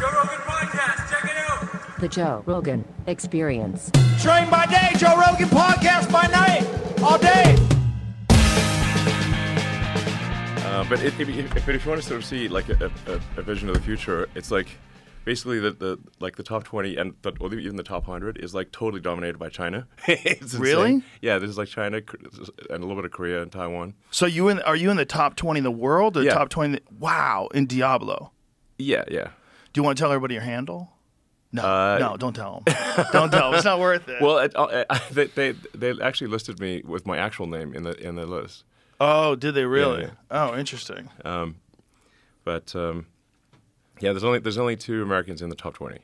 Joe Rogan Podcast. Check it out. The Joe Rogan Experience. Train by day, Joe Rogan podcast by night, all day. Uh, but if, if, if, but if you want to sort of see like a, a, a vision of the future, it's like basically the, the like the top 20 and the, or even the top 100 is like totally dominated by China. it's. Really? Yeah, this is like China and a little bit of Korea and Taiwan. So you in? Are you in the top twenty in the world? Or the Yeah. top twenty? the- wow, in Diablo. Yeah, yeah. Do you want to tell everybody your handle? No, Uh, no, don't tell them. don't tell them. It's not worth it. Well, it, uh, they, they they actually listed me with my actual name in the in the list, oh, did they really? yeah. Oh, interesting. but um, yeah, there's only there's only two Americans in the top 20.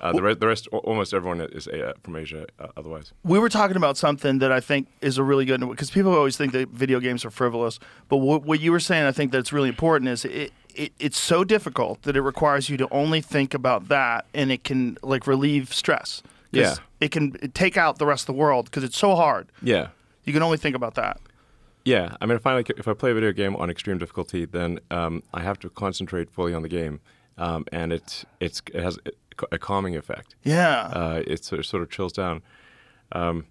Uh, the rest the rest almost everyone is uh, from Asia. Uh, otherwise, we were talking about something that I think is a really good because people always think that video games are frivolous. But what, what you were saying, I think that's really important is it, it it's so difficult that it requires you to only think about that, and it can like relieve stress. Yeah. it can take out the rest of the world because it's so hard. yeah. You can only think about that. Yeah, I mean, if I like, if I play a video game on extreme difficulty, then um, I have to concentrate fully on the game, um, and it's it's it has a calming effect. Yeah. Uh, it sort of, sort of chills down. Um,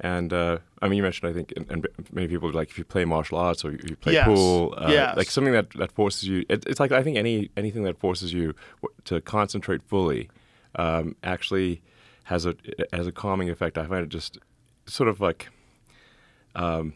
and uh, I mean, you mentioned I think, and, and many people like if you play martial arts or you, you play Yes. pool, uh, Yes. like something that, that forces you. It, it's like I think any anything that forces you w- to concentrate fully um, actually has a has a calming effect. I find it just sort of like um,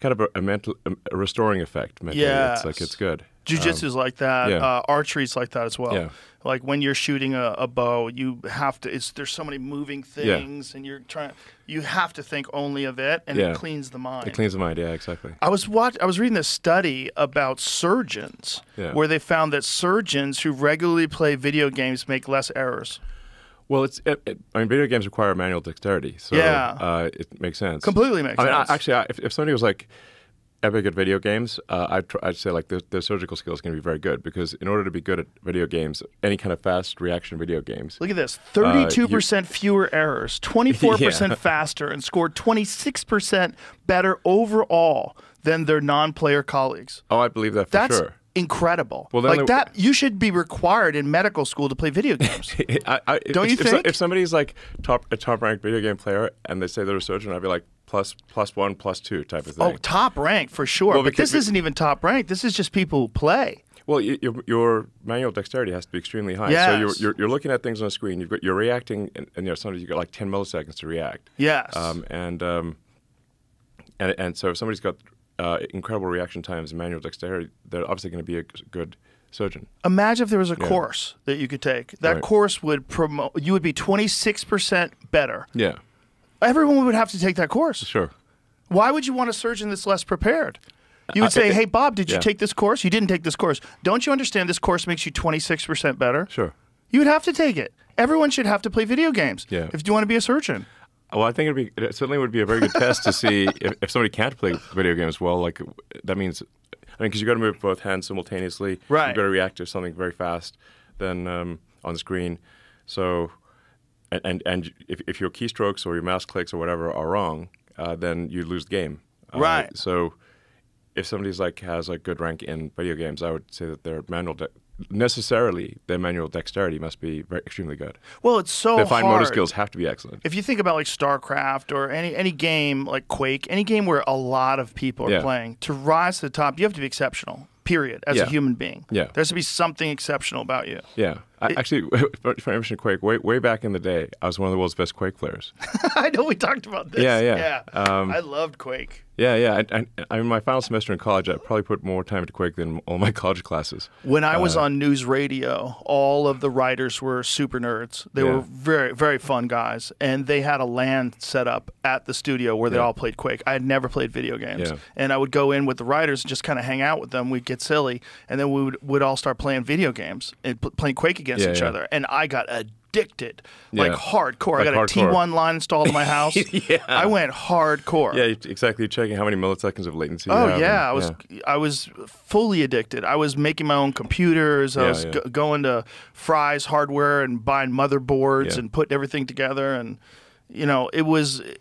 kind of a, a mental a restoring effect. Mentally. it's like it's good. Jiu-jitsu's like that. Um, yeah. Uh, archery's like that as well. Yeah. Like when you're shooting a, a bow, you have to. It's there's so many moving Yeah. things, and you're trying. You have to think only of it, and Yeah. it cleans the mind. It cleans the mind. Yeah, exactly. I was watch. I was reading this study about surgeons, Yeah. where they found that surgeons who regularly play video games make less errors. Well, it's. It, it, I mean, video games require manual dexterity, so Yeah. uh, it makes sense. Completely makes I mean, I, sense. actually, I, if, if somebody was like epic at video games, uh, I'd, tr- I'd say like their, their surgical skills can be very good because in order to be good at video games, any kind of fast reaction video games, Look at this: Uh, thirty-two percent fewer errors, twenty-four percent faster, and scored twenty-six percent better overall than their non-player colleagues. oh, I believe that for That's sure. incredible. Well, like that, you should be required in medical school to play video games. I, I, Don't if, you if, think? if somebody's like top a top ranked video game player and they say they're a surgeon, I'd be like plus plus one plus two type of thing. oh, top rank for sure. Well, but this isn't even top rank. This is just people who play. Well, your, your manual dexterity has to be extremely high. So Yes. you're, you're, you're looking at things on a screen. You've got, you're reacting, and, and you know, sometimes you've got like 10 milliseconds to react. Yes. Um, and, um, and and so if somebody's got uh, incredible reaction times and manual dexterity, they're obviously going to be a good surgeon. Imagine if there was a course that you could take. That Right. course would promote. You would be twenty-six percent better. Yeah, Everyone would have to take that course. sure. Why would you want a surgeon that's less prepared? You would say, "Hey, Bob, did you take this course? You didn't take this course. Don't you understand this course makes you 26% better?" Sure. You would have to take it. Everyone should have to play video games Yeah. if you want to be a surgeon. Well, I think it'd be it certainly would be a very good test to see if, if somebody can't play video games well. Like that means, I mean, because you got to move both hands simultaneously. Right. You've got to react to something very fast, then um, on the screen. So, and and, and if, if your keystrokes or your mouse clicks or whatever are wrong, uh, then you lose the game. Uh, Right. So, if somebody's like has a good rank in video games, I would say that their manual de- necessarily their manual dexterity must be very, extremely good. Well, it's so Their fine hard. motor skills have to be excellent. If you think about like StarCraft or any any game like Quake, any game where a lot of people are Yeah. playing, to rise to the top, you have to be exceptional. Period. As a human being, Yeah. there has to be something exceptional about you. Yeah, I, actually, if I mention Quake, way way back in the day, I was one of the world's best Quake players. I know we talked about this. Yeah, yeah. Um, I loved Quake. Yeah, yeah. I, I, I mean, my final semester in college, I probably put more time into Quake than all my college classes. When I Uh, was on news radio, all of the writers were super nerds. They Yeah. were very, very fun guys, and they had a LAN set up at the studio where they Yeah. all played Quake. I had never played video games, Yeah. and I would go in with the writers and just kind of hang out with them. We'd get silly, and then we would, would all start playing video games and playing Quake against Yeah, each yeah. other. And I got addicted, like Yeah. hardcore. Like I got hardcore. a T1 line installed in my house. Yeah. I went hardcore. Yeah, exactly. Checking how many milliseconds of latency. Oh yeah, I and- was I was fully addicted. I was making my own computers. I was going to Fry's Hardware and buying motherboards and putting everything together. And you know, it was eh,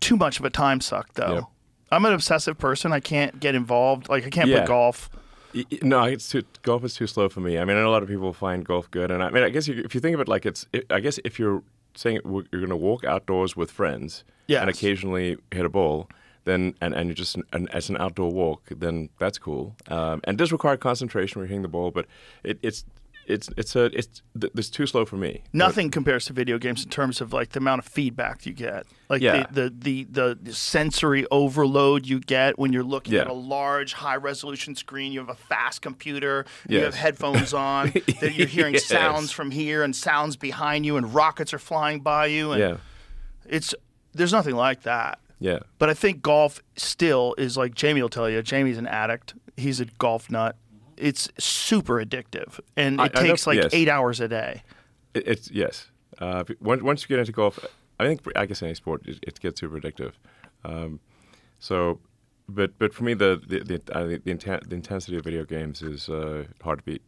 too much of a time suck, though. I'm an obsessive person. I can't get involved. Like I can't play golf. No, it's too, golf is too slow for me. I mean, I know a lot of people find golf good, and I mean, I guess you, if you think of it like it's, i I guess if you're saying you're going to walk outdoors with friends Yes. and occasionally hit a ball, then and, and you're just an, as an outdoor walk, then that's cool. Um, and it does require concentration when you're hitting the ball, but it, it's it's it's a it's th- it's too slow for me. Nothing compares to video games in terms of like the amount of feedback you get, like Yeah. the, the, the the sensory overload you get when you're looking Yeah. at a large, high resolution screen. You have a fast computer. You have headphones on. that you're hearing Yes. sounds from here and sounds behind you, and rockets are flying by you. And Yeah, it's there's nothing like that. yeah, But I think golf still is like Jamie will tell you. Jamie's an addict. He's a golf nut. It's super addictive, and I- it I know- takes like yes. eight hours a day. It, it's yes. Uh, once once you get into golf, I think I guess any sport it, it gets super addictive. Um, so, but but for me the the the, uh, the, the, inten- the intensity of video games is uh, hard to beat.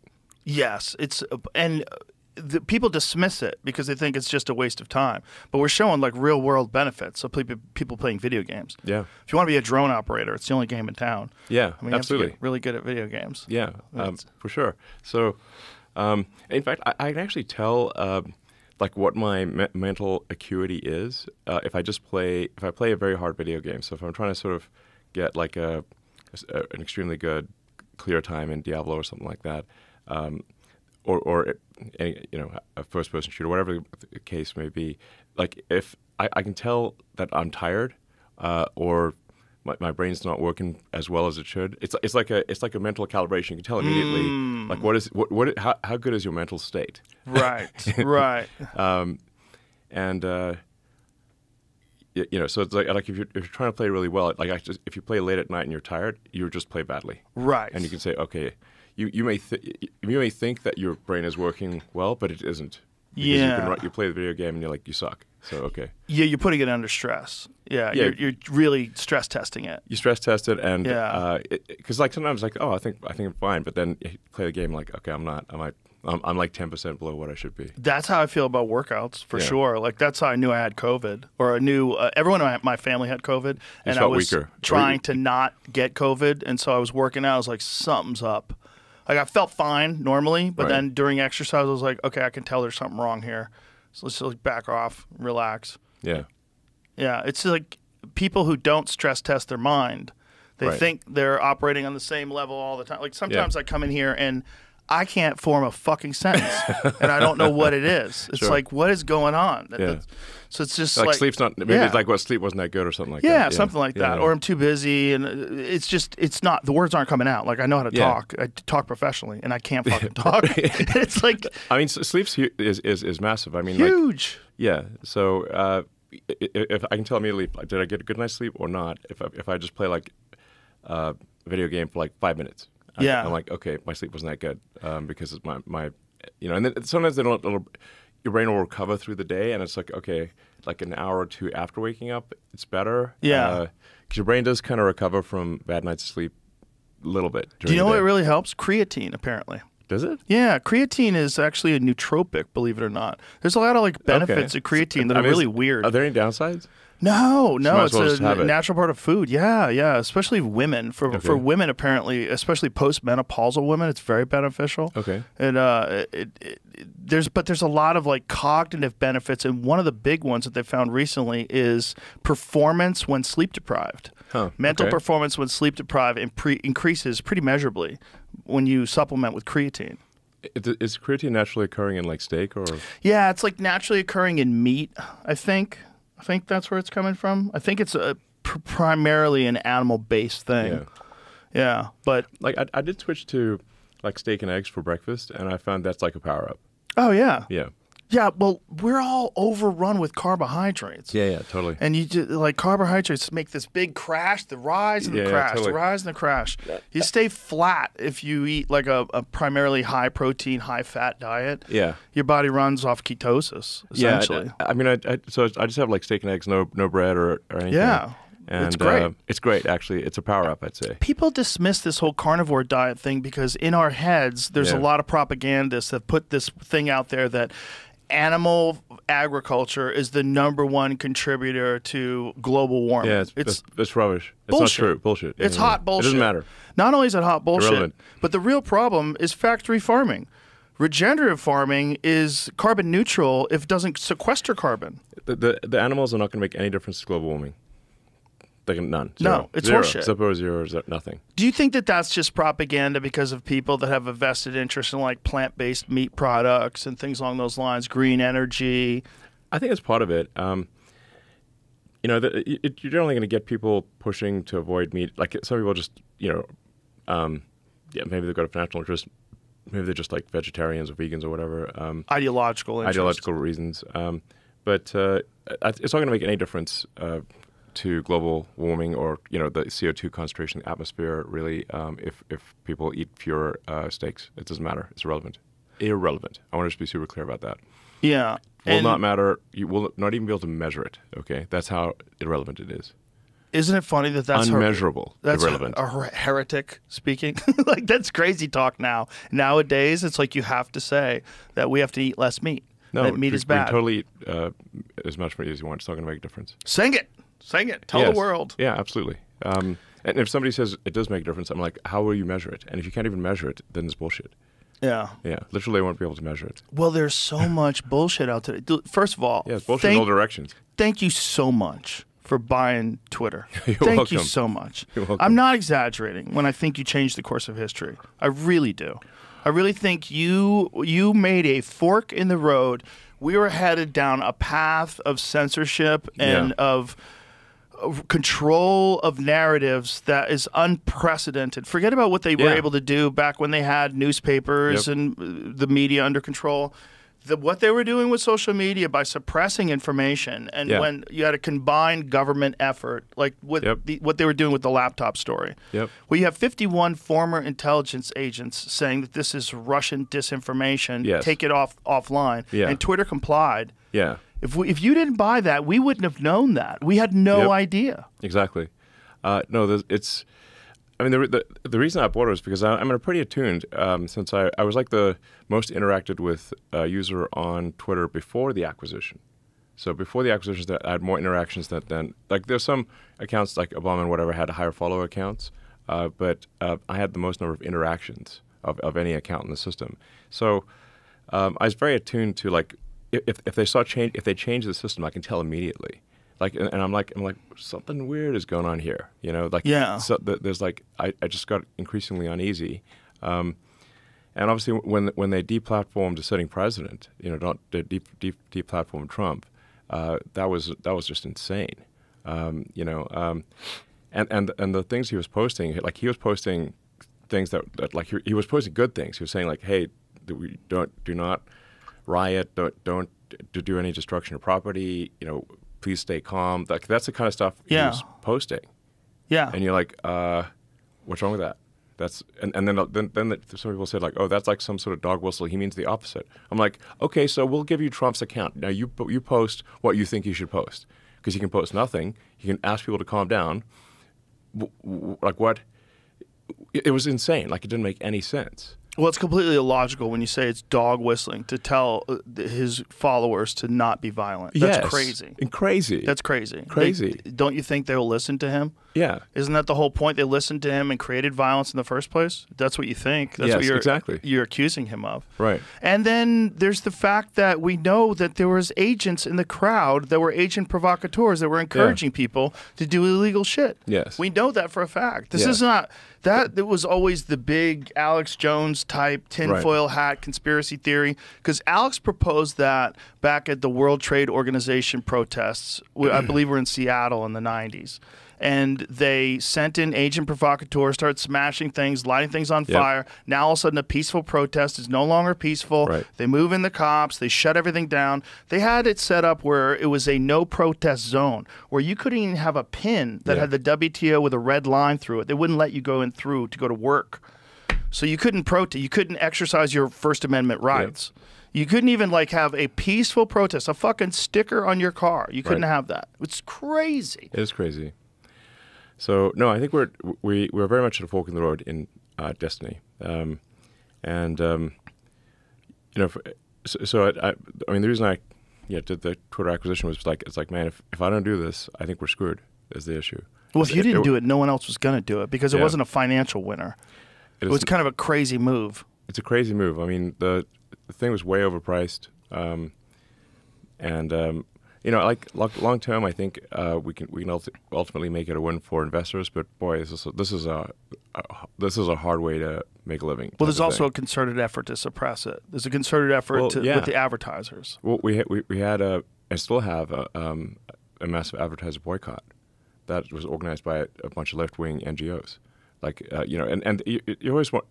Yes, it's and the, people dismiss it because they think it's just a waste of time. But we're showing like real world benefits of people people playing video games. Yeah, If you want to be a drone operator, it's the only game in town. yeah, I mean, you have to absolutely. really good at video games. Yeah, um, for sure. So, um, in fact, I, I can actually tell um, like what my me- mental acuity is uh, if I just play if I play a very hard video game. So if I'm trying to sort of get like a, a- an extremely good clear time in Diablo or something like that, um, or or any, you know a first person shooter, whatever the case may be. Like if I, I can tell that I'm tired uh, or my, my brain's not working as well as it should. It's it's like a it's like a mental calibration. You can tell immediately like what is what what how how good is your mental state? Right, right. Um, and uh, you know, so it's like like if you're if you're trying to play really well, like I just if you play late at night and you're tired, you just play badly. Right. And you can say, okay, you you may th- you may think that your brain is working well, but it isn't. Because You, Yeah. can, you play the video game and you're like you suck. So okay, Yeah, you're putting it under stress. Yeah, Yeah. You're, you're really stress testing it. you stress test it and Yeah. because like sometimes like oh I think I think I'm fine, but then you play the game like okay I'm not I might I'm, I'm like ten percent below what I should be. That's how I feel about workouts for Yeah. sure. Like that's how I knew I had COVID, or I knew uh, everyone in my- my family had COVID, and I was weaker. trying to not get COVID, and so I was working out. I was like, something's up. Like I felt fine normally, but Right. then during exercise, I was like, okay, I can tell there's something wrong here. So let's just like back off, relax. Yeah. Yeah, it's like people who don't stress test their mind. They Right. think they're operating on the same level all the time. Like sometimes I come in here and I can't form a fucking sentence, and I don't know what it is. It's Sure. like, what is going on? That- Yeah. So it's just Like, like, sleep's not maybe yeah. it's like what sleep wasn't that good or something like that. yeah, that. something like that. Or I'm too busy, and uh, it's just it's not the words aren't coming out. Like I know how to talk. I talk professionally, and I can't fucking talk. it's like I mean, sleep's hu- is is is massive. I mean, like huge. yeah. So uh, if I can tell immediately, like, did I get a good night's sleep or not? If I, if I just play like uh, a video game for like five minutes, I, Yeah. I'm like, okay, my sleep wasn't that good um, because my my, you know, and then sometimes they don't. Your brain will recover through the day, and it's like okay, like an hour or two after waking up, it's better. Yeah. because your brain does kind of recover from bad night's of sleep a little bit. Do you know what really helps? Creatine, apparently. does it? Yeah, creatine is actually a nootropic, believe it or not. There's a lot of like benefits Okay. of creatine that I are really is- weird. Are there any downsides? No, no, it's well a n- natural part of food. Yeah, yeah, especially women. For for women, apparently, especially postmenopausal women, it's very beneficial. Okay. And uh, it, it, it, there's but there's a lot of like cognitive benefits, and one of the big ones that they found recently is performance when sleep deprived. Huh, Mental okay. performance when sleep deprived impre- increases pretty measurably when you supplement with creatine. Is creatine naturally occurring in like steak or? Yeah, it's like naturally occurring in meat. I think. I think that's where it's coming from. I think it's a pr- primarily an animal-based thing. Yeah. Yeah, but Like I, I did switch to like steak and eggs for breakfast, and I found that's like a power up. oh yeah, Yeah. Yeah. Well, we're all overrun with carbohydrates. Yeah, yeah, totally. And you just, like carbohydrates make this big crash, the rise and the Yeah, crash, totally. the rise and the crash. You stay flat if you eat like a, a primarily high protein, high fat diet. Yeah. Your body runs off ketosis essentially. Yeah, I, I mean, I, I so I just have like steak and eggs, no no bread or, or anything. Yeah, and, it's great. Uh, it's great, actually. It's a power up, I'd say. people dismiss this whole carnivore diet thing because in our heads there's a lot of propagandists that put this thing out there that animal agriculture is the number one contributor to global warming. Yeah, it's, it's, it's rubbish. It's bullshit. not true. Bullshit. It's Yeah, hot It bullshit. doesn't matter. Not only is it hot bullshit, Irrelevant. but the real problem is factory farming. Regenerative farming is carbon neutral if it doesn't sequester carbon. The, the, the animals are not going to make any difference to global warming. Can none. No, Zero. it's zero. horseshit. Zero, zero, zero, nothing. Do you think that that's just propaganda because of people that have a vested interest in like plant-based meat products and things along those lines, green energy? I think it's part of it. Um, you know, the, it, you're generally going to get people pushing to avoid meat. Like some people just, you know, um, yeah, maybe they've got a financial interest. Maybe they're just like vegetarians or vegans or whatever. Um, Ideological interest. ideological reasons. Um, but uh, it's not going to make any difference uh, to global warming or you know the CO2 concentration in the atmosphere. Really, um, if if people eat fewer uh, steaks, it doesn't matter. It's irrelevant. Irrelevant. I want to just be super clear about that. Yeah. Will And not matter. You will not even be able to measure it. Okay, that's how irrelevant it is. Isn't it funny that that's her- Unmeasurable. That's irrelevant. a her- heretic speaking. like that's crazy talk now. Nowadays, it's like you have to say that we have to eat less meat. no, that meat we, is bad. We totally eat uh, as much meat as you want. It's not going to make a difference. Sing it, sing it. Tell Yes. the world. Yeah, absolutely. Um, and if somebody says it does make a difference, I'm like, how will you measure it? And if you can't even measure it, then it's bullshit. Yeah. Yeah, literally, I won't be able to measure it. Well, there's so much bullshit out there. First of all, Yeah, it's bullshit in thank, all directions. thank you so much for buying Twitter. You're thank you so much. You're welcome. I'm not exaggerating when I think you changed the course of history. I really do. I really think you you made a fork in the road. We were headed down a path of censorship and Yeah. of of control of narratives that is unprecedented. Forget about what they were able to do back when they had newspapers Yep. and uh, the media under control. The, what they were doing with social media by suppressing information, and Yeah. when you had a combined government effort, like what Yep. the, what they were doing with the laptop story, Yep. well, you have 51 former intelligence agents saying that this is Russian disinformation. Yes. Take it off offline, Yeah. and Twitter complied. Yeah, If we, if you didn't buy that, we wouldn't have known that. We had no Yep. idea. exactly. Uh, no, it's. I mean, the, the the reason I bought it was because I, I'm a pretty attuned. Um, since I, I was like the most interacted with uh, user on Twitter before the acquisition. So before the acquisition, that I had more interactions than, than like there's some accounts like Obama and whatever had higher follower accounts, uh, but uh, I had the most number of interactions of, of any account in the system. So um, I was very attuned to like if, if they saw change if they change the system, I can tell immediately. Like and, and I'm like I'm like something weird is going on here. You know, like Yeah. So th- there's like I, I just got increasingly uneasy. Um, and obviously, when when they deplatformed a sitting president, you know, not de- de- de- deplatformed Trump, uh, that was that was just insane. Um, you know, um, and and and the things he was posting, like he was posting things that, that like he, he was posting good things. He was saying like, hey, do we don't do not riot, don't don't do any destruction of property. You know, please stay calm. Like that's the kind of stuff he Yeah. was posting Yeah. and you're like, uh, what's wrong with that? That's and, and then then then the, some people said like, oh, that's like some sort of dog whistle. He means the opposite. I'm like, okay, so we'll give you Trump's account. Now you you post what you think he should post because he can post nothing. He can ask people to calm down. W- w- like what? It, it was insane. Like it didn't make any sense. Well, it's completely illogical when you say it's dog whistling to tell uh, his followers to not be violent. That's Yes. crazy. And crazy. That's crazy. Crazy. They- don't you think they'll listen to him? Yeah. Isn't that the whole point? They listened to him and created violence in the first place. That's what you think. That's what Yes, you're exactly. you're accusing him of. Right. And then there's the fact that we know that there was agents in the crowd that were agent provocateurs that were encouraging people to do illegal shit. Yes. We know that for a fact. This Yeah. is not that it was always the big Alex Jones type tinfoil hat conspiracy theory because Alex proposed that back at the World Trade Organization protests. I believe we're in Seattle in the 90s. And they sent in agent provocateurs, started smashing things, lighting things on Yep. fire. Now all of a sudden, a peaceful protest is no longer peaceful. Right. They move in the cops. They shut everything down. They had it set up where it was a no protest zone, where you couldn't even have a pin that Yeah. had the WTO with a red line through it. They wouldn't let you go in through to go to work. So you couldn't protest. You couldn't exercise your First Amendment rights. You couldn't even like have a peaceful protest, a fucking sticker on your car. You couldn't Right. have that. It's crazy. It is crazy. So no, I think we're we we're very much at a fork in the road in uh, destiny, um, and um, you know, so, so I, I, I mean, the reason I yeah did the Twitter acquisition was like it's like man, if, if I don't do this, I think we're screwed. Is the issue? Well, if you didn't do it, no one else was going to do it because it Yeah. wasn't a financial winner. it It was kind of a crazy move. it's a crazy move. I mean, the the thing was way overpriced, um, and um, you know, like long, long term, I think uh, we can we can ulti- ultimately make it a win for investors. But boy, this is a, this is a, a this is a hard way to make a living. Well, there's also a concerted effort to suppress it. There's a concerted effort Well, to, yeah. with the advertisers. well, we had, we we had a and still have a, um, a massive advertiser boycott that was organized by a, a bunch of left wing NGOs. Like uh, you know, and and you, you always want.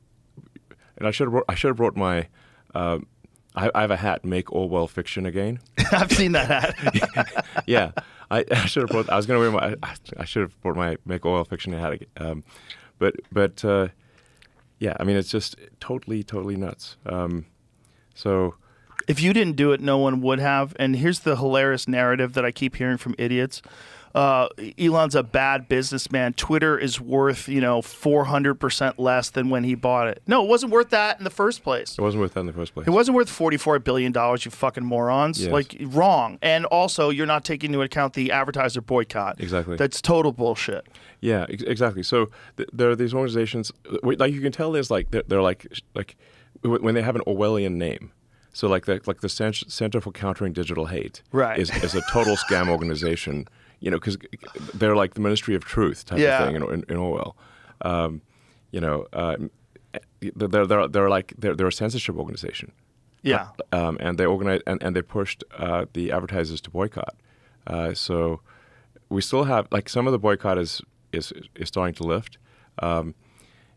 And I should have brought, I should have brought my. Um, I, I have a hat. Make Orwell fiction again. I've seen that hat. yeah, I, I should have brought. I was going to wear my. I, I should have brought my make Orwell fiction hat. again. Um, but but uh, yeah, I mean it's just totally totally nuts. Um, so if you didn't do it, no one would have. And here's the hilarious narrative that I keep hearing from idiots. Uh, Elon's a bad businessman. Twitter is worth, you know, 400% less than when he bought it. No, it wasn't worth that in the first place. it wasn't worth that in the first place. It wasn't worth $44 billion, you fucking morons. Yes. Like, wrong. And also, you're not taking into account the advertiser boycott. Exactly. That's total bullshit. Yeah, ex- exactly. So th- there are these organizations, like you can tell there's like they're, they're like like w- when they have an Orwellian name. So like the like the Center for Countering Digital Hate Right. is is a total scam organization. You know, because they're like the Ministry of Truth type Yeah. of thing in, in, in Orwell. Um, you know, uh, they're they're they're like they're they're a censorship organization Yeah. um, and they organized and, and they pushed uh, the advertisers to boycott. Uh, so we still have like some of the boycott is is is starting to lift, um,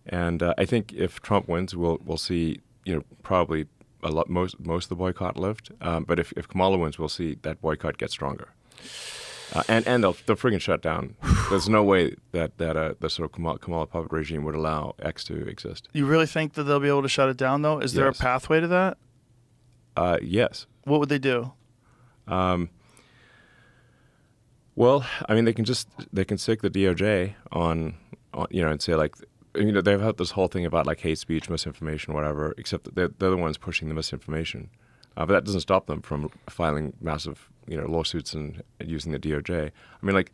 and uh, I think if Trump wins, we'll we'll see you know probably a lot most most of the boycott lift. Um, but if if Kamala wins, we'll see that boycott get stronger. Uh, and and they'll they'll friggin' shut down. There's no way that that uh, the sort of Kamala, Kamala puppet regime would allow X to exist. You really think that they'll be able to shut it down, though? Is there a pathway to that? Uh, yes, What would they do? Well, I mean, they can just they can sic the DOJ on, on you know, and say like, you know, they've had this whole thing about like hate speech, misinformation, whatever. Except that they're, they're the ones pushing the misinformation, uh, but that doesn't stop them from filing massive, you know, lawsuits and, using the DOJ. I mean, like,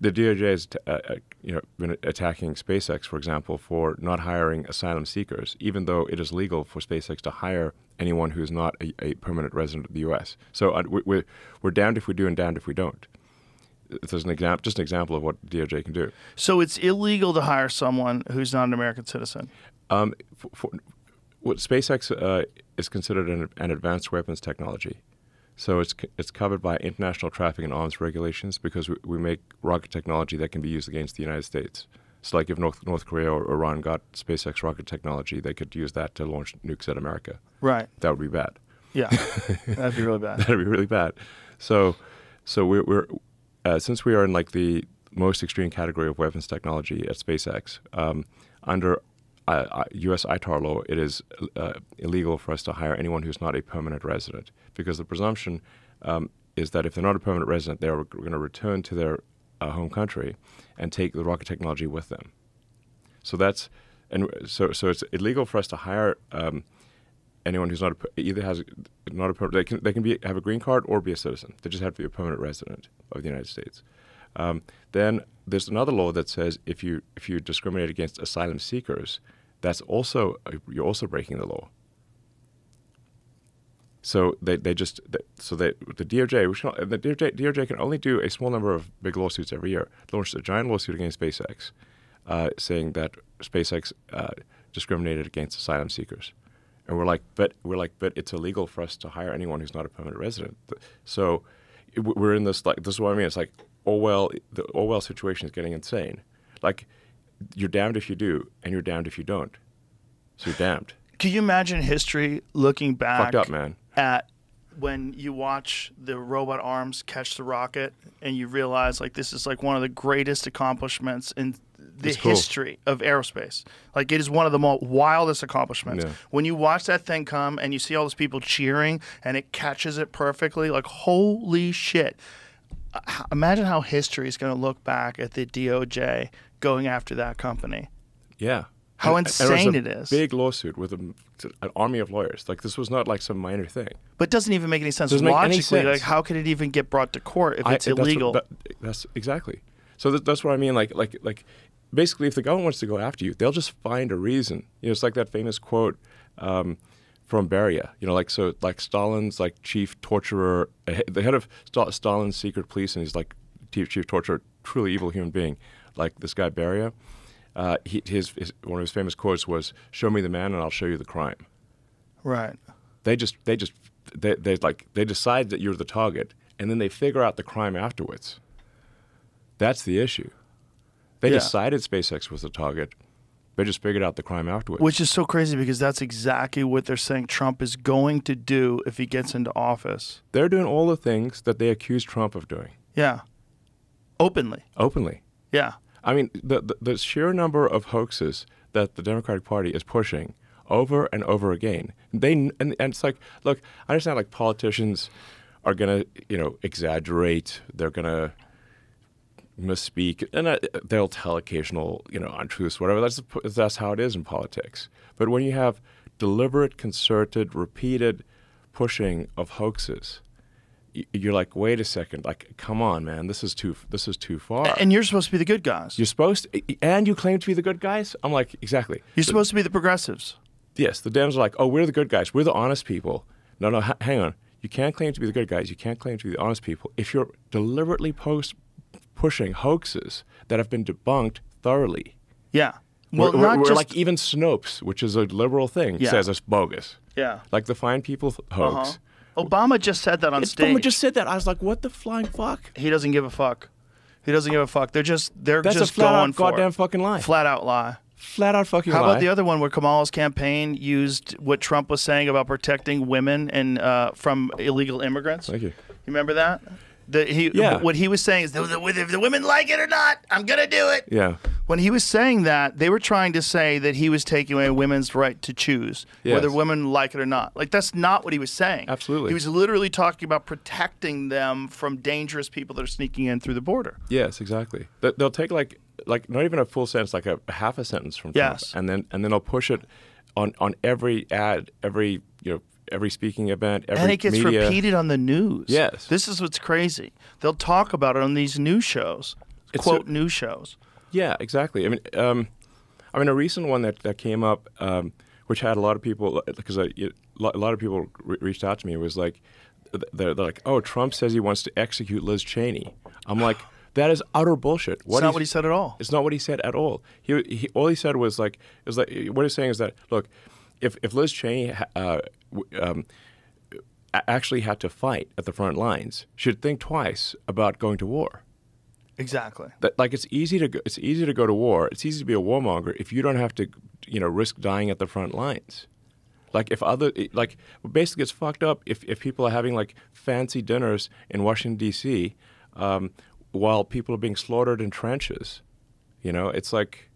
the DOJ has, t- uh, uh, you know, been attacking SpaceX, for example, for not hiring asylum seekers, even though it is legal for SpaceX to hire anyone who is not a, a permanent resident of the U.S. So uh, we- we're we're damned if we do and damned if we don't there's an example, just an example of what DOJ can do. So it's illegal to hire someone who's not an American citizen. Um, for, for, what SpaceX uh, is considered an, an advanced weapons technology, so it's it's covered by international traffic and arms regulations because we, we make rocket technology that can be used against the United States. So, like if North North Korea or Iran got SpaceX rocket technology, they could use that to launch nukes at America. Right. That would be bad. Yeah. That'd be really bad. That'd be really bad. So, so we're, we're uh, since we are in like the most extreme category of weapons technology at SpaceX, um, under uh, uh, U.S. ITAR law, it is uh, illegal for us to hire anyone who's not a permanent resident because the presumption um, is that if they're not a permanent resident, they're going to return to their uh, home country and take the rocket technology with them. So that's and so so it's illegal for us to hire um, anyone who's not a, either has not a permanent they can they can be have a green card or be a citizen. They just have to be a permanent resident of the United States. Um, then there's another law that says if you if you discriminate against asylum seekers, that's also you're also breaking the law. So they, they just they, so they the DOJ which can, the DOJ, DOJ can only do a small number of big lawsuits every year. Launched a giant lawsuit against SpaceX, uh, saying that SpaceX uh, discriminated against asylum seekers, and we're like, but we're like, but it's illegal for us to hire anyone who's not a permanent resident. So we're in this like this is what I mean. It's like Orwell. The Orwell situation is getting insane. Like you're damned if you do, and you're damned if you don't. So you're damned. Can you imagine history looking back Fucked up, man. At when you watch the robot arms catch the rocket and you realize like this is like one of the greatest accomplishments in the cool. history of aerospace. Like it is one of the most wildest accomplishments. Yeah. When you watch that thing come and you see all those people cheering and it catches it perfectly, like holy shit. Uh, Imagine how history is going to look back at the DOJ going after that company. Yeah, How And- and it was insane a it is. Big lawsuit with a, an army of lawyers. Like this was not like some minor thing. But it doesn't even make any sense make any logically. Like, how could it even get brought to court if I- it's that's what- illegal? that- that's exactly. So that, that's what I mean. Like, like, like, basically, if the government wants to go after you, they'll just find a reason. You know, it's like that famous quote um, from Beria. You know, like so, like Stalin's like chief torturer, uh, the head of Sta- Stalin's secret police, and he's like chief, chief torturer, truly evil human being, like this guy Beria. Uh, he, his, his one of his famous quotes was, "Show me the man, and I'll show you the crime." right. They just, they just, they, they like, they decide that you're the target, and then they figure out the crime afterwards. That's the issue. They Yeah. decided SpaceX was the target. They just figured out the crime afterwards. Which is so crazy because that's exactly what they're saying Trump is going to do if he gets into office. They're doing all the things that they accused Trump of doing Yeah. Openly. openly. Yeah. I mean, the, the, the sheer number of hoaxes that the Democratic Party is pushing over and over again. They and, and it's like, look, I understand like politicians are gonna, you know, exaggerate. They're gonna misspeak, and uh, they'll tell occasional, you know, untruths, whatever. That's that's how it is in politics. But when you have deliberate, concerted, repeated pushing of hoaxes, you're like, wait a second, like, come on, man, this is too this is too far. And you're supposed to be the good guys. You're supposed to, and you claim to be the good guys. I'm like, exactly. You're supposed to be the progressives. Yes, the Dems are like, oh, we're the good guys. We're the honest people. No, no, hang on. You can't claim to be the good guys. You can't claim to be the honest people if you're deliberately post pushing hoaxes that have been debunked thoroughly. Yeah. Well, Where- not where, just like even Snopes, which is a liberal thing, Yeah. says it's bogus. yeah. Like the fine people hoax. Uh-huh. Obama just said that on It's- stage. Someone just said that. I was like, what the flying fuck? he doesn't give a fuck. He doesn't give a fuck. They're just they're That's just a flat going out for goddamn it. fucking lie. Flat out lie. Flat out fucking How lie. about the other one where Kamala's campaign used what Trump was saying about protecting women and uh, from illegal immigrants? Thank you. You remember that? The, he, Yeah. What he was saying is, if the women like it or not, I'm gonna do it. Yeah. When he was saying that, they were trying to say that he was taking away women's right to choose Yes. whether women like it or not. Like that's not what he was saying. Absolutely. He was literally talking about protecting them from dangerous people that are sneaking in through the border. Yes, exactly. They- They'll take like like not even a full sentence, like a, a half a sentence from Trump, Yes. and then and then they'll push it on on every ad, every you know every speaking event, every and it gets media. repeated on the news. Yes. This is what's crazy. They'll talk about it on these news shows, It's quote a- news shows. Yeah, exactly. I mean, um, I mean, a recent one that, that came up, um, which had a lot of people, because a, a lot of people re- reached out to me, was like, they're, they're like, oh, Trump says he wants to execute Liz Cheney. I'm like, that is utter bullshit. It's not what he said at all. It's not what he said at all. He, he all he said was like, it was like what he's saying is that look, if if Liz Cheney uh, um, actually had to fight at the front lines, she'd think twice about going to war. Exactly. That like it's easy to go, it's easy to go to war. It's easy to be a warmonger if you don't have to you know risk dying at the front lines. Like if other like basically it's fucked up if, if people are having like fancy dinners in Washington D.C. Um, while people are being slaughtered in trenches. You know, it's like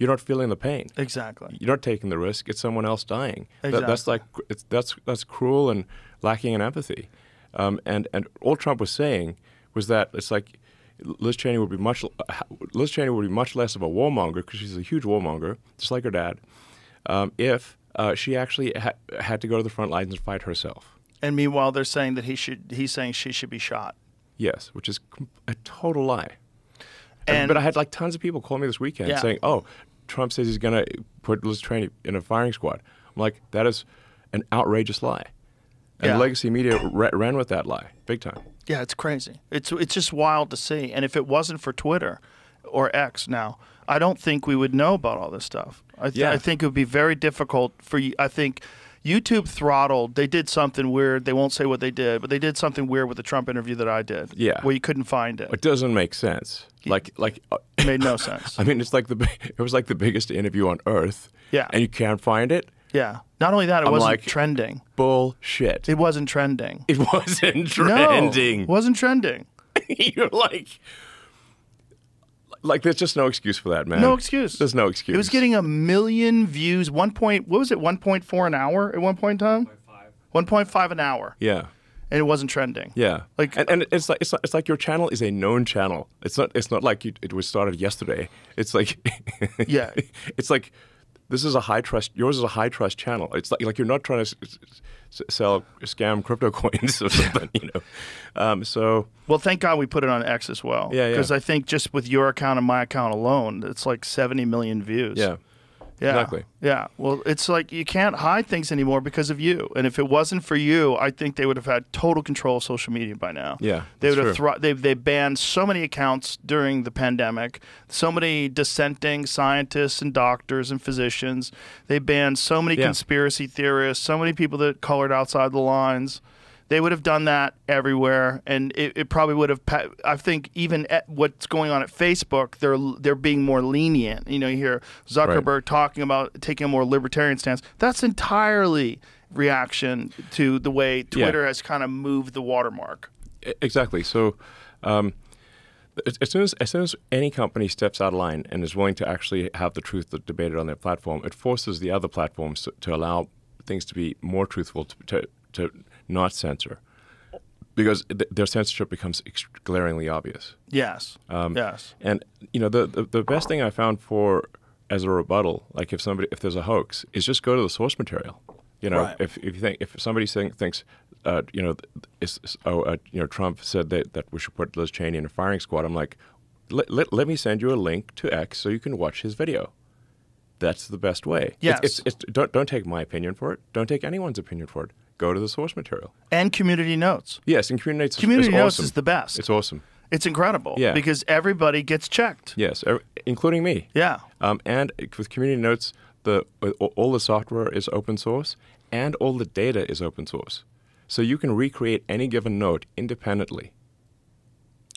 you're not feeling the pain. Exactly. You're not taking the risk. It's someone else dying. That- that's like it's, that's that's cruel and lacking in empathy. Um, and and all Trump was saying was that it's like Liz Cheney would be much Liz Cheney would be much less of a warmonger because she's a huge warmonger, just like her dad. Um, if uh, she actually ha- had to go to the front lines and fight herself. And meanwhile, they're saying that he should. He's saying she should be shot. Yes, which is a total lie. And but I had like tons of people call me this weekend Yeah. saying, "Oh, Trump says he's going to put Liz Cheney in a firing squad." I'm like, that is an outrageous lie. And Yeah. legacy media ra- ran with that lie, big time. Yeah, it's crazy. It's it's just wild to see. And if it wasn't for Twitter or X now, I don't think we would know about all this stuff. I, th- Yeah. I think it would be very difficult for you. I think YouTube throttled. They did something weird. They won't say what they did, but they did something weird with the Trump interview that I did. Yeah. where you couldn't find it. It doesn't make sense. Like, like, uh, made no sense. I mean, it's like the it was like the biggest interview on earth. Yeah. and you can't find it. Yeah. Not only that, it I'm wasn't like- trending. Bullshit. It wasn't trending. It wasn't trending. it wasn't trending. You're like, like, there's just no excuse for that, man. No excuse. There's no excuse. It was getting a million views. One point. What was it? One point four an hour at one point in time. One point five an hour, yeah. And it wasn't trending. Yeah, Like- and, and it's like it's, it's like your channel is a known channel. It's not it's not like you, it was started yesterday. It's like Yeah. it's like this is a high trust. Yours is a high trust channel. It's like like you're not trying to s- s- sell scam crypto coins or something, you know. Um, so Well, thank God we put it on X as well. Yeah, yeah. Because I think just with your account and my account alone, it's like 70 million views. yeah, Yeah. Exactly. Yeah. Well, it's like you can't hide things anymore because of you. And if it wasn't for you, I think they would have had total control of social media by now. Yeah, They would have thro- they they banned so many accounts during the pandemic. So many dissenting scientists and doctors and physicians. They banned so many Yeah. conspiracy theorists. So many people that colored outside the lines. They would have done that everywhere, and it, it probably would have. I think even at what's going on at Facebook, they're they're being more lenient. You know, you hear Zuckerberg talking about taking a more libertarian stance. That's entirely reaction to the way Twitter has kind of moved the watermark. Exactly. So, um, as, as soon as as soon as any company steps out of line and is willing to actually have the truth debated on their platform, it forces the other platforms to, to allow things to be more truthful, to, to, to not censor, because th- their censorship becomes ex- glaringly obvious. Yes. Um, yes. And you know, the, the the best thing I found for as a rebuttal, like if somebody if there's a hoax, is just go to the source material. You know, Right. if if you think if somebody saying, thinks, uh, you know, is, is- oh, uh, you know, Trump said that that we should put Liz Cheney in a firing squad. I'm like, let, let, let me send you a link to X so you can watch his video. That's the best way. It's- Yes. It's, it's, don't don't take my opinion for it. Don't take anyone's opinion for it. Go to the source material. And community notes. Yes, and community notes. is- Community is notes awesome. is the best. It's awesome. It's incredible. Yeah. Because everybody gets checked. Yes, er- including me. Yeah. Um, and with Community Notes, the all the software is open source and all the data is open source. So you can recreate any given note independently.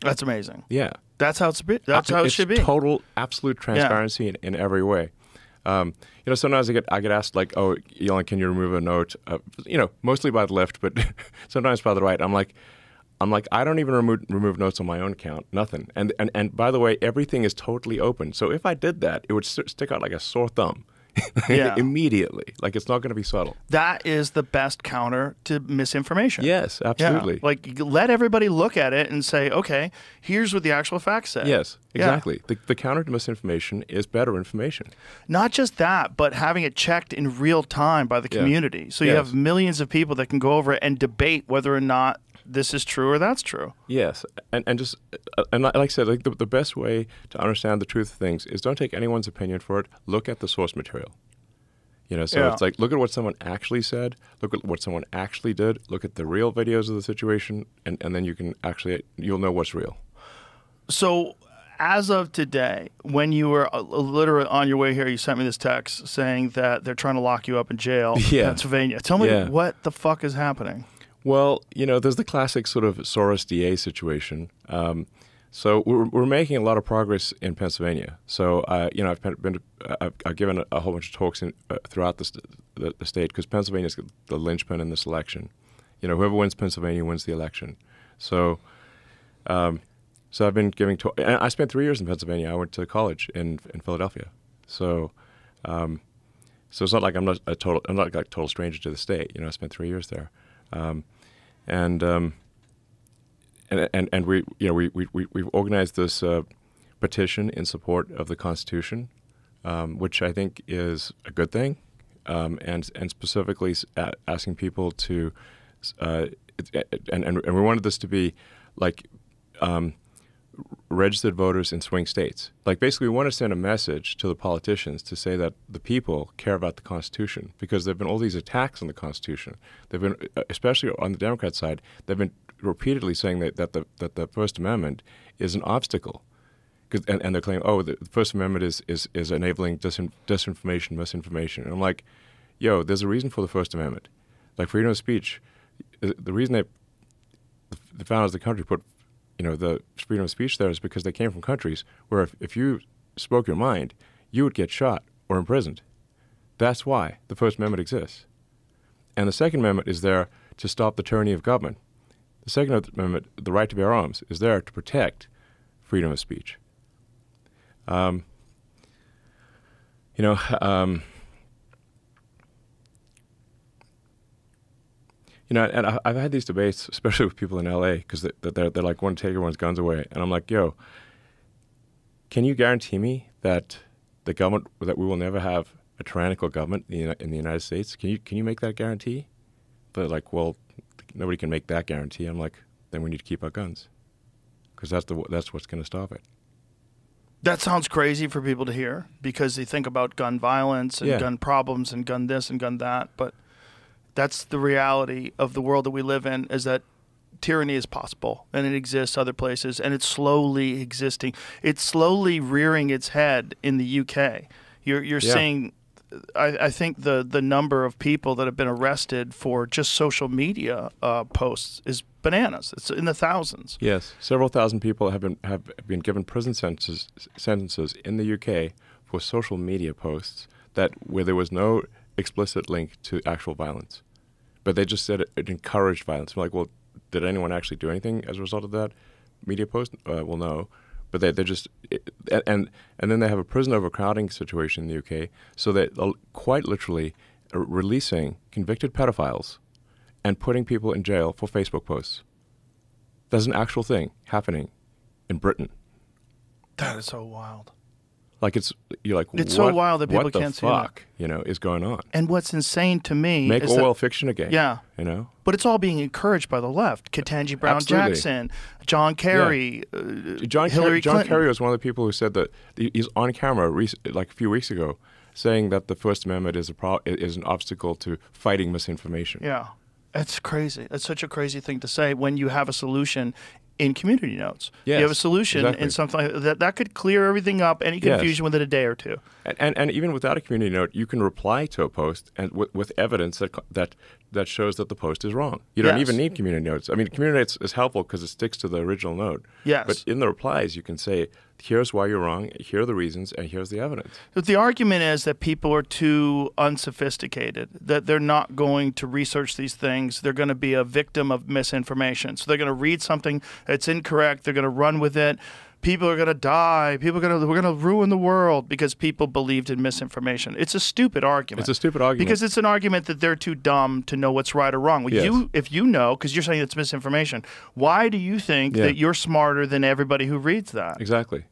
That's amazing. Yeah. That's how it's be. That's how it it's should be. Total, absolute transparency in, in every way. Um, you know, sometimes I get I get asked like, "Oh, Elon, can you remove a note?" Uh, you know, mostly by the left, but sometimes by the right. I'm like, I'm like, I don't even remove remove notes on my own account. Nothing. And and and by the way, everything is totally open. So if I did that, it would st- stick out like a sore thumb. Yeah. immediately. Like it's not going to be subtle. that is the best counter to misinformation. Yes, Yeah. absolutely. Like let everybody look at it and say, okay, here's what the actual facts say. yes, Yeah. exactly. The, the counter to misinformation is better information. Not just that, but having it checked in real time by the Yeah. community. So you Yes. have millions of people that can go over it and debate whether or not this is true or that's true. Yes, and and just and like I said, like the, the best way to understand the truth of things is don't take anyone's opinion for it. Look at the source material. You know, so Yeah. it's like look at what someone actually said, look at what someone actually did, look at the real videos of the situation, and, and then you can actually you'll know what's real. So, as of today, when you were uh, literally on your way here, you sent me this text saying that they're trying to lock you up in jail in Pennsylvania. Tell me Yeah. what the fuck is happening. Well, you know, there's the classic sort of Soros DA situation. Um, so we're, we're making a lot of progress in Pennsylvania. So, uh, you know, I've been, been I've, I've given a, whole bunch of talks in, uh, throughout the, st- the, the state because Pennsylvania is the linchpin in this election. You know, whoever wins Pennsylvania wins the election. So, um, so I've been giving talk. And I spent three years in Pennsylvania. I went to college in in Philadelphia. So, um, so it's not like I'm not a total. I'm not like a total stranger to the state. You know, I spent three years there, um, and um, and and and we you know we we we we've organized this uh, petition in support of the Constitution, um, which I think is a good thing, um, and and specifically asking people to, uh, and, and and we wanted this to be like. Um, registered voters in swing states. Like basically, we want to send a message to the politicians to say that the people care about the Constitution because there've been all these attacks on the Constitution. They've been, uh, especially on the Democrat side, they've been repeatedly saying that, that the that the First Amendment is an obstacle. And, and they're claiming, oh, the First Amendment is, is, is enabling disin- disinformation, misinformation. And I'm like, yo, there's a reason for the First Amendment. Like freedom of speech, the reason they the founders of the country put, you know, the freedom of speech there is because they came from countries where if, if you spoke your mind, you would get shot or imprisoned. That's why the First Amendment exists. And the Second Amendment is there to stop the tyranny of government. The Second Amendment, the right to bear arms, is there to protect freedom of speech. Um, you know, um, you know, and I, I've had these debates, especially with people in LA, because they, they're, they're like, want to take everyone's guns away. And I'm like, yo, can you guarantee me that the government, that we will never have a tyrannical government in the, in the United States. Can you can you make that guarantee? They're like, well, nobody can make that guarantee. I'm like, then we need to keep our guns because that's the that's what's going to stop it. That sounds crazy for people to hear because they think about gun violence and Yeah. gun problems and gun this and gun that. But that's the reality of the world that we live in is that tyranny is possible and it exists other places and it's slowly existing. It's slowly rearing its head in the UK. You're, you're Yeah. seeing, I, I think the, the number of people that have been arrested for just social media uh, posts is bananas. It's in the thousands. Yes, several thousand people have been have been given prison sentences sentences in the UK for social media posts that where there was no explicit link to actual violence, but they just said it, it encouraged violence. I'm like, well, did anyone actually do anything as a result of that media post? Uh, well, no, but they they just it, and and then they have a prison overcrowding situation in the UK, so they're quite literally uh, releasing convicted pedophiles and putting people in jail for Facebook posts. That's an actual thing happening in Britain. That is so wild. Like it's you're like It's so wild that people can't see that. fuck, you know, is going on. And what's insane to me Make is oil that, fiction again. Yeah. You know? but it's all being encouraged by the left. Ketanji Brown Absolutely. Jackson, John Kerry, uh, John, Hillary Kerry, John Kerry was one of the people who said that he's on camera like a few weeks ago saying that the First Amendment is a pro- is an obstacle to fighting misinformation. Yeah, it's crazy. It's such a crazy thing to say when you have a solution in community notes. you have a solution exactly. in something like that that could clear everything up, any Yes. confusion within a day or two. And, and and even without a community note, you can reply to a post and with, with evidence that that that shows that the post is wrong. You don't Yes. even need community notes. I mean, community notes is helpful because it sticks to the original note. Yes. But in the replies, you can say, "Here's why you're wrong. Here are the reasons, and here's the evidence." But the argument is that people are too unsophisticated, that they're not going to research these things. They're going to be a victim of misinformation. So they're going to read something that's incorrect, they're going to run with it. People are going to die. People are going to we're going to ruin the world because people believed in misinformation. It's a stupid argument. It's a stupid argument. because it's an argument that they're too dumb to know what's right or wrong. Well, Yes. you if you know because you're saying it's misinformation, why do you think Yeah. that you're smarter than everybody who reads that? Exactly.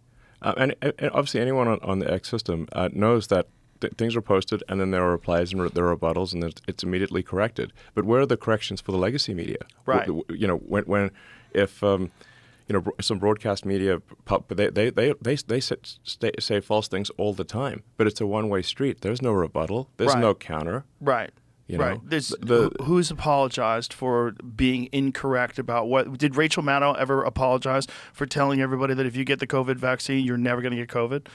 Uh, and, and obviously, anyone on, on the X system uh, knows that th- things are posted and then there are replies and re- there are rebuttals and it's immediately corrected. But where are the corrections for the legacy media? Right. W- you know, when, when if um, you know some broadcast media, pub- they they they they, they say, false things all the time, but it's a one way street. There's no rebuttal. There's Right. no counter. Right. You right. There's the- who- who's apologized for being incorrect about what did Rachel Maddow ever apologize for telling everybody that if you get the COVID vaccine, you're never going to get COVID?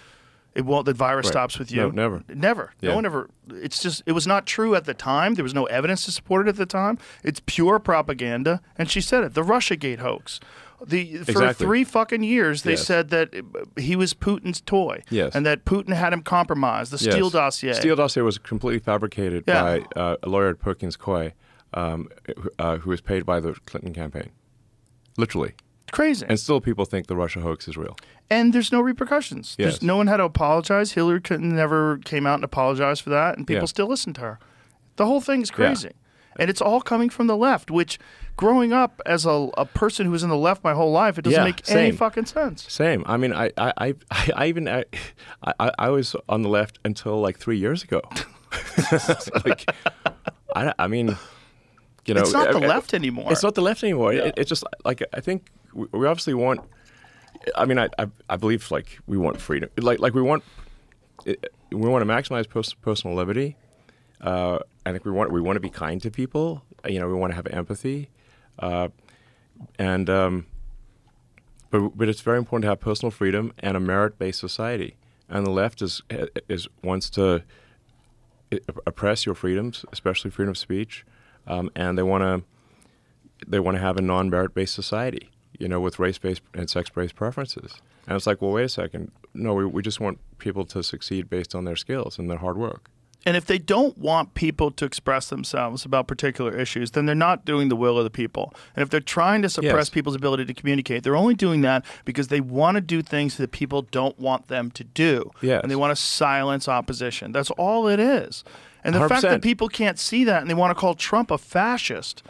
It won't. The virus Right. stops with you. No, never. Never. No one ever. It's just. It was not true at the time. There was no evidence to support it at the time. It's pure propaganda. And she said it. The RussiaGate hoax. The for Exactly. three fucking years they Yes. said that he was Putin's toy. Yes. And that Putin had him compromised. The Yes. Steele dossier. The Steele dossier was completely fabricated Yeah. by uh, a lawyer at Perkins Coie, um, who- uh, who was paid by the Clinton campaign. Literally. Crazy. And still, people think the Russia hoax is real. and there's no repercussions. There's Yes. no one had to apologize. Hillary Clinton never came out and apologized for that, and people Yeah. still listen to her. The whole thing's crazy, and it's all coming from the left. Which, growing up as a, a person who was in the left my whole life, it doesn't Yeah, make any fucking sense. Same. I mean, I, I, I, I even, I, I, I was on the left until like three years ago. like, I, I mean, you know, it's not the I- left anymore. It's not the left anymore. It, it's just like I think we, we obviously want. I mean, I, I I believe like we want freedom. Like like we want it, we want to maximize pers- personal liberty. Uh, I think we want we want to be kind to people. You know, we want to have empathy, uh, and um, but but it's very important to have personal freedom and a merit based society. And the left is is wants to oppress your freedoms, especially freedom of speech, um, and they want to they want to have a non merit based society. You know, with race based and sex based preferences. And it's like, well, wait a second. No, we, we just want people to succeed based on their skills and their hard work. And if they don't want people to express themselves about particular issues, then they're not doing the will of the people. And if they're trying to suppress Yes. people's ability to communicate, they're only doing that because they want to do things that people don't want them to do. Yes. And they want to silence opposition. That's all it is. And the fact that people can't see that and they want to call Trump a fascist.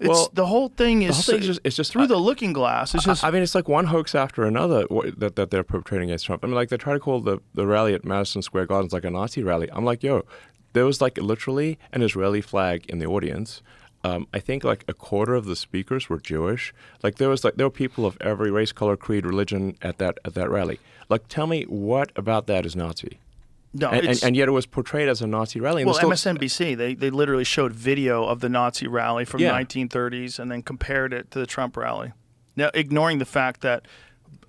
It's, Well, the whole thing is, whole thing is just- it's just- through the looking glass. It's just I, I mean, it's like one hoax after another that, that they're perpetrating against Trump. I mean, like they try to call the, the rally at Madison Square Gardens like a Nazi rally. I'm like, yo, there was like literally an Israeli flag in the audience. Um, I think like a quarter of the speakers were Jewish. Like there was like there were people of every race, color, creed, religion at that at that rally. Like, tell me what about that is Nazi? No, and, and, and yet it was portrayed as a Nazi rally. And well, still- MSNBC they they literally showed video of the Nazi rally from Yeah. the 1930s and then compared it to the Trump rally. Now, ignoring the fact that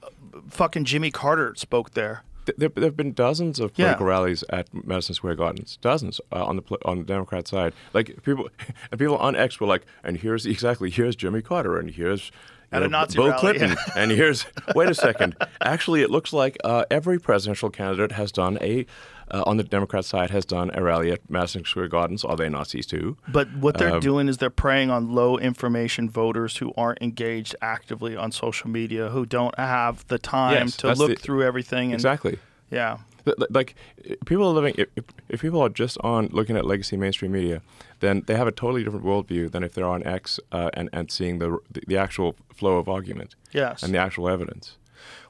uh, fucking Jimmy Carter spoke there. There, there have been dozens of Yeah. political rallies at Madison Square Gardens, dozens uh, on the on the Democrat side. Like people, and people on X were like, and here's exactly here's Jimmy Carter, and here's At a Nazi Bill rally, Clinton, and here's wait a second. Actually, it looks like uh, every presidential candidate has done a uh, on the Democrat side has done a rally at Madison Square Gardens. Are they Nazis too? But what they're Um, doing is they're preying on low information voters who aren't engaged actively on social media, who don't have the time Yes, to look the- through everything. And, Exactly. Yeah. Like people are living if, if- people are just on looking at legacy mainstream media then they have a totally different worldview than if they're on x uh, and, and seeing the, the the actual flow of argument Yes. and the actual evidence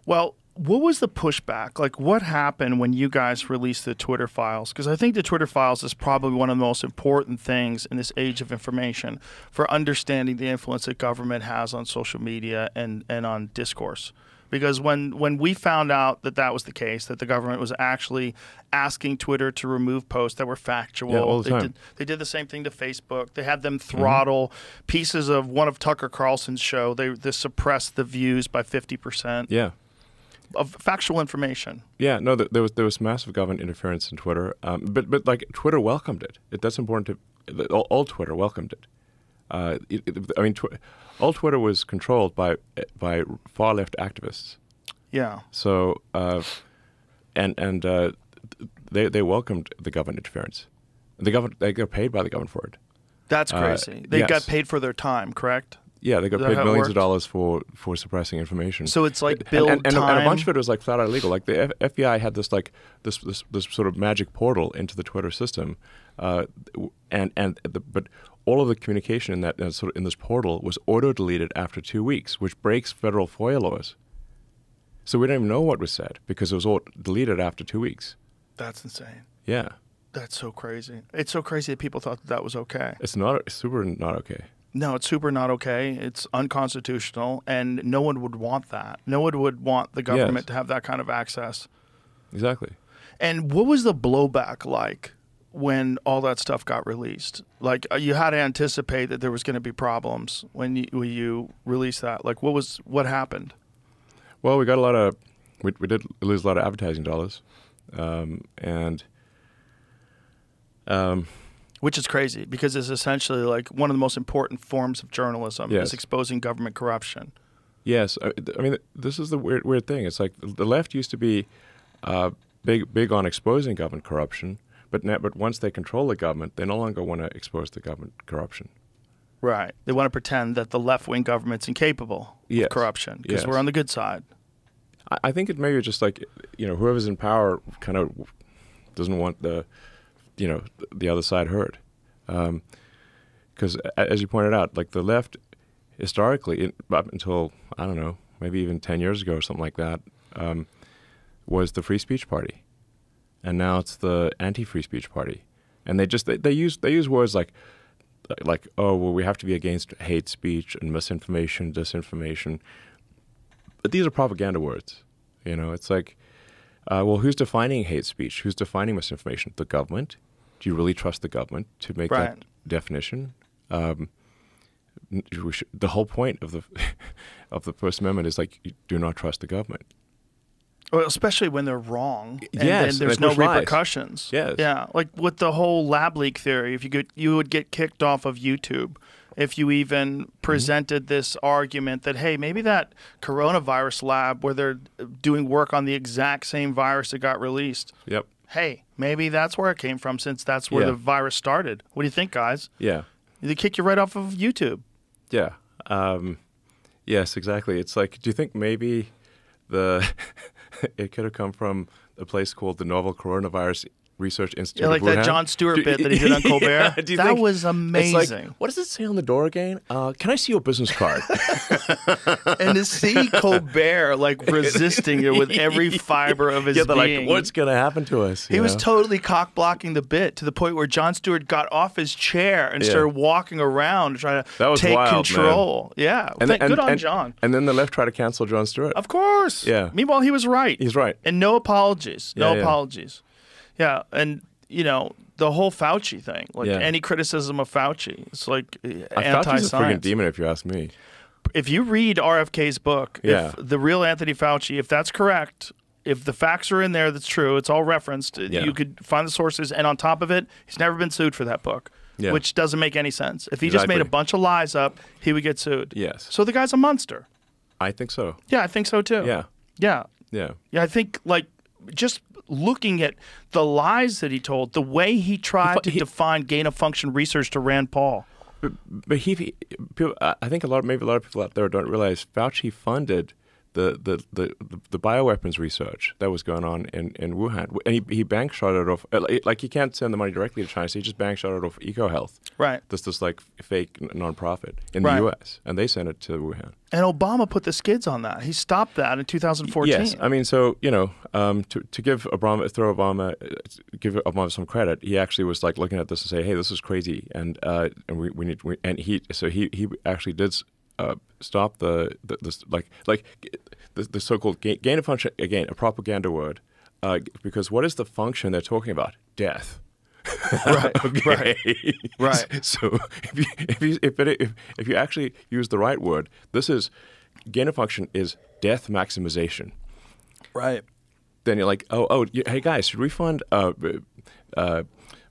Well, what was the pushback? Like, what happened when you guys released the Twitter files? Because I think the Twitter files is probably one of the most important things in this age of information for understanding the influence that government has on social media and, and on discourse. Because when, when we found out that that was the case, that the government was actually asking Twitter to remove posts that were factual, Yeah, all the they, time. Did, they did the same thing to Facebook. They had them throttle pieces of one of Tucker Carlson's show. They, they suppressed the views by 50% yeah of factual information. yeah no th- there was there was massive government interference in twitter um, but but like twitter welcomed it, it that's important to all, all twitter welcomed it uh, it, it- I mean, tw- all Twitter was controlled by by far left activists. Yeah. So, uh, and and uh, they they welcomed the government interference. The government they got paid by the government for it. That's Uh, crazy. they got paid for their time, correct? Yeah, they got paid millions of dollars for for suppressing information. So it's like And- build and, and, a- and a bunch of it was like flat out illegal. Like the F- FBI had this like this, this this sort of magic portal into the Twitter system, uh, and and the, but all of the communication in that uh, sort of in this portal was auto deleted after two weeks, which breaks federal FOIA laws. So we don't even know what was said because it was all deleted after two weeks. That's insane. Yeah, That's so crazy. It's so crazy that people thought that that was okay. it's not it's super not okay. No, it's super not okay. It's unconstitutional, and no one would want that. No one would want the government Yes. to have that kind of access. Exactly. And what was the blowback like when all that stuff got released? Like uh, you had to anticipate that there was going to be problems when you, when you released that. Like what was what happened? Well, we got a lot of, we, we did lose a lot of advertising dollars, um, and um, Which is crazy because it's essentially like one of the most important forms of journalism Yes. is exposing government corruption. yes, I, I mean this is the weird weird thing. It's like the left used to be uh, big big on exposing government corruption, but now, but once they control the government, they no longer want to expose the government corruption. Right. They want to pretend that the left wing government's incapable Yes. of corruption because Yes. we're on the good side. I, I think it maybe just like you know whoever's in power kind of doesn't want the you know the other side heard, because as you pointed out, like the left historically in, up until I don't know maybe even ten years ago or something like that um, was the free speech party, and now it's the anti-free speech party, and they just they, they use they use words like like oh well we have to be against hate speech and misinformation disinformation but these are propaganda words. You know, it's like, uh, well, who's defining hate speech? Who's defining misinformation? The government. Do you really trust the government to make Right. that definition? Um, we should, the whole point of the of the First Amendment is like, you do not trust the government. Well, especially when they're wrong. And Yes, there's no push lies. repercussions. Yes. Yeah. Like with the whole lab leak theory, if you could you would get kicked off of YouTube if you even Mm-hmm. presented this argument that hey, maybe that coronavirus lab where they're doing work on the exact same virus that got released. Yep. Hey, maybe that's where it came from since that's where Yeah. the virus started. What do you think, guys? Yeah. They kick you right off of YouTube. Yeah. Um, yes, exactly. It's like, do you think maybe the it could have come from a place called the novel coronavirus Research Institute. Yeah, like that. Jon Stewart bit that he did on Colbert. Yeah, That think- was it's like, amazing. what does it say on the door again? Uh, can I see your business card? and to see Colbert like resisting it with every fiber of his yeah, being. like, what's going to happen to us? He you was totally cock blocking the bit to the point where Jon Stewart got off his chair and Yeah. started walking around to try to take wild, man. control. Yeah, And Thank- then- good on and- Jon. And then the left tried to cancel Jon Stewart. Of course. Yeah. Meanwhile, he was right. He's right. And no apologies. No apologies. Yeah, and you know the whole Fauci thing, like Yeah. any criticism of Fauci, it's like uh, Uh, Fauci's a freaking demon, if you ask me. if you read RFK's book, Yeah. if the real Anthony Fauci, if that's correct, if the facts are in there, that's true. It's all referenced. Yeah. You could find the sources, and on top of it, he's never been sued for that book, Yeah. which doesn't make any sense. If he just made a bunch of lies up, he would get sued. Yes. So the guy's a monster. I think so. Yeah, I think so too. Yeah. Yeah. Yeah. Yeah, I think like just looking at the lies that he told, the way he tried to he- define gain of function research to Rand Paul. But he, he- people, I I think a lot, maybe a lot of people out there don't realize Fauci funded the the, the, the, bioweapons research that was going on in, in Wuhan, and he, he bank shot it off. uh, Like, like he can't send the money directly to China, so he just bank shot it off EcoHealth. Right. This this like fake nonprofit in Right. the U.S. and they sent it to Wuhan. And Obama put the skids on that. He stopped that in 2014. Yes, I mean, so you know, um, to to give Obama, throw Obama, uh, give Obama some credit, he actually was like looking at this and say, "Hey, this is crazy," and uh, and we, we need, we, and he, so he he actually did uh, stop the, the this like like the, the so-called gain, gain of function again, a propaganda word, uh, because what is the function they're talking about? Death. right, Okay. Right. So if you if you if, it, if if you actually use the right word, this is gain of function is death maximization. right. Then you're like, oh oh, hey guys, should we fund uh, uh,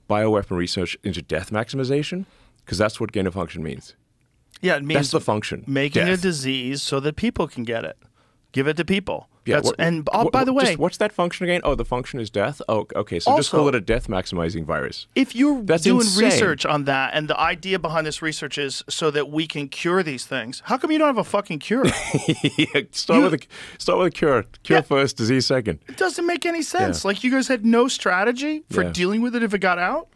bioweapon research into death maximization? Because that's what gain of function means. Yeah, it means That's the function. making a disease so that people can get it. Give it to people. Yeah, That's, what- and oh, what- by the way, just what's that function again? Oh, the function is death. Oh, okay. So just call it a death maximizing virus. if you're That's doing insane. research on that, and the idea behind this research is so that we can cure these things, how come you don't have a fucking cure? Yeah, start You- with a start with a cure. Cure Yeah. first, disease second. It doesn't make any sense. Yeah. Like you guys had no strategy for dealing with it if it got out,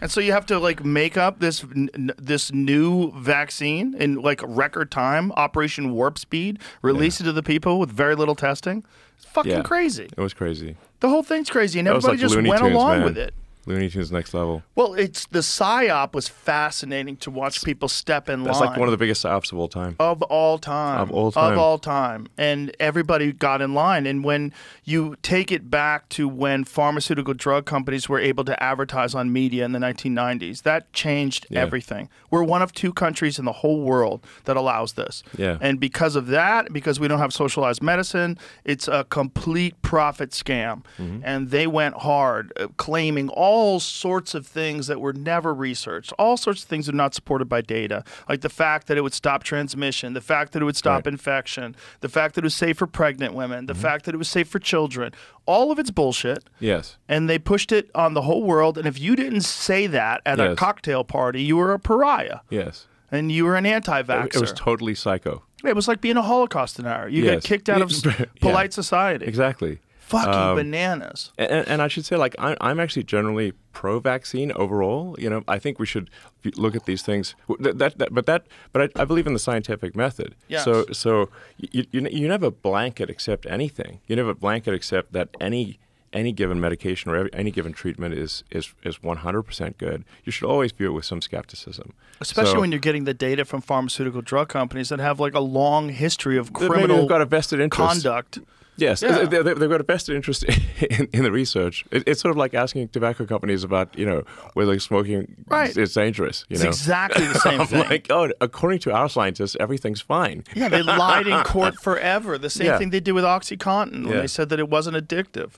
and so you have to like make up this n- this new vaccine in like record time, Operation Warp Speed, release it to the people with very little testing. It's fucking Yeah. crazy. It was crazy. The whole thing's crazy, and That everybody like just Looney went Tunes, along man. with it. Looney Tunes next level. Well, it's the psyop was fascinating to watch people step in That's line. like one of the biggest ops of all time. of all time Of all time. of all time and everybody got in line and when you take it back to when pharmaceutical drug companies were able to advertise on media in the 1990s that changed Yeah. everything we're one of two countries in the whole world that allows this Yeah. and because of that because we don't have socialized medicine it's a complete profit scam Mm-hmm. and they went hard uh, claiming all sorts of things that were never researched all sorts of things that are not supported by data like the fact that it would stop transmission the fact that it would stop Right. Infection the fact that it was safe for pregnant women the mm-hmm. fact that it was safe for children all of it's bullshit Yes. and they pushed it on the whole world and if you didn't say that at a cocktail party you were a pariah Yes. and you were an anti-vaxxer it was totally psycho. it was like being a Holocaust denier. You Yes. got kicked out of Yeah. polite society. Exactly. Fucking Um, bananas. And, and I should say, like, I'm, I'm actually generally pro-vaccine overall. You know, I think we should look at these things. That, that, that- but that, but I, I believe in the scientific method. Yes. So, so you, you, you never blanket accept anything. You never blanket accept that any any given medication or any given treatment is is is 100% good. You should always view it with some skepticism. Especially So- when you're getting the data from pharmaceutical drug companies that have like a long history of criminal got a vested interest. conduct. Yes, Yeah. they, they've got a vested interest in, in the research. It, it's sort of like asking tobacco companies about, you know, whether smoking Right. is dangerous. You It's know, exactly the same thing. like, oh, according to our scientists, everything's fine. Yeah, they lied in court forever. The same Yeah. thing they did with OxyContin when Yeah. they said that it wasn't addictive.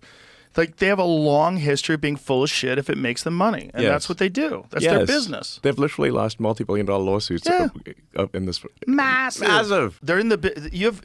Like they have a long history of being full of shit if it makes them money, and Yes. that's what they do. That's their business. They've literally lost multi-billion-dollar lawsuits Yeah. up, up in this. massive. Massive. They're in the. You have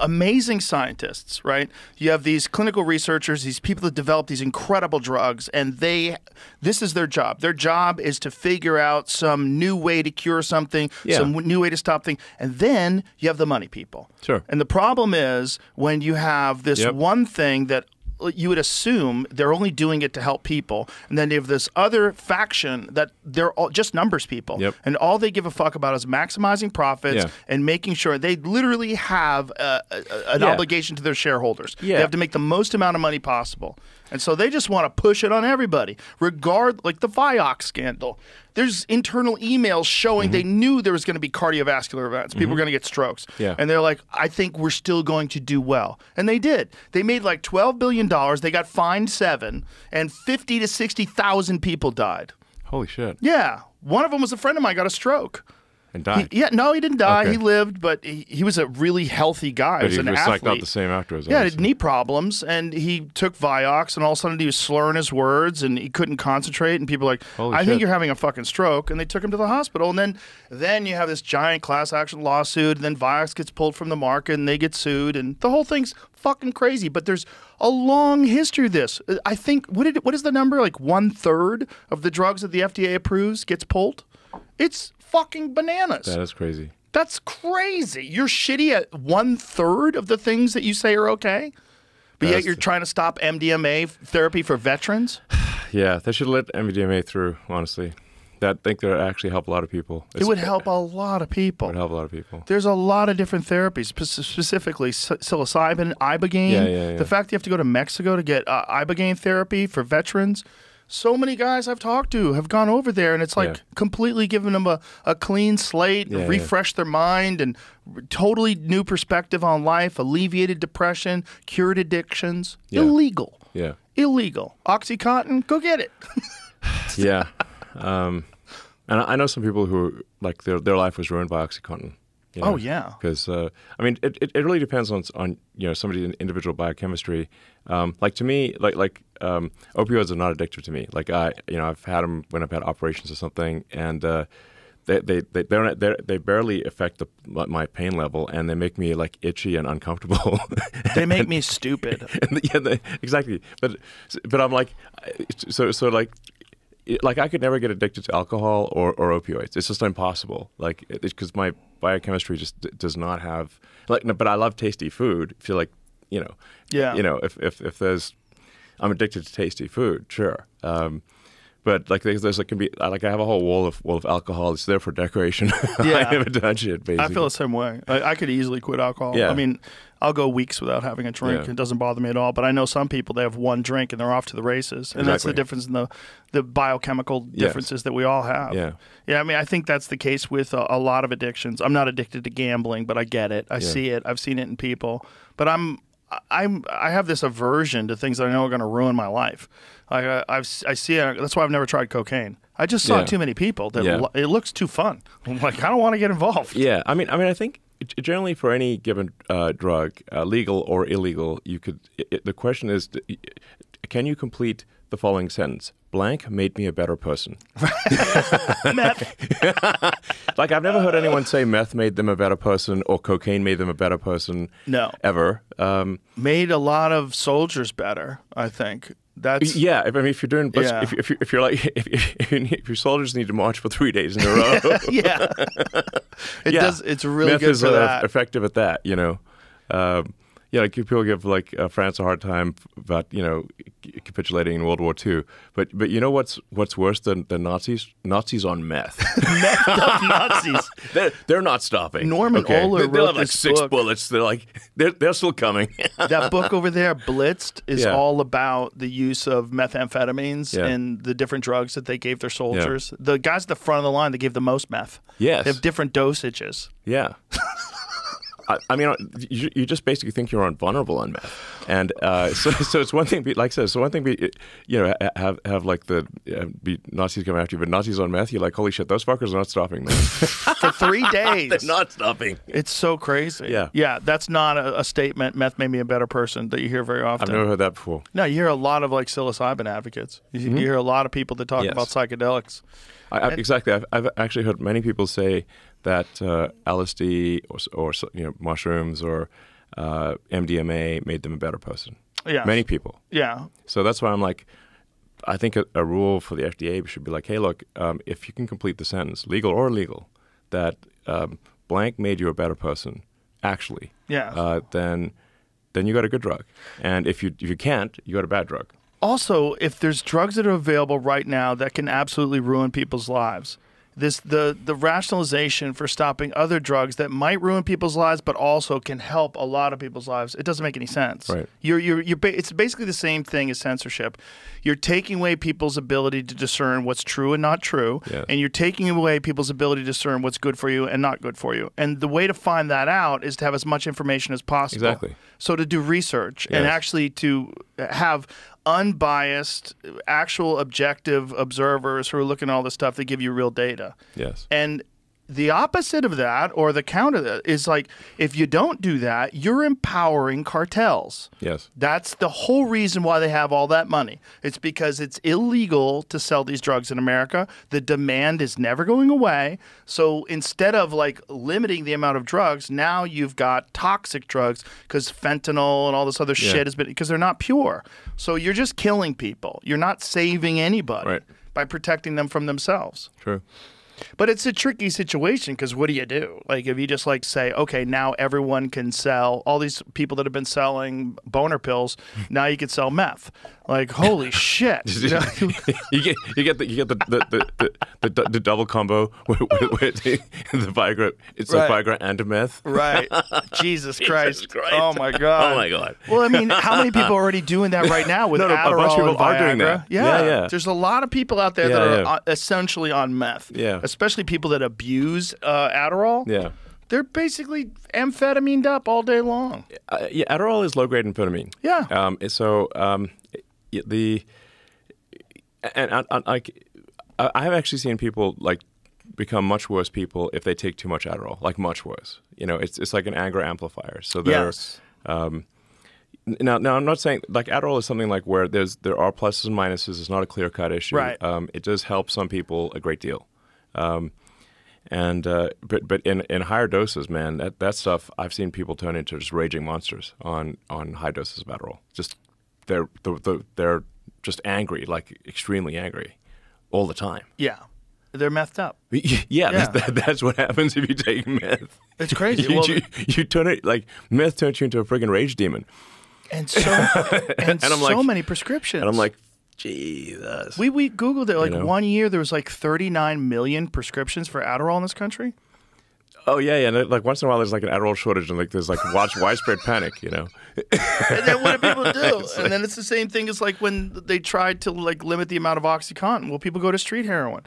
amazing scientists, right? You have these clinical researchers, these people that develop these incredible drugs, and they. This is their job. Their job is to figure out some new way to cure something, Yeah. some new way to stop things, and then you have the money people. Sure. And the problem is when you have this Yep. one thing that you would assume they're only doing it to help people, and then they have this other faction that they're all just numbers people, Yep. and all they give a fuck about is maximizing profits Yeah. and making sure they literally have uh, a, a, an Yeah. obligation to their shareholders. Yeah. They have to make the most amount of money possible, and so they just want to push it on everybody, regard like the Vioxx scandal. There's internal emails showing they mm-hmm. knew there was going to be cardiovascular events. People were going to get strokes. Yeah. And they're like, I think we're still going to do well. And they did. They made like $12 billion. They got fined seven, and 50 to 60,000 people died. Holy shit! Yeah. One of them was a friend of mine, got a stroke. And He- yeah, no, he didn't die. Okay. He lived, but he, he was a really healthy guy. but he he was was an like not the same afterwards. Yeah, he had knee problems, and he took Vioxx, and all of a sudden he was slurring his words, and he couldn't concentrate. And people were like, Holy "I think you're having a fucking stroke," and they took him to the hospital. And then, then you have this giant class action lawsuit, and then Vioxx gets pulled from the market, and they get sued, and the whole thing's fucking crazy. But there's a long history of this. I think what did what is the number? Like one third of the drugs that the FDA approves gets pulled. It's fucking bananas. That is crazy. That's crazy. You're shitty at one third of the things that you say are okay, but yet you're trying to stop MDMA therapy for veterans. Yeah, they should let MDMA through. Honestly, that think that would actually help a lot of people. It would help a lot of people. It would help a lot of people. There's a lot of different therapies, specifically psilocybin, ibogaine. Yeah, yeah, yeah. The fact you have to go to Mexico to get uh, ibogaine therapy for veterans. So many guys I've talked to have gone over there, and it's like Yeah. completely giving them a, a clean slate, Yeah, yeah. refresh their mind, and totally new perspective on life, alleviated depression, cured addictions. Yeah. Illegal. Yeah, Illegal. Oxycontin, go get it. yeah. Um, and I know some people who like their their life was ruined by OxyContin. you Oh, yeah. because uh, I mean it, it, it really depends on on you know somebody's individual biochemistry. Um, like to me, like like um, opioids are not addictive to me. Like I you know I've had them when I've had operations or something, and uh, they they they they're not, they're, they barely affect the, my pain level, and they make me like itchy and uncomfortable. They make me stupid. And, yeah, they, exactly. But but I'm like, so so like. Like I could never get addicted to alcohol or, or opioids. It's just impossible. Like because my biochemistry just d- does not have like. No, but I love tasty food. Feel like you know. Yeah. You know, if if if there's, I'm addicted to tasty food. Sure. Um, but like there's, there's like can be like I have a whole wall of wall of alcohol. It's there for decoration. Yeah. I never touch it. Basically. I feel the same way. I, I could easily quit alcohol. Yeah. I mean, I'll go weeks without having a drink. Yeah. It doesn't bother me at all. But I know some people they have one drink and they're off to the races, and that's the difference in the the biochemical Yes. differences that we all have. Yeah. Yeah. I mean, I think that's the case with a, a lot of addictions. I'm not addicted to gambling, but I get it. I see it. I've seen it in people. But I'm I'm I have this aversion to things that I know are going to ruin my life. Like I, I've I see it. That's why I've never tried cocaine. I just saw Yeah. too many people that Yeah. it looks too fun. I'm like I don't want to get involved. Yeah, I mean, I mean, I think generally for any given uh, drug, uh, legal or illegal, you could. i i the question is, can you complete the following sentence? Blank made me a better person. Meth. Like I've never heard anyone say meth made them a better person or cocaine made them a better person. No. ever. Um, made a lot of soldiers better. I think that's yeah, if, I mean, if you're doing, Yeah. if, if, you're, if you're like, if, if, you need- if your soldiers need to march for three days in a row, yeah. it yeah, does. It's really meth good is for uh, that. effective at that. You know, um, yeah, like people give like uh, France a hard time about you know c- capitulating in World War II, but but you know what's what's worse than, than Nazis? Nazis on meth. Meth up Nazis. they're, they're not stopping. Norman okay? Ohler They- wrote have like six book. bullets. They're like they're they're still coming. That book over there, Blitzed, is Yeah. all about the use of methamphetamines Yeah. and the different drugs that they gave their soldiers. The guys at the front of the line, they gave the most meth. Yes. They have different dosages. Yeah. I, I mean, you, you just basically think you're vulnerable on meth, and uh, so so it's one thing. Be, like I said, it's one thing. Be you know have have like the uh, be Nazis come after you, but Nazis on meth, you're like, holy shit, those fuckers are not stopping, man. For three days. They're not stopping. It's so crazy. Yeah. Yeah. That's not a, a statement, meth made me a better person, that you hear very often. I've never heard that before. No, you hear a lot of like psilocybin advocates. You, you hear a lot of people that talk. Yes. about psychedelics. I, I, exactly. I've, I've actually heard many people say that uh, LSD or, or you know mushrooms or uh, MDMA made them a better person. Yeah. Many people. Yeah. So that's why I'm like, I think a, a rule for the FDA should be like, hey, look, um, if you can complete the sentence, legal or illegal, that um, blank made you a better person, actually, Yeah. uh, then then you got a good drug. And if you if you can't, you got a bad drug. also if there's drugs that are available right now that can absolutely ruin people's lives this the the rationalization for stopping other drugs that might ruin people's lives but also can help a lot of people's lives it doesn't make any sense Right. you're you're, you're ba- it's basically the same thing as censorship you're taking away people's ability to discern what's true and not true Yeah. and you're taking away people's ability to discern what's good for you and not good for you and the way to find that out is to have as much information as possible Exactly. So to do research and actually to have unbiased, actual objective observers who are looking at all this stuff that give you real data. Yes. And the opposite of that, or the counter that, is like if you don't do that, you're empowering cartels. Yes. That's the whole reason why they have all that money. It's because it's illegal to sell these drugs in America. The demand is never going away. So instead of like limiting the amount of drugs, now you've got toxic drugs because fentanyl and all this other Yeah. shit has been because they're not pure. So you're just killing people. You're not saving anybody Right. by protecting them from themselves. True. But it's a tricky situation because what do you do? Like, if you just like say, okay, now everyone can sell all these people that have been selling boner pills, hmm. now you can sell meth. Like, holy shit! You know? you get you get the you get the the the, the, the, double combo with, with, with the, the Viagra. It's Right. like Viagra and a meth. right? Jesus Christ. Christ. Oh my god! Oh my God. Well, I mean, how many people are already doing that right now with No, no, a Adderall bunch of people are doing that. Yeah. Yeah, yeah. There's a lot of people out there that Yeah, are yeah. uh, essentially on meth. Yeah. Especially people that abuse uh, Adderall. Yeah. They're basically amphetamine up all day long. Uh, yeah, Adderall is low grade amphetamine. Yeah. Um, so um, the and I, I, like I I have actually seen people like become much worse people if they take too much Adderall, like much worse. You know, it's it's like an anger amplifier. So they're Yes. now, now I'm not saying like Adderall is something like where there's there are pluses and minuses. It's not a clear cut issue. Right. Um, it does help some people a great deal. Um, and uh, but but in, in higher doses, man, that, that stuff I've seen people turn into just raging monsters on, on high doses of Adderall. Just they're the, the, they're just angry, like extremely angry, all the time. Yeah. They're methed up. Yeah, Yeah. That's, that, that's what happens if you take meth. It's crazy. You, Well, you, you turn it like meth turns you into a friggin' rage demon, and so and, I'm so like- many prescriptions. and I'm like, Jesus. we we googled it like know? one year there was like 39 million prescriptions for Adderall in this country. Oh yeah, yeah. and, Like once in a while, there's like an Adderall shortage, and like there's like watch widespread panic. You know. And then what do people do? and then it's the same thing as like when they tried to like limit the amount of OxyContin. Well, people go to street heroin.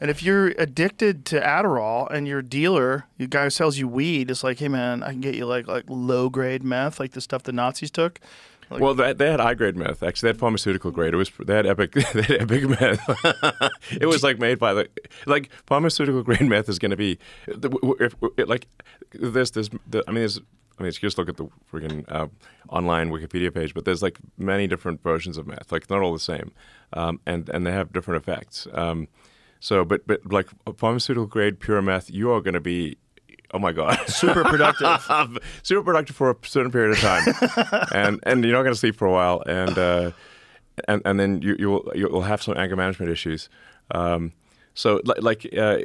And if you're addicted to Adderall and your dealer, your guy who sells you weed, is like, hey man, I can get you like like low grade meth, like the stuff the Nazis took. Well, they, they had high grade meth. Actually, they had pharmaceutical grade. It was they had epic. They had epic meth. it was like made by the like pharmaceutical grade meth is going to be w- if, like there's this. I mean, there's. I mean, just look at the freaking uh, online Wikipedia page, but there's like many different versions of meth. Like, not all the same, um, and and they have different effects. Um, so, but but like pharmaceutical grade pure meth, you are going to be. Oh my god! Super productive. super productive for a certain period of time, and and you're not going to sleep for a while, and uh, and and then you you'll you'll have some anger management issues. Um, so li- like uh,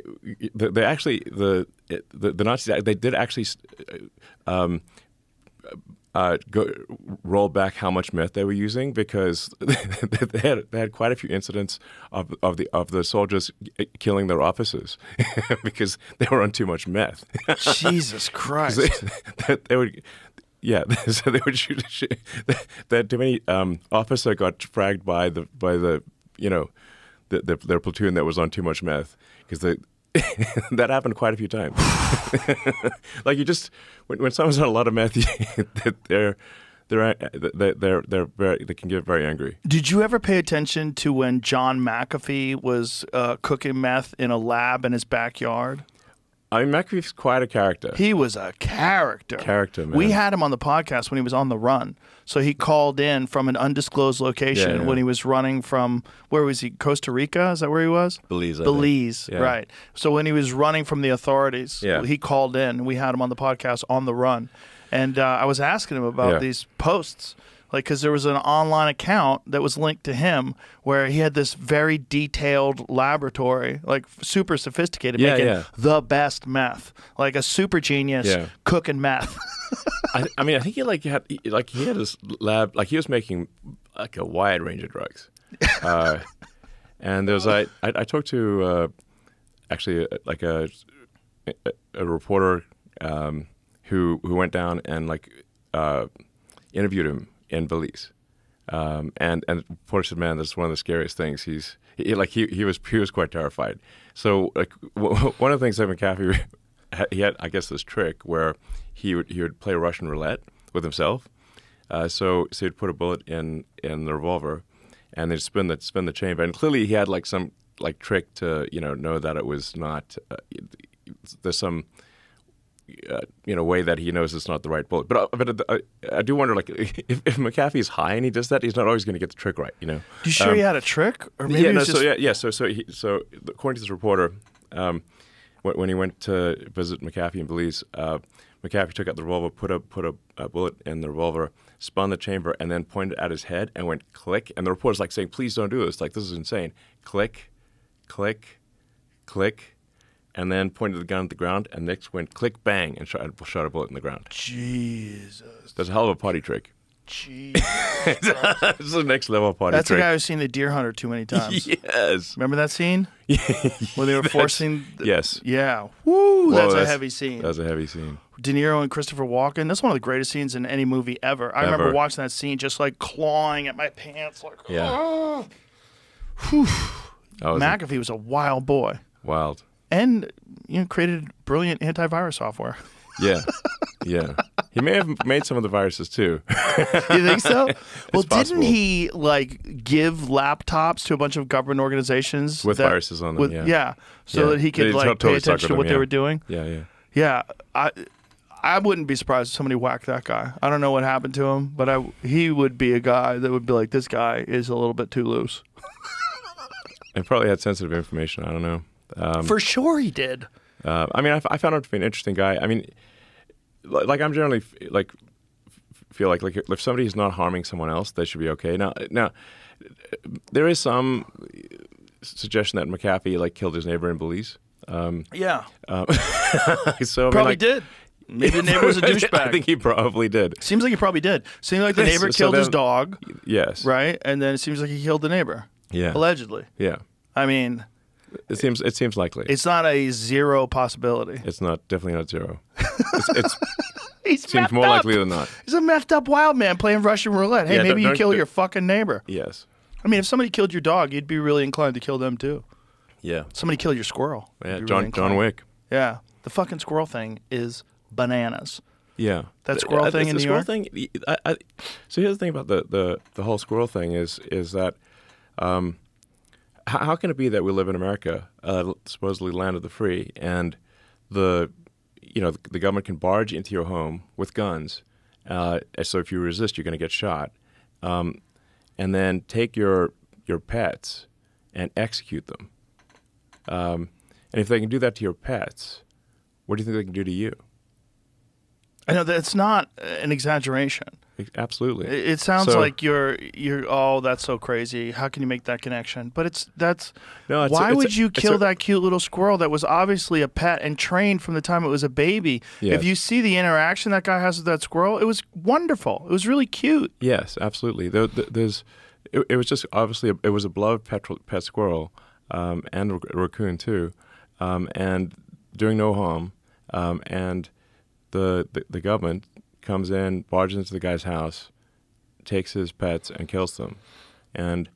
they they actually the the, the Nazis they did actually um, uh, go, roll back how much meth they were using because they had they had quite a few incidents of of the of the soldiers killing their officers because they were on too much meth. Jesus Christ. they, they would, yeah. So they would shoot. shoot that too many um, officer got fragged by the by the you know the, the, their platoon that was on too much meth because they. that happened quite a few times. like you just when, when someone's on a lot of meth, they're they're they're they're they're very they can get very angry. Did you ever pay attention to when John McAfee was uh, cooking meth in a lab in his backyard? I mean, McAfee's quite a character. He was a character. Character, man. We had him on the podcast when he was on the run. So he called in from an undisclosed location Yeah, yeah. when he was running from where was he? Costa Rica? Is that where he was? Belize, I. Belize, Yeah. right. So when he was running from the authorities, he called in. We had him on the podcast on the run. And uh, I was asking him about these posts. Like, because there was an online account that was linked to him where he had this very detailed laboratory, like super sophisticated, Yeah, making yeah. the best meth, like a super genius Yeah. cooking meth. I, I mean, I think he like had like he had his lab like he was making like a wide range of drugs. Uh, and there's I I, I talked to uh, actually uh, like a a, a reporter um, who who went down and like uh, interviewed him in Belize. Um, and and said, "Man, this is one of the scariest things." He's he, like he he was he was quite terrified. So like one of the things that McAfee he had, I guess, this trick where he would he would play Russian roulette with himself. Uh, so so he'd put a bullet in in the revolver, and they'd spin the spin the chamber. And clearly he had like some like trick to you know know that it was not. Uh, there's some. Uh, you know, way that he knows it's not the right bullet, but uh, but uh, I do wonder, like, if, if McAfee's high and he does that, he's not always going to get the trick right. You know, Do You sure Um, he had a trick, or maybe yeah, no, was so yeah, yeah. So so he, so according to this reporter, um, when, when he went to visit McAfee in Belize, uh, McAfee took out the revolver, put a put a, a bullet in the revolver, spun the chamber, and then pointed at his head and went click. And the reporter's like saying, "Please don't do this. Like this is insane." Click, click, click, and then pointed the gun at the ground, and next went click bang and shot, shot a bullet in the ground. Jesus, That's a hell of a potty trick. Jesus. this is the next level potty That's the trick. guy who's seen the Deer Hunter too many times. yes. Remember that scene Yeah. where they were That's- forcing? The, Yes. Yeah. Woo. Whoa, that's, a heavy scene. That's a heavy scene. De Niro and Christopher Walken. That's one of the greatest scenes in any movie ever. I remember watching that scene, just like clawing at my pants, like. Yeah. "Ah." Oh, it was McAfee was a wild boy, wild. And you know created brilliant antivirus software. Yeah, yeah. He may have made some of the viruses too. You think so? well, possible. didn't he like give laptops to a bunch of government organizations With that- viruses on them, with- yeah. so Yeah. that he could like totally pay attention to what them, they were doing. yeah, yeah. Yeah, I I wouldn't be surprised if somebody whacked that guy. I don't know what happened to him, but I he would be a guy that would be like, this guy is a little bit too loose. And probably had sensitive information. I don't know. Um, For sure, he did. uh, I mean, I found him to be an interesting guy. I mean, li- like I'm generally like feel like like if somebody is not harming someone else, they should be okay. Now, now there is some suggestion that McAfee like killed his neighbor in Belize. Um, Yeah, so I mean, probably like, did. Maybe the neighbor was a douchebag. I think he probably did. seems like he probably did. Seems like the neighbor so killed his then- dog, Yes. right? And then it seems like he killed the neighbor, Yeah. allegedly. Yeah. I mean, It seems it seems likely. it's not a zero possibility. It's not definitely not zero. It's, it's He seems more likely than not. He's a messed up wild man playing Russian roulette. Hey, Yeah, maybe don't- you don't- kill your fucking neighbor. Yes. I mean, if somebody killed your dog, you'd be really inclined to kill them too. Yeah. Somebody killed your squirrel. you'd Yeah. be John really John inclined. Wick. Yeah, the fucking squirrel thing is bananas. Yeah. That squirrel thing the in New squirrel York? thing. I, I, so here's the thing about the, the, the whole squirrel thing is is that um, how, can it be that we live in America, uh, supposedly land of the free, and the you know the, the government can barge into your home with guns, uh, so if you resist, you're going to get shot, um, and then take your your pets and execute them. Um, and if they can do that to your pets, what do you think they can do to you? I know that's not an exaggeration. Absolutely. It, it sounds So- like you're you're oh that's so crazy. How can you make that connection? But it's that's No, it's a- why a- would you kill a- that cute little squirrel that was obviously a pet and trained from the time it was a baby? Yes. If you see the interaction that guy has with that squirrel, it was wonderful. It was really cute. Yes, absolutely. There, there- there's, it, it was just obviously a, it was a beloved pet, pet squirrel um, and a raccoon too, um, and doing no harm. Um, and the, the the government comes in, barges into the guy's house, takes his pets and kills them. And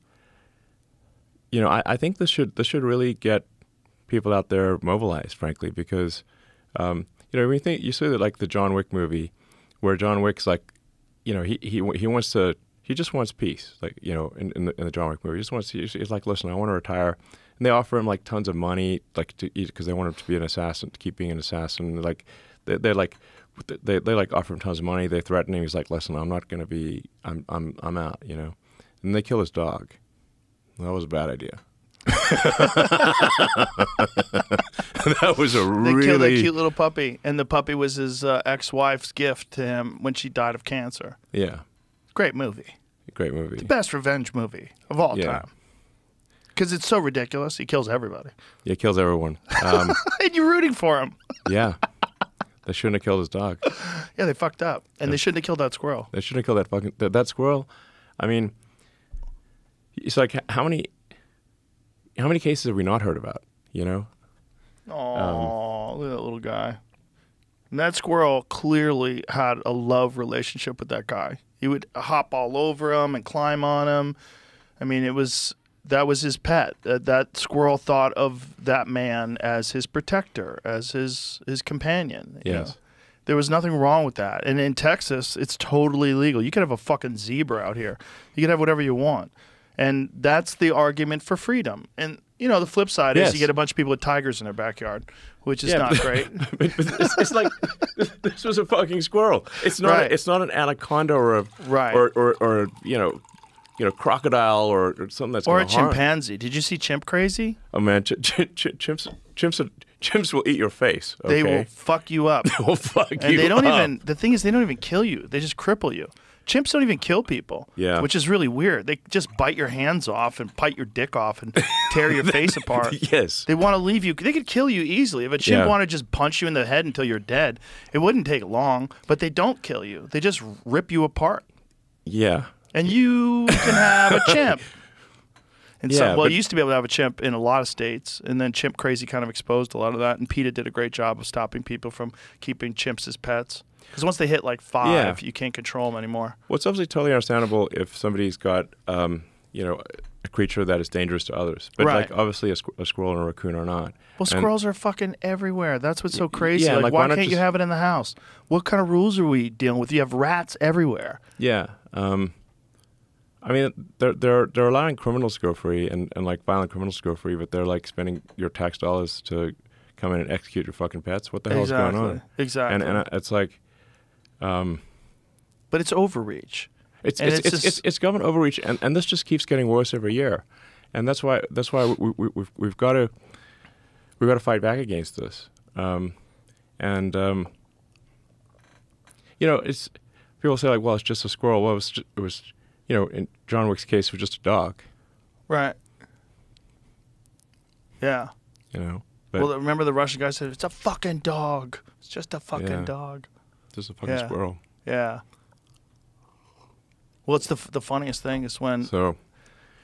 you know, I, I think this should this should really get people out there mobilized, frankly, because um, you know when you think you see that like the John Wick movie, where John Wick's like, you know, he he he wants to he just wants peace, like you know, in, in the in the John Wick movie, he just wants to, he's, like, listen, I want to retire, and they offer him like tons of money, like to because they want him to be an assassin, to keep being an assassin, like they, they're like. They, they like offer him tons of money. They threaten him. He's like, "Listen, I'm not going to be. I'm I'm I'm out." You know, and they kill his dog. That was a bad idea. that was a They really killed that cute little puppy, and the puppy was his uh, ex-wife's gift to him when she died of cancer. yeah, Great movie, great movie. The best revenge movie of all Yeah. time. Because it's so ridiculous, he kills everybody, Yeah, kills everyone. Um, and you're rooting for him. yeah, They shouldn't have killed his dog. Yeah, they fucked up, and they shouldn't have killed that squirrel. They shouldn't have killed that fucking that, that squirrel. I mean, it's like how many how many cases have we not heard about? You know, Oh, look at that little guy. And that squirrel clearly had a love relationship with that guy. He would hop all over him and climb on him. I mean, it was that was his pet. That, that squirrel thought of that man as his protector, as his his companion. you Yes. know. There was nothing wrong with that. And in Texas, it's totally legal. You could have a fucking zebra out here. You could have whatever you want. And that's the argument for freedom. And you know, the flip side is you get a bunch of people with tigers in their backyard, which is Yeah, not but- great. But- but it's, it's like this was a fucking squirrel. It's not. Right. it's not an anaconda or a Right. or, or or you know, you know, crocodile or, or something that's or a harm- chimpanzee. Did you see Chimp Crazy? Oh man, ch- ch- ch- chimps chimps chimps will eat your face. Okay? They will fuck you up. They will fuck and you they don't up. even the thing is they don't even kill you. They just cripple you. Chimps don't even kill people. Yeah. Which is really weird. They just bite your hands off and bite your dick off and tear your face apart. Yes. They want to leave you. They could kill you easily. If a chimp Yeah. wanted to just punch you in the head until you're dead, it wouldn't take long. But they don't kill you. They just rip you apart. Yeah. And you can have a chimp. And Yeah, so, well, you used to be able to have a chimp in a lot of states, and then Chimp Crazy kind of exposed a lot of that. And PETA did a great job of stopping people from keeping chimps as pets. Because once they hit like five, Yeah. you can't control them anymore. Well, it's obviously totally understandable if somebody's got, um, you know, a creature that is dangerous to others. But Right. like, obviously, a, squ- a squirrel and a raccoon are not. Well, And- squirrels are fucking everywhere. That's what's so crazy. yeah, like, like, why, why can't you have it in the house? What kind of rules are we dealing with? You have rats everywhere. Yeah. Um, I mean, they're they're they're allowing criminals to go free and, and like violent criminals to go free, but they're like spending your tax dollars to come in and execute your fucking pets. What the hell's exactly. going on? Exactly. And and it's like, um, but it's overreach. it's it's it's it's, just- it's, it's government overreach, and, and this just keeps getting worse every year, and that's why that's why we, we, we've we've got to we've got to fight back against this, um, and um, you know, it's people say like, well, it's just a squirrel. Well, it was ju- it was, you know, in John Wick's case, it was just a dog. Right. Yeah. You know, but well, remember the Russian guy said, it's a fucking dog. It's just a fucking Yeah. dog. just a fucking yeah. squirrel. Yeah. Well, it's the the funniest thing is when So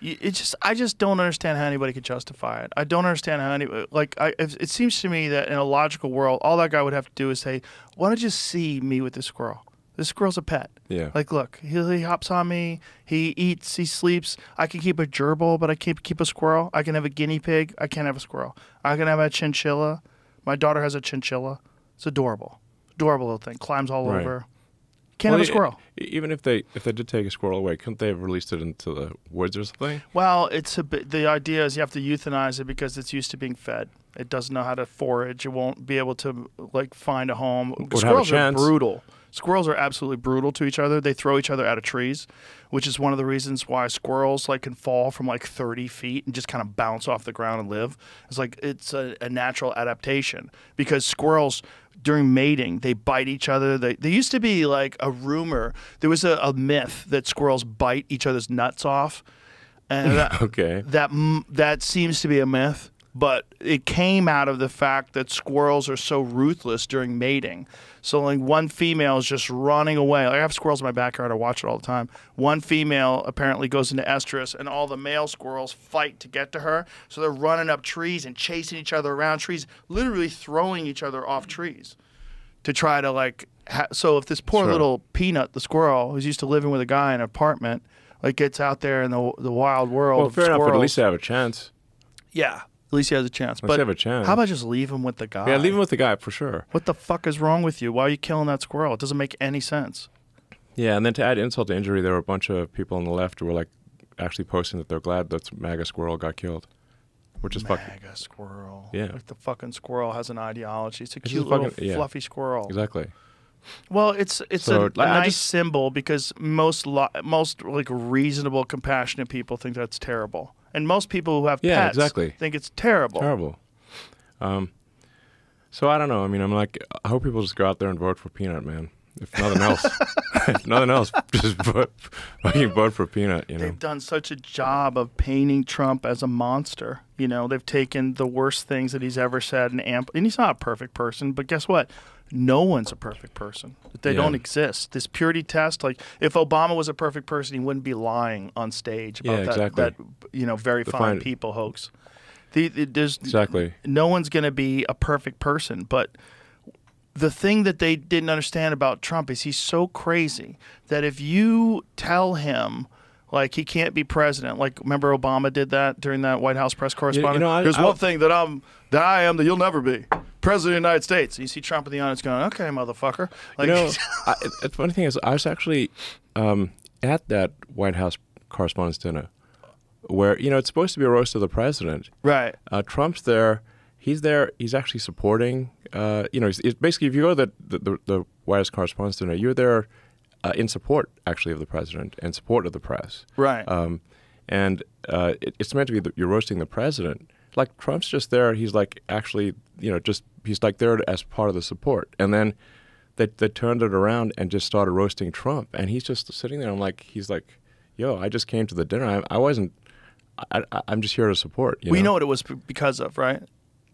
it just I just don't understand how anybody could justify it. I don't understand how any like I it, it seems to me that in a logical world, all that guy would have to do is say, "Why don't you see me with this squirrel? This squirrel's a pet. yeah, Like, look, he, he hops on me. He eats. He sleeps. I can keep a gerbil, but I can't keep a squirrel. I can have a guinea pig. I can't have a squirrel. I can have a chinchilla. My daughter has a chinchilla. It's adorable, adorable little thing. Climbs all Right. over. Can't Well, have a squirrel. Even if they if they did take a squirrel away, couldn't they have released it into the woods or something? Well, it's a bit, the idea is you have to euthanize it because it's used to being fed. It doesn't know how to forage. It won't be able to like find a home. a Squirrels are chance. brutal. Squirrels are absolutely brutal to each other. They throw each other out of trees, which is one of the reasons why squirrels like can fall from like 30 feet and just kind of bounce off the ground and live. It's like it's a, a natural adaptation because squirrels during mating they bite each other. They, there used to be like a rumor. There was a, a myth that squirrels bite each other's nuts off. And that, Okay. that that seems to be a myth, but it came out of the fact that squirrels are so ruthless during mating. So like one female is just running away. Like I have squirrels in my backyard. I watch it all the time. One female apparently goes into estrus, and all the male squirrels fight to get to her. So they're running up trees and chasing each other around trees, literally throwing each other off trees to try to like. Ha- so if this poor Sure. little peanut, the squirrel, who's used to living with a guy in an apartment, like gets out there in the the wild world Well, fair enough, but at least they have a chance. yeah, at least he has a chance. Least But have a chance. how about just leave him with the guy? Yeah, leave him with the guy for sure. What the fuck is wrong with you? Why are you killing that squirrel? It doesn't make any sense. Yeah, and then to add insult to injury, there were a bunch of people on the left who were like actually posting that they're glad that MAGA squirrel got killed, which is fucking Mega squirrel. Yeah. Like the fucking squirrel has an ideology. It's a cute little fucking- yeah. fluffy squirrel. exactly. Well, it's it's So, a, a nice just- symbol because most lo- most like reasonable, compassionate people think that's terrible, and most people who have Yeah, pets exactly. think it's terrible. Terrible. Um, so I don't know. I mean, I'm like, I hope people just go out there and vote for Peanut Man. If nothing else, if nothing else, just vote, fucking vote for Peanut. You know. They've done such a job of painting Trump as a monster. You know, they've taken the worst things that he's ever said and amp. And he's not a perfect person, but guess what? No one's a perfect person. They Yeah. don't exist. This purity test, like if Obama was a perfect person, he wouldn't be lying on stage about Yeah, that, exactly. that you know very The fine fine- people hoax. The, the- there's Exactly. no one's going to be a perfect person, but the thing that they didn't understand about Trump is he's so crazy that if you tell him like he can't be president, like remember Obama did that during that White House press correspondence. know, I- There's I- one thing that I'm that I am that you'll never be president of the United States. And you see Trump in the audience going, "Okay, motherfucker." Like, you know, I, the funny thing is, I was actually um, at that White House Correspondents' Dinner, where you know it's supposed to be a roast of the president. right? Uh, Trump's there. He's there. He's actually supporting. Uh, you know, it's, it's basically if you go to the, the, the White House Correspondents' Dinner, you're there uh, in support actually of the president and support of the press. Right. Um, and uh, it, it's meant to be that you're roasting the president. Like Trump's just there. He's like actually, you know, just he's like there as part of the support. And then they they turned it around and just started roasting Trump. And he's just sitting there. I'm like, he's like, yo, I just came to the dinner. I, I wasn't. I, I'm just here to support. You we know know what it was because of, right?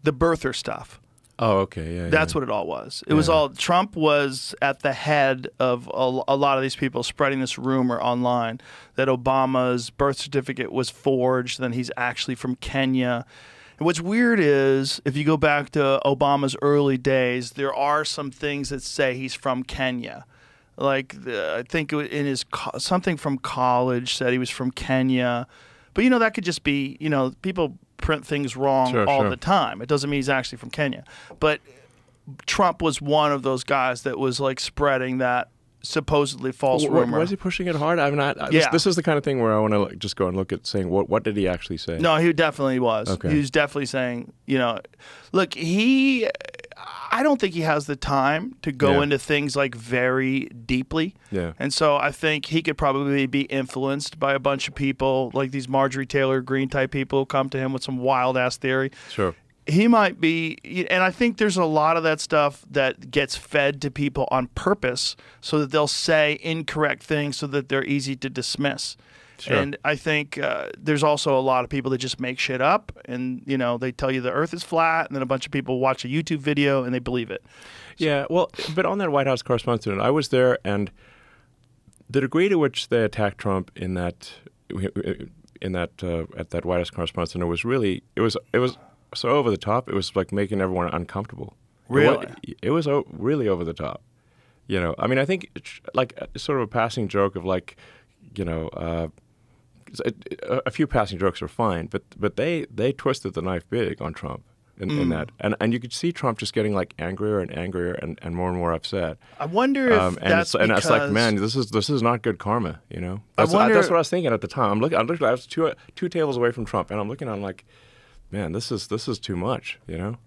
The birther stuff. Oh, okay, yeah. That's yeah. what it all was. It was all Trump was at the head of a, a lot of these people spreading this rumor online that Obama's birth certificate was forged, then he's actually from Kenya. And what's weird is if you go back to Obama's early days, there are some things that say he's from Kenya. Like the, I think in his co- something from college said he was from Kenya, but you know that could just be you know people print things wrong Sure, all sure. the time. It doesn't mean he's actually from Kenya, but Trump was one of those guys that was like spreading that supposedly false W- rumor. Was he pushing it hard? I'm not. I, Yeah. this, this is the kind of thing where I want to like, just go and look at saying what what did he actually say? No, he definitely was. Okay. He was definitely saying, you know, look, he, I don't think he has the time to go Yeah. into things like very deeply. Yeah. And so I think he could probably be influenced by a bunch of people, like these Marjorie Taylor Greene type people who come to him with some wild ass theory. Sure. he might be and i think there's a lot of that stuff that gets fed to people on purpose so that they'll say incorrect things so that they're easy to dismiss Sure. and i think uh, there's also a lot of people that just make shit up and you know they tell you the earth is flat and then a bunch of people watch a youtube video and they believe it Yeah, well, but on that White House Correspondents' Dinner, I was there, and the degree to which they attacked Trump in that in that uh, at that White House Correspondents' Dinner was really it was it was so over the top. It was like making everyone uncomfortable. It wa- Really? it was really over the top. You know, I mean, I think it's like uh, sort of a passing joke of like, you know. Uh, a, a few passing jokes are fine, but but they they twisted the knife big on Trump in, Mm. in that, and and you could see Trump just getting like angrier and angrier and, and more and more upset. i wonder if Um, and that's it's and it's like, man, this is this is not good karma, you know. I That's, wonder- that's what I was thinking at the time. I'm looking, I'm looking, I was two two tables away from Trump, and I'm looking, I'm like, man, this is this is too much, you know.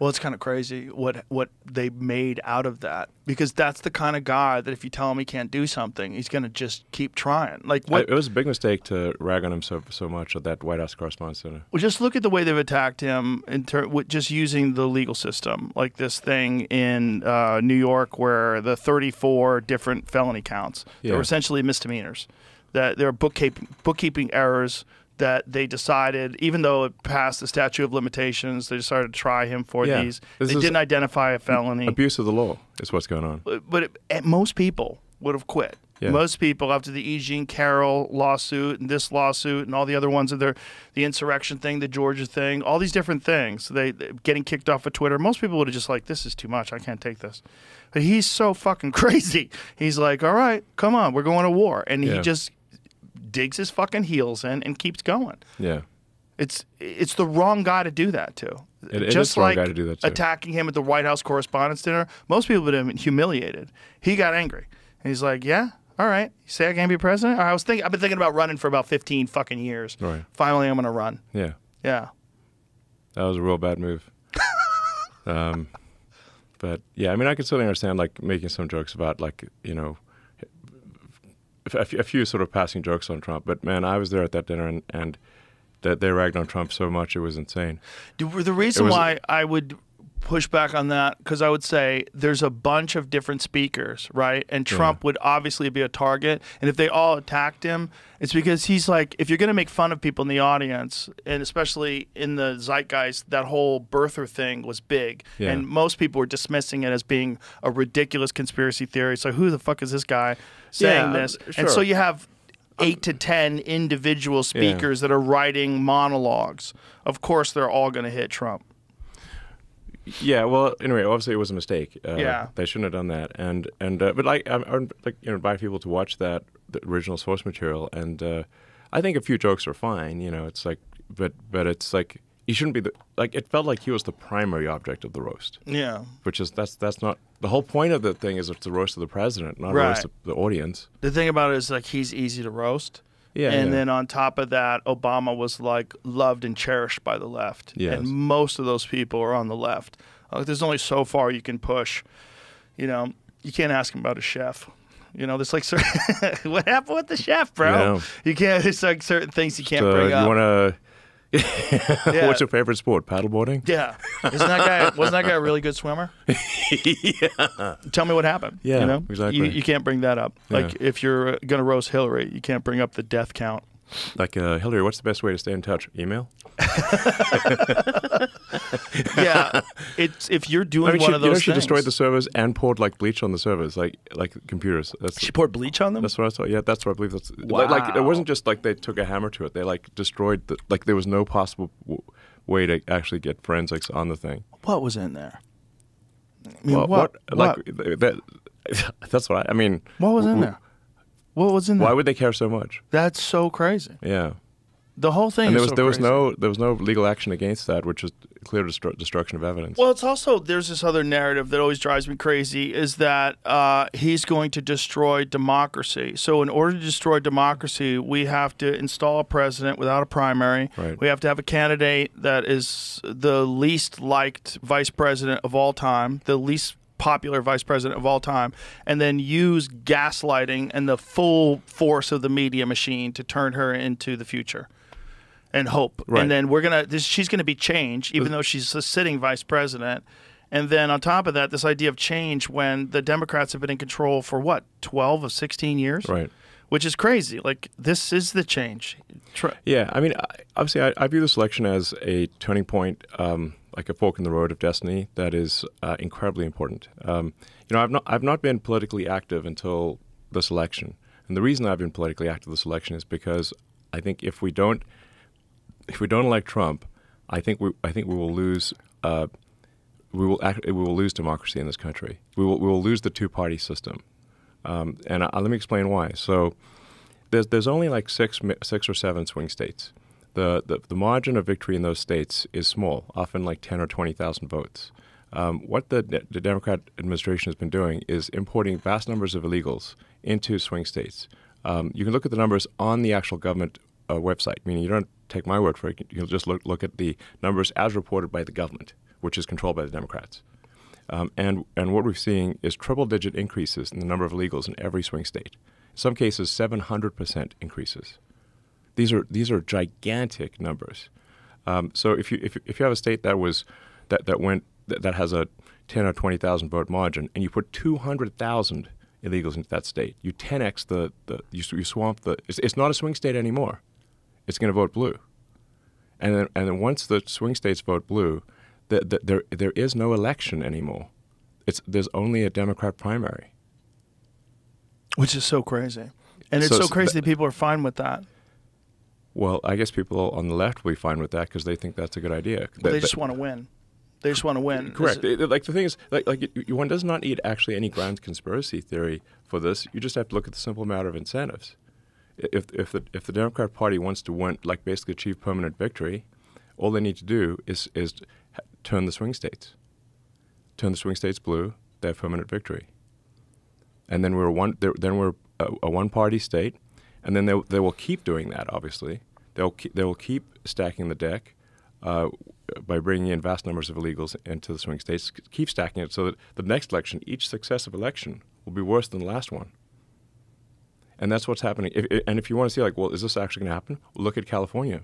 Well, it's kind of crazy what what they made out of that because that's the kind of guy that if you tell him he can't do something, he's going to just keep trying. Like I, it was a big mistake to rag on him so so much at that White House Correspondents' Dinner. well, just look at the way they've attacked him in ter- with just using the legal system, like this thing in uh, New York where the 34 different felony counts Yeah. were essentially misdemeanors, that there are bookkeeping bookkeeping errors that they decided, even though it passed the statute of limitations, they decided to try him for Yeah. these. This they didn't identify a felony. Abuse of the law is what's going on. but but it, most people would have quit. Yeah. Most people after the E. Jean Carroll lawsuit and this lawsuit and all the other ones of their the insurrection thing, the Georgia thing, all these different things. They, they getting kicked off of Twitter. Most people would have just like, this is too much. I can't take this. But he's so fucking crazy. He's like, all right, come on, we're going to war, and he just digs his fucking heels in and keeps going. Yeah. It's it's the wrong guy to do that to. It- it is Just the wrong like guy to do that to. attacking him at the White House Correspondents' Dinner, most people would have been humiliated. He got angry, and he's like, "Yeah, all right, you say I can't be president." I was thinking, I've been thinking about running for about fifteen fucking years. Right. Finally, I'm gonna run. Yeah. Yeah. That was a real bad move. um, but yeah, I mean, I could certainly understand like making some jokes about like you know a, f- a few sort of passing jokes on Trump. But man, I was there at that dinner and and that they ragged on Trump so much it was insane. The, the reason was- why I would push back on that because I would say there's a bunch of different speakers, right? And Trump would obviously be a target. And if they all attacked him, it's because he's like, if you're going to make fun of people in the audience, and especially in the zeitgeist, that whole birther thing was big. Yeah. And most people were dismissing it as being a ridiculous conspiracy theory. So who the fuck is this guy saying Yeah, this? sure. And so you have eight to ten individual speakers that are writing monologues. Of course, they're all going to hit Trump. Yeah, well, anyway, obviously it was a mistake. Uh, Yeah. they shouldn't have done that. And and uh, but like I, I would, like you know invite people to watch that the original source material, and uh, I think a few jokes are fine. You know, it's like, but but it's like he shouldn't be the like. It felt like he was the primary object of the roast, Yeah. which is that's that's not the whole point of the thing. Is it's the roast of the president, not Right. a roast of the audience. The thing about it is like he's easy to roast. Yeah, And yeah. then on top of that, Obama was like loved and cherished by the left. Yes. And most of those people are on the left. Like, there's only so far you can push. You know, you can't ask him about a chef. You know, there's like certain what happened with the chef, bro? Yeah. You can't. There's like certain things you can't Uh, bring you up. want to? Yeah. What's your favorite sport? Paddleboarding. Yeah, isn't that guy? Wasn't that guy a really good swimmer? yeah. Tell me what happened. Yeah, you know? exactly. You, you can't bring that up. Like if you're gonna roast Hillary, you can't bring up the death count. Like uh, Hillary, what's the best way to stay in touch? Email. Yeah, it's if you're doing I mean, one she, of you know, those she things. destroyed the servers and poured like bleach on the servers, like like computers. That's She poured bleach on them. that's what I saw. Yeah, that's what I believe. That's like, like it wasn't just like they took a hammer to it. They like destroyed the like there was no possible w- way to actually get forensics on the thing. What was in there? I mean, Well, what? What, like th- that? That's what I, I mean. what was in there? What was in there? Why would they care so much? That's so crazy. Yeah, The whole thing. and there is was so there was no there was no legal action against that, which was clear destru- destruction of evidence. Well, it's also there's this other narrative that always drives me crazy is that uh, he's going to destroy democracy. So, in order to destroy democracy, we have to install a president without a primary. Right. We have to have a candidate that is the least liked vice president of all time, the least popular vice president of all time, and then use gaslighting and the full force of the media machine to turn her into the future and hope. Right. And then we're gonna this, she's gonna be changed, even though she's a sitting vice president. And then on top of that, this idea of change when the Democrats have been in control for what twelve of sixteen years, right. Which is crazy. Like this is the change. Yeah, I mean, I- obviously, I, I view this election as a turning point, um, like a fork in the road of destiny that is uh, incredibly important. Um, you know, I've not I've not been politically active until this election, and the reason I've been politically active this election is because I think if we don't if we don't elect Trump, I think we I think we will lose. Uh, we will act, we will lose democracy in this country. We will we will lose the two party system, um, and I, let me explain why. So there's there's only like six six or seven swing states. The, the the margin of victory in those states is small, often like ten or twenty thousand votes. Um, what the the Democrat administration has been doing is importing vast numbers of illegals into swing states. Um, you can look at the numbers on the actual government uh, website. Meaning, you don't take my word for it. You can just look look at the numbers as reported by the government, which is controlled by the Democrats. Um, and and what we're seeing is triple digit increases in the number of illegals in every swing state. In some cases, 700% increases. These are these are gigantic numbers. Um, so if you if, if you have a state that was that that went that, that has a 10 or 20,000 vote margin, and you put 200,000 illegals into that state, you 10x the, the you, you swamp the. It's, it's not a swing state anymore. It's going to vote blue. And then and then once the swing states vote blue, the, the, there there is no election anymore. It's there's only a Democrat primary. which is so crazy. And it's So so, crazy that people are fine with that. Well, I guess people on the left will be fine with that because they think that's a good idea. Well, That- they just want to win. They just want to win. Correct. It- like the thing is, like, like one does not need actually any grand conspiracy theory for this. You just have to look at the simple matter of incentives. If if the if the Democrat Party wants to win, like basically achieve permanent victory, all they need to do is is turn the swing states, turn the swing states blue. They have permanent victory. And then we're one. Then we're a, a one-party state, and then they they will keep doing that. Obviously, they'll keep, they will keep stacking the deck uh, by bringing in vast numbers of illegals into the swing states. Keep stacking it so that the next election, each successive election, will be worse than the last one. And that's what's happening. If, and if you want to see, like, well, is this actually going to happen? Look at California.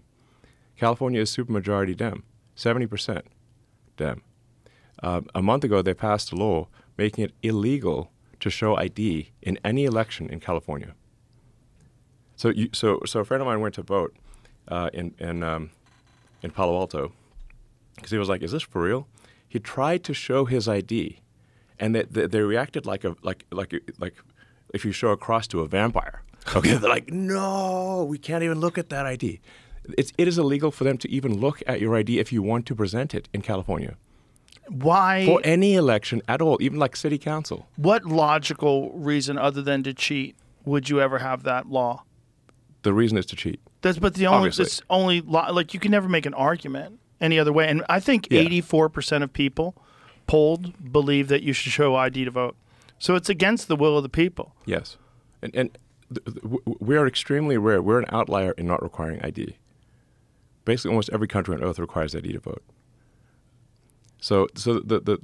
California is supermajority Dem, seventy percent Dem. Uh, a month ago, they passed a law making it illegal to show ID in any election in California. So, you, so, so a friend of mine went to vote uh, in in um, in Palo Alto because he was like, "Is this for real?" He tried to show his ID, and they, they, they reacted like a like like like if you show a cross to a vampire. Okay, they're like, "No, we can't even look at that ID." It's, it is illegal for them to even look at your ID if you want to present it in California Why? for any election at all, even like city council. what logical reason other than to cheat would you ever have that law? The reason is to cheat. That's but the only Obviously. it's only like you can never make an argument any other way. And I think Yeah. eighty four percent of people polled believe that you should show ID to vote. So it's against the will of the people. Yes, and and th- th- w- w- we are extremely rare. We're an outlier in not requiring ID. Basically, almost every country on earth requires ID to vote. So, so the the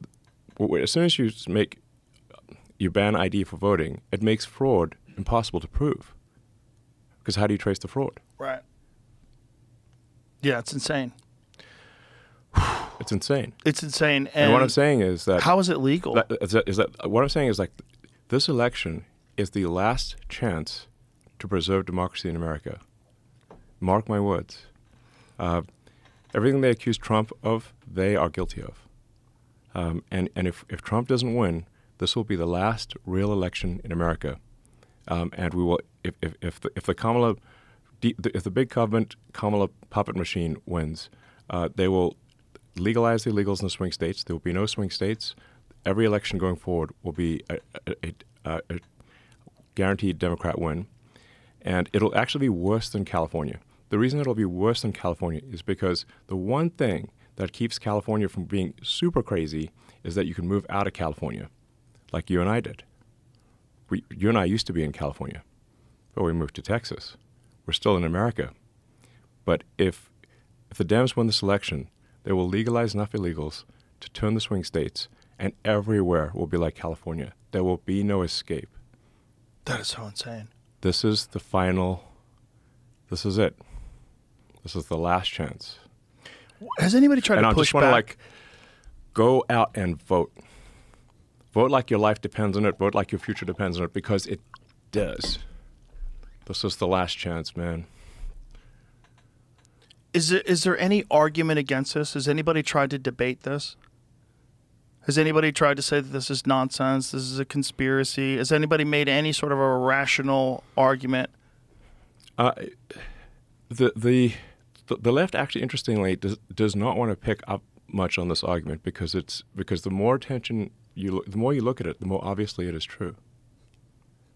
w- as soon as you s- make you ban ID for voting, it makes fraud impossible to prove. Because how do you trace the fraud? Right. Yeah, it's insane. It's insane. It's insane. And, And, what I'm saying is that how is it legal? That, is, that, is that what I'm saying is like this election is the last chance to preserve democracy in America. Mark my words. Uh, everything they accuse Trump of, they are guilty of. Um, and and if, if Trump doesn't win, this will be the last real election in America. Um, and we will, if, if, if, the, if the Kamala, if the big government Kamala puppet machine wins, uh, they will legalize the illegals in the swing states. There will be no swing states. Every election going forward will be a, a, a, a, a guaranteed Democrat win, and it'll actually be worse than California. The reason it'll be worse than California is because the one thing that keeps California from being super crazy is that you can move out of California, like you and I did. We, you and I used to be in California, but we moved to Texas. We're still in America. But if if the Dems win this election, they will legalize enough illegals to turn the swing states, and everywhere will be like California. There will be no escape. that is so insane. This is the final. This is it. This is the last chance. Has anybody tried and to I push just want to like go out and vote. Vote like your life depends on it. Vote like your future depends on it because it does. This is the last chance, man. Is there, is there any argument against this? Has anybody tried to debate this? Has anybody tried to say that this is nonsense? This is a conspiracy? Has anybody made any sort of a rational argument? Uh, the the the- left actually, interestingly, does does not want to pick up much on this argument because it's because the more attention you look, the more you look at it, the more obviously it is true.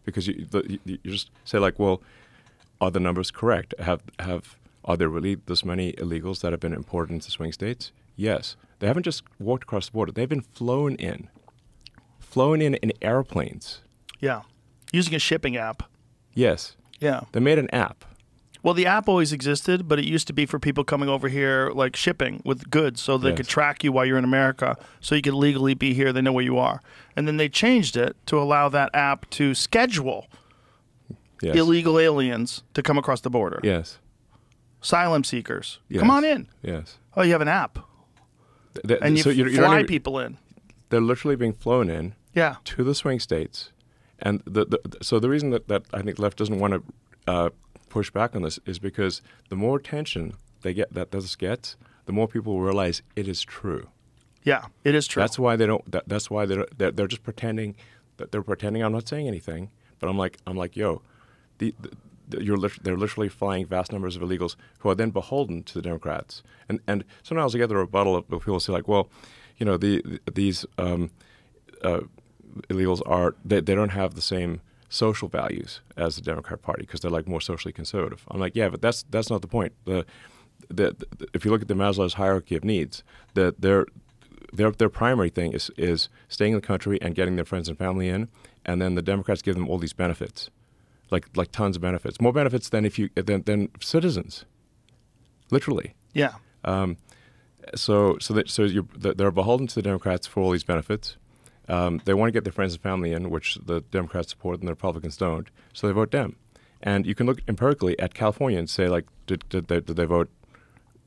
Because you the, you, you just say like, well, are the numbers correct? Have have are there really this many illegals that have been imported into swing states? Yes, they haven't just walked across the border; they've been flown in, flown in in airplanes. Yeah. Using a shipping app. Yes, Yeah. they made an app. Well, the app always existed, but it used to be for people coming over here, like shipping with goods, so they Yes. could track you while you're in America, so you could legally be here. They know where you are. And then they changed it to allow that app to schedule Yes. illegal aliens to come across the border. Yes. Asylum seekers. Yes. Come on in. Yes. Oh, you have an app. Th- And you so you, you don't fly even- people in. They're literally being flown in Yeah. to the swing states, and the, the so the reason that, that I think left doesn't want to uh, push back on this is because the more attention they get that this gets, the more people realize it is true. Yeah. It is true. That's why they don't. That, that's why they don't, they're, they're just pretending that they're pretending I'm not saying anything. But I'm like I'm like yo, the, the, the you're lit- they're literally flying vast numbers of illegals who are then beholden to the Democrats. And and sometimes I get the rebuttal of of people say like, well, you know the, the these um, uh, illegals are they, they don't have the same social values as the Democrat Party because they're like more socially conservative. I'm like, yeah, but that's that's not the point. The, the, the if you look at the Maslow's hierarchy of needs, that their their their primary thing is is staying in the country and getting their friends and family in, and then the Democrats give them all these benefits, like like tons of benefits, more benefits than if you than, than citizens, literally yeah. Um, so so that so you're, they're beholden to the Democrats for all these benefits. Um, they want to get their friends and family in, which the Democrats support and the Republicans don't. So they vote Dem. And you can look empirically at California and say like, did did they, did they vote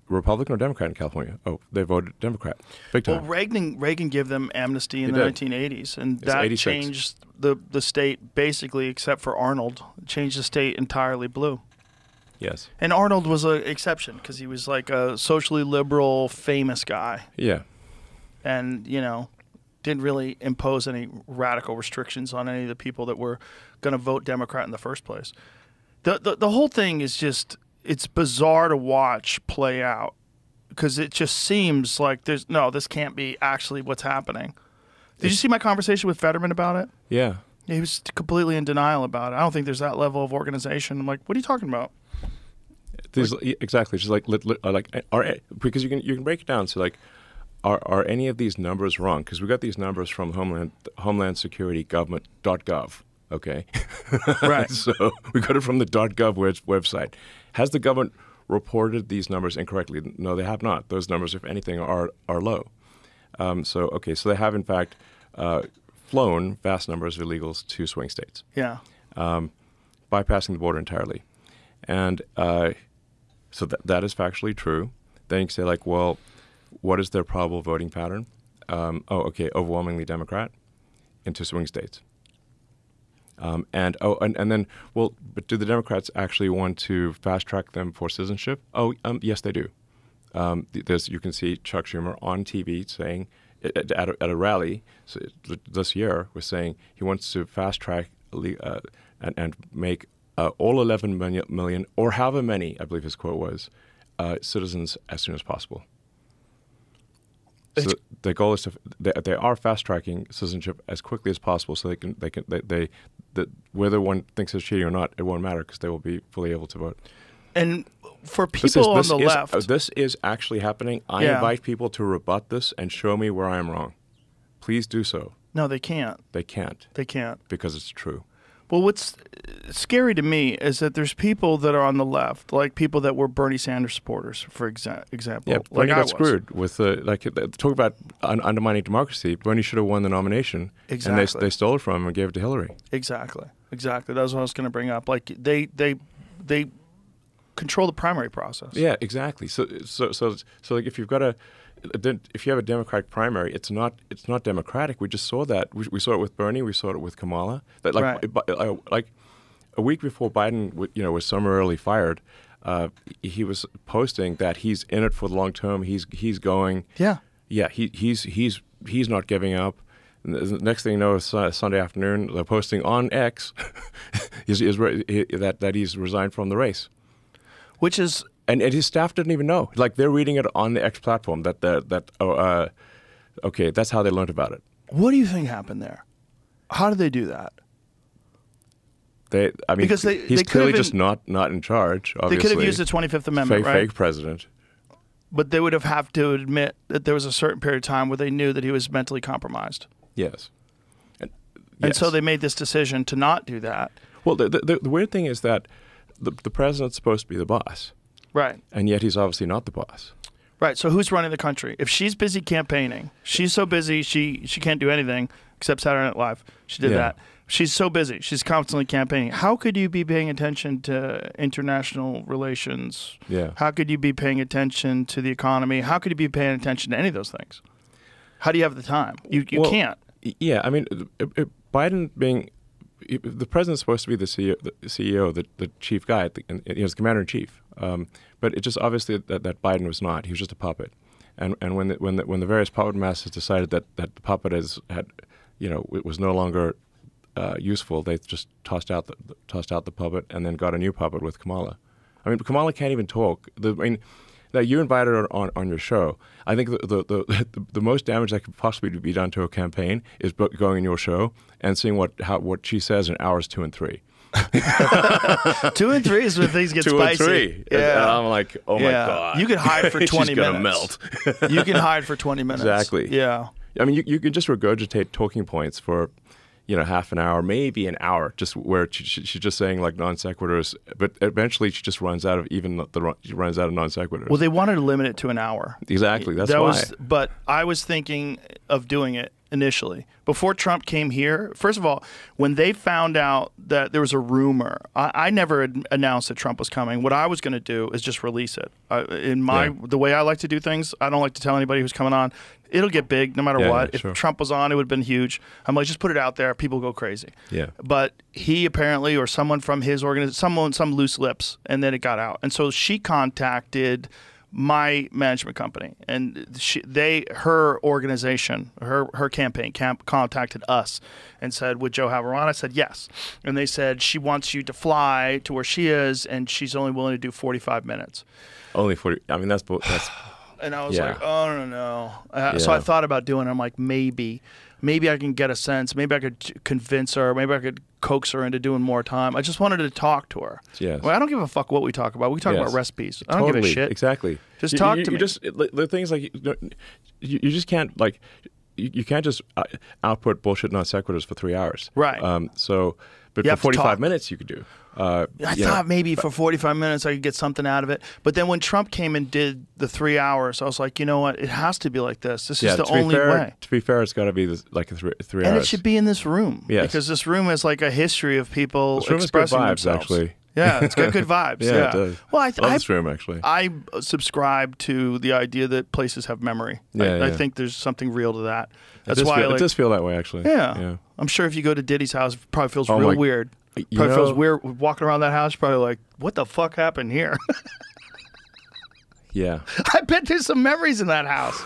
Republican or Democrat in California? Oh, they voted Democrat, big time. Well. Reagan Reagan gave them amnesty in He the did. 1980s, and It's that 86. changed the the state basically, except for Arnold, changed the state entirely blue. yes. And Arnold was an exception because he was like a socially liberal, famous guy, Yeah. and you know, didn't really impose any radical restrictions on any of the people that were going to vote Democrat in the first place. The, the the whole thing is just it's bizarre to watch play out because it just seems like there's no this can't be actually what's happening. Did you see my conversation with Fetterman about it? Yeah. He was completely in denial about it. I don't think there's that level of organization. I'm like, what are you talking about? These, yeah, exactly. Just like lit, lit, uh, like are because you can you can break it down. So like, are are any of these numbers wrong? Because we got these numbers from Homeland Homeland Security Government .gov. Okay, Right. so we got it from the .gov web- website. Has the government reported these numbers incorrectly? No, they have not. Those numbers, if anything, are are low. Um, so okay, so they have in fact uh, flown vast numbers of illegals to swing states Yeah. bypassing the border entirely. And uh, so that, that is factually true. Then you can say, like, well, what is their probable voting pattern? Um, oh, okay, overwhelmingly Democrat into swing states. Um, and oh, and, and then, well, but do the Democrats actually want to fast track them for citizenship? Oh, um, yes, they do. Um, there's, you can see Chuck Schumer on TV saying at, a, at a rally this year was saying he wants to fast track uh, and, and make uh, all 11 million, million, or however many, I believe his quote was, uh, citizens as soon as possible. So the goal is to they, they are fast tracking citizenship as quickly as possible, so they can they can they, they the, whether one thinks it's cheating or not, it won't matter because they will be fully able to vote. And for This people is, on this the is, left, uh, this is actually happening. I Yeah. invite people to rebut this and show me where I am wrong. Please do so. no, they can't. They can't They can't. because it's true. Well, what's scary to me is that there's people that are on the left, like people that were Bernie Sanders supporters, for exa- example. Yeah, like Bernie I got screwed with the like. Talk about un- undermining democracy. Bernie should have won the nomination, and Exactly. they they stole it from him and gave it to Hillary. Exactly. Exactly. That's what I was going to bring up. Like they they they control the primary process. Yeah, exactly. So so so so like if you've got a if you have a Democratic primary, it's not it's not democratic. We just saw that. We, we saw it with Bernie. We saw it with Kamala. That like Right. uh, like a week before Biden, you know, was summarily fired. Uh, he was posting that he's in it for the long term. He's he's going. Yeah. Yeah, he, he's he's he's not giving up. The next thing you know, Su- Sunday afternoon, they're posting on X is, is that that he's resigned from the race Which is and, and his staff didn't even know. Like they're reading it on the X platform that that that oh, uh, okay, that's how they learned about it. what do you think happened there? How did they do that? They, I mean, Because they- he's they clearly been- just not not in charge. They could have used the 25th Amendment, fake, right? fake president. But they would have have to admit that there was a certain period of time where they knew that he was mentally compromised. Yes, and, And so they made this decision to not do that. Well, the, the the weird thing is that the the president's supposed to be the boss, Right. and yet he's obviously not the boss. Right. So who's running the country? If she's busy campaigning, she's so busy she she can't do anything except Saturday Night Live. She did Yeah. that. She's so busy. She's constantly campaigning. How could you be paying attention to international relations? Yeah. How could you be paying attention to the economy? How could you be paying attention to any of those things? How do you have the time? You you Well, can't. Yeah, I mean, Biden being the president's supposed to be the CEO, the, CEO, the, the chief guy, the, and, you know, the commander in chief. Um, but it just obviously that, that Biden was not. He was just a puppet. And and when the, when the, when the various puppet masters decided that, that the puppet is had, you know, it was no longer uh, useful, they just tossed out the tossed out the puppet and then got a new puppet with Kamala. I mean, Kamala can't even talk. The, I mean, that you invited her on, on your show. I think the the, the the most damage that could possibly be done to a campaign is going in your show and seeing what how what she says in hours two and three. Two and three is when things get two spicy. and three. Yeah. And I'm like, oh my Yeah. god. You can hide for She's 20 gonna minutes. melt. you can hide for twenty minutes. Exactly. Yeah. I mean, you, you can just regurgitate talking points for, you know, half an hour, maybe an hour, just where she, she, she's just saying like non sequiturs, but eventually she just runs out of even the she runs out of non sequiturs. Well, they wanted to limit it to an hour. exactly. That's that why. was, but I was thinking of doing it initially. Before Trump came here, first of all, when they found out that there was a rumor, I, I never ad- announced that Trump was coming. What I was going to do is just release it. Uh, in my Yeah. the way I like to do things, I don't like to tell anybody who's coming on. It'll get big no matter Yeah, what. yeah, if sure. Trump was on, it would have been huge. I'm like, just put it out there. People go crazy. Yeah. But he apparently, or someone from his organization, someone, some loose lips, and then it got out. And so she contacted my management company, and she, they, her organization, her her campaign camp contacted us and said, "Would Joe have her on?" I said, "Yes," and they said she wants you to fly to where she is, and she's only willing to do 45 minutes. Only forty. I mean, that's that's And I was Yeah. like, oh no no. Uh, So I thought about doing. it. I'm like, maybe, maybe I can get a sense. Maybe I could convince her. Maybe I could coax her into doing more time. I just wanted to talk to her. Yes. Well, I don't give a fuck what we talk about. We talk about Yes. recipes. I don't totally give a shit. exactly. Just You- talk you, to you me. Just the, things like you, you just can't like you, you can't just uh, output bullshit non sequiturs for three hours. Right. Um. So, but You for have to forty talk. minutes you could do. Uh, I you know, thought maybe for 45 minutes I could get something out of it. But then when Trump came and did the three hours, I was like, you know what? It has to be like this. This yeah, is the only fair, way. To be fair, it's got to be this, like a three, three And hours. it should be in this room. Yes. Because this room has like a history of people This room has good expressing vibes, themselves. actually. Yeah, it's got good vibes. Yeah, yeah, it does. Well, I, I love I, this room actually. I subscribe to the idea that places have memory. I, Yeah, I think there's something real to that. That's why, feel, like, it does feel that way actually. yeah. Yeah. I'm sure if you go to Diddy's house, it probably feels Oh real my- weird. Probably feels weird walking around that house. Probably like, what the fuck happened here? Yeah. I bet there's some memories in that house.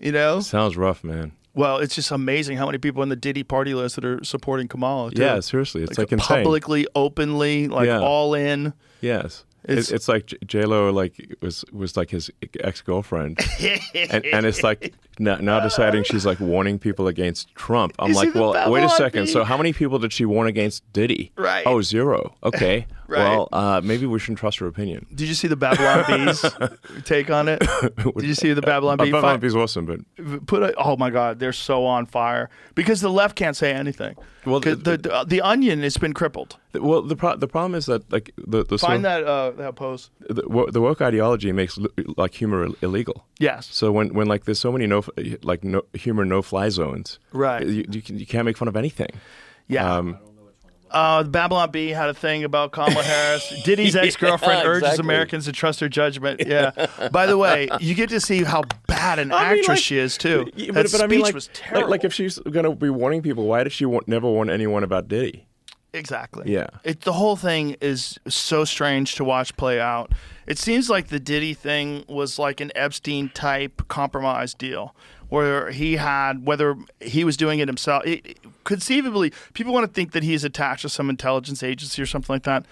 You know? Sounds rough, man. Well, it's just amazing how many people in the Diddy party list that are supporting Kamala. Too. Yeah, seriously, it's like, insane. publicly, openly, like Yeah. all in. Yes. It's- It's, like J Lo like was was like his ex girlfriend, and, and it's like now, now deciding she's like warning people against Trump. I'm Is like, well, wait a second. Bee? So how many people did she warn against Diddy? Right. Oh, zero. Okay. Right. Well, uh, maybe we shouldn't trust her opinion. Did you see the Babylon Bees take on it? Did you see the Babylon Uh, Bee? Babylon fight? Bee's awesome, but Put a, oh my God, they're so on fire because the left can't say anything. Well, 'Cause the, the the Onion has been crippled. well, the pro- the problem is that like the the Find sort that uh, that post. the, the woke ideology makes like humor illegal. Yes. So when, when like there's so many no like no humor no fly zones, Right. You, you, can, you can't make fun of anything. Yeah. Um, Uh, Babylon Bee had a thing about Kamala Harris. Diddy's ex girlfriend Yeah, urges exactly. Americans to trust her judgment. Yeah. By the way, you get to see how bad an I mean, actress like- she is too. Yeah, that but, but speech I mean, like, was terrible. like if she's going to be warning people, why did she wa- never warn anyone about Diddy? Exactly. Yeah. It, the whole thing is so strange to watch play out. It seems like the Diddy thing was like an Epstein type compromise deal where he had, whether he was doing it himself, it, it- conceivably, people want to think that he's attached to some intelligence agency or something like that.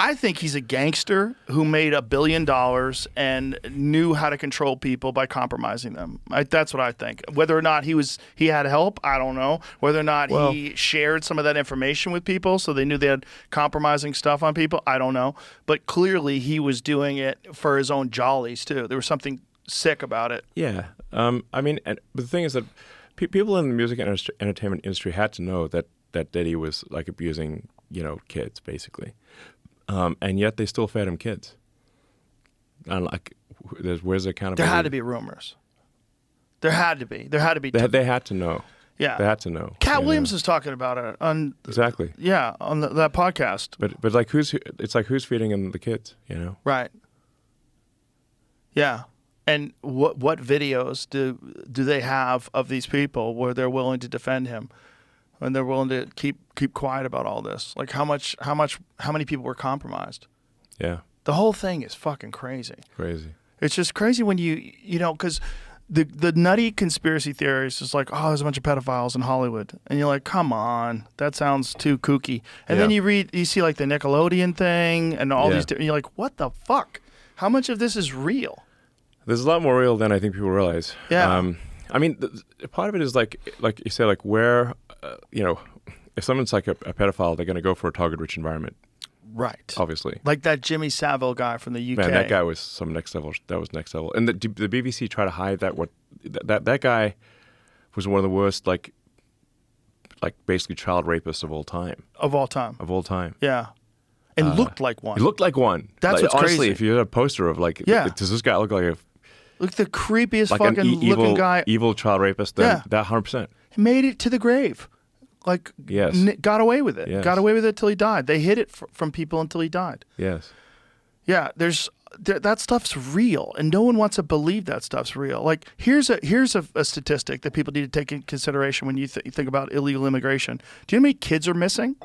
I think he's a gangster who made a billion dollars and knew how to control people by compromising them. I, that's what I think. Whether or not he was he had help, I don't know. Whether or not Well- he shared some of that information with people so they knew they had compromising stuff on people, I don't know. But clearly he was doing it for his own jollies too. There was something sick about it. Yeah. Um, I mean, and, but the thing is that pe- people in the music and enter- entertainment industry had to know that, that Diddy was like abusing, you know, kids basically. Um, and yet they still fed him kids. And like, there's, where's the accountability? There had to be rumors. There had to be. There had to be. They, they had to know. yeah. They had to know. Katt Williams know. is talking about it on Exactly. yeah on the, that podcast. But but like who's it's like who's feeding him the kids? You know. Right. Yeah. And what what videos do do they have of these people where they're willing to defend him and they're willing to keep keep quiet about all this? Like how much how much how many people were compromised? Yeah. The whole thing is fucking crazy. Crazy. It's just crazy when you you know because the the nutty conspiracy theories is like oh there's a bunch of pedophiles in Hollywood and you're like come on that sounds too kooky and then you read you see like the Nickelodeon thing and all Yeah. these and you're like what the fuck how much of this is real There's a lot more real than I think people realize. Yeah. Um, I mean, th- part of it is like, like you say, like where, uh, you know, if someone's like a, a pedophile, they're going to go for a target-rich environment, right obviously. like that Jimmy Savile guy from the UK Man, that guy was some next level. That was next level. And the, the BBC tried to hide that. What that that, that guy was one of the worst, like, like basically child rapists of all time. of all time Of all time. yeah and looked like one He looked like one. That's like, what's honestly, crazy. if you had a poster of like, Yeah. does this guy look like a Look, the creepiest like fucking e- evil, looking guy evil child rapist. Then Yeah. that hundred percent. made it to the grave. Like, Yes. n- got away with it. Yes. Got away with it till he died. They hid it fr- from people until he died. Yes. Yeah, there's there, that stuff's real, and no one wants to believe that stuff's real. Like, here's a here's a, a statistic that people need to take into consideration when you, th- you think about illegal immigration. Do you know how many kids are missing?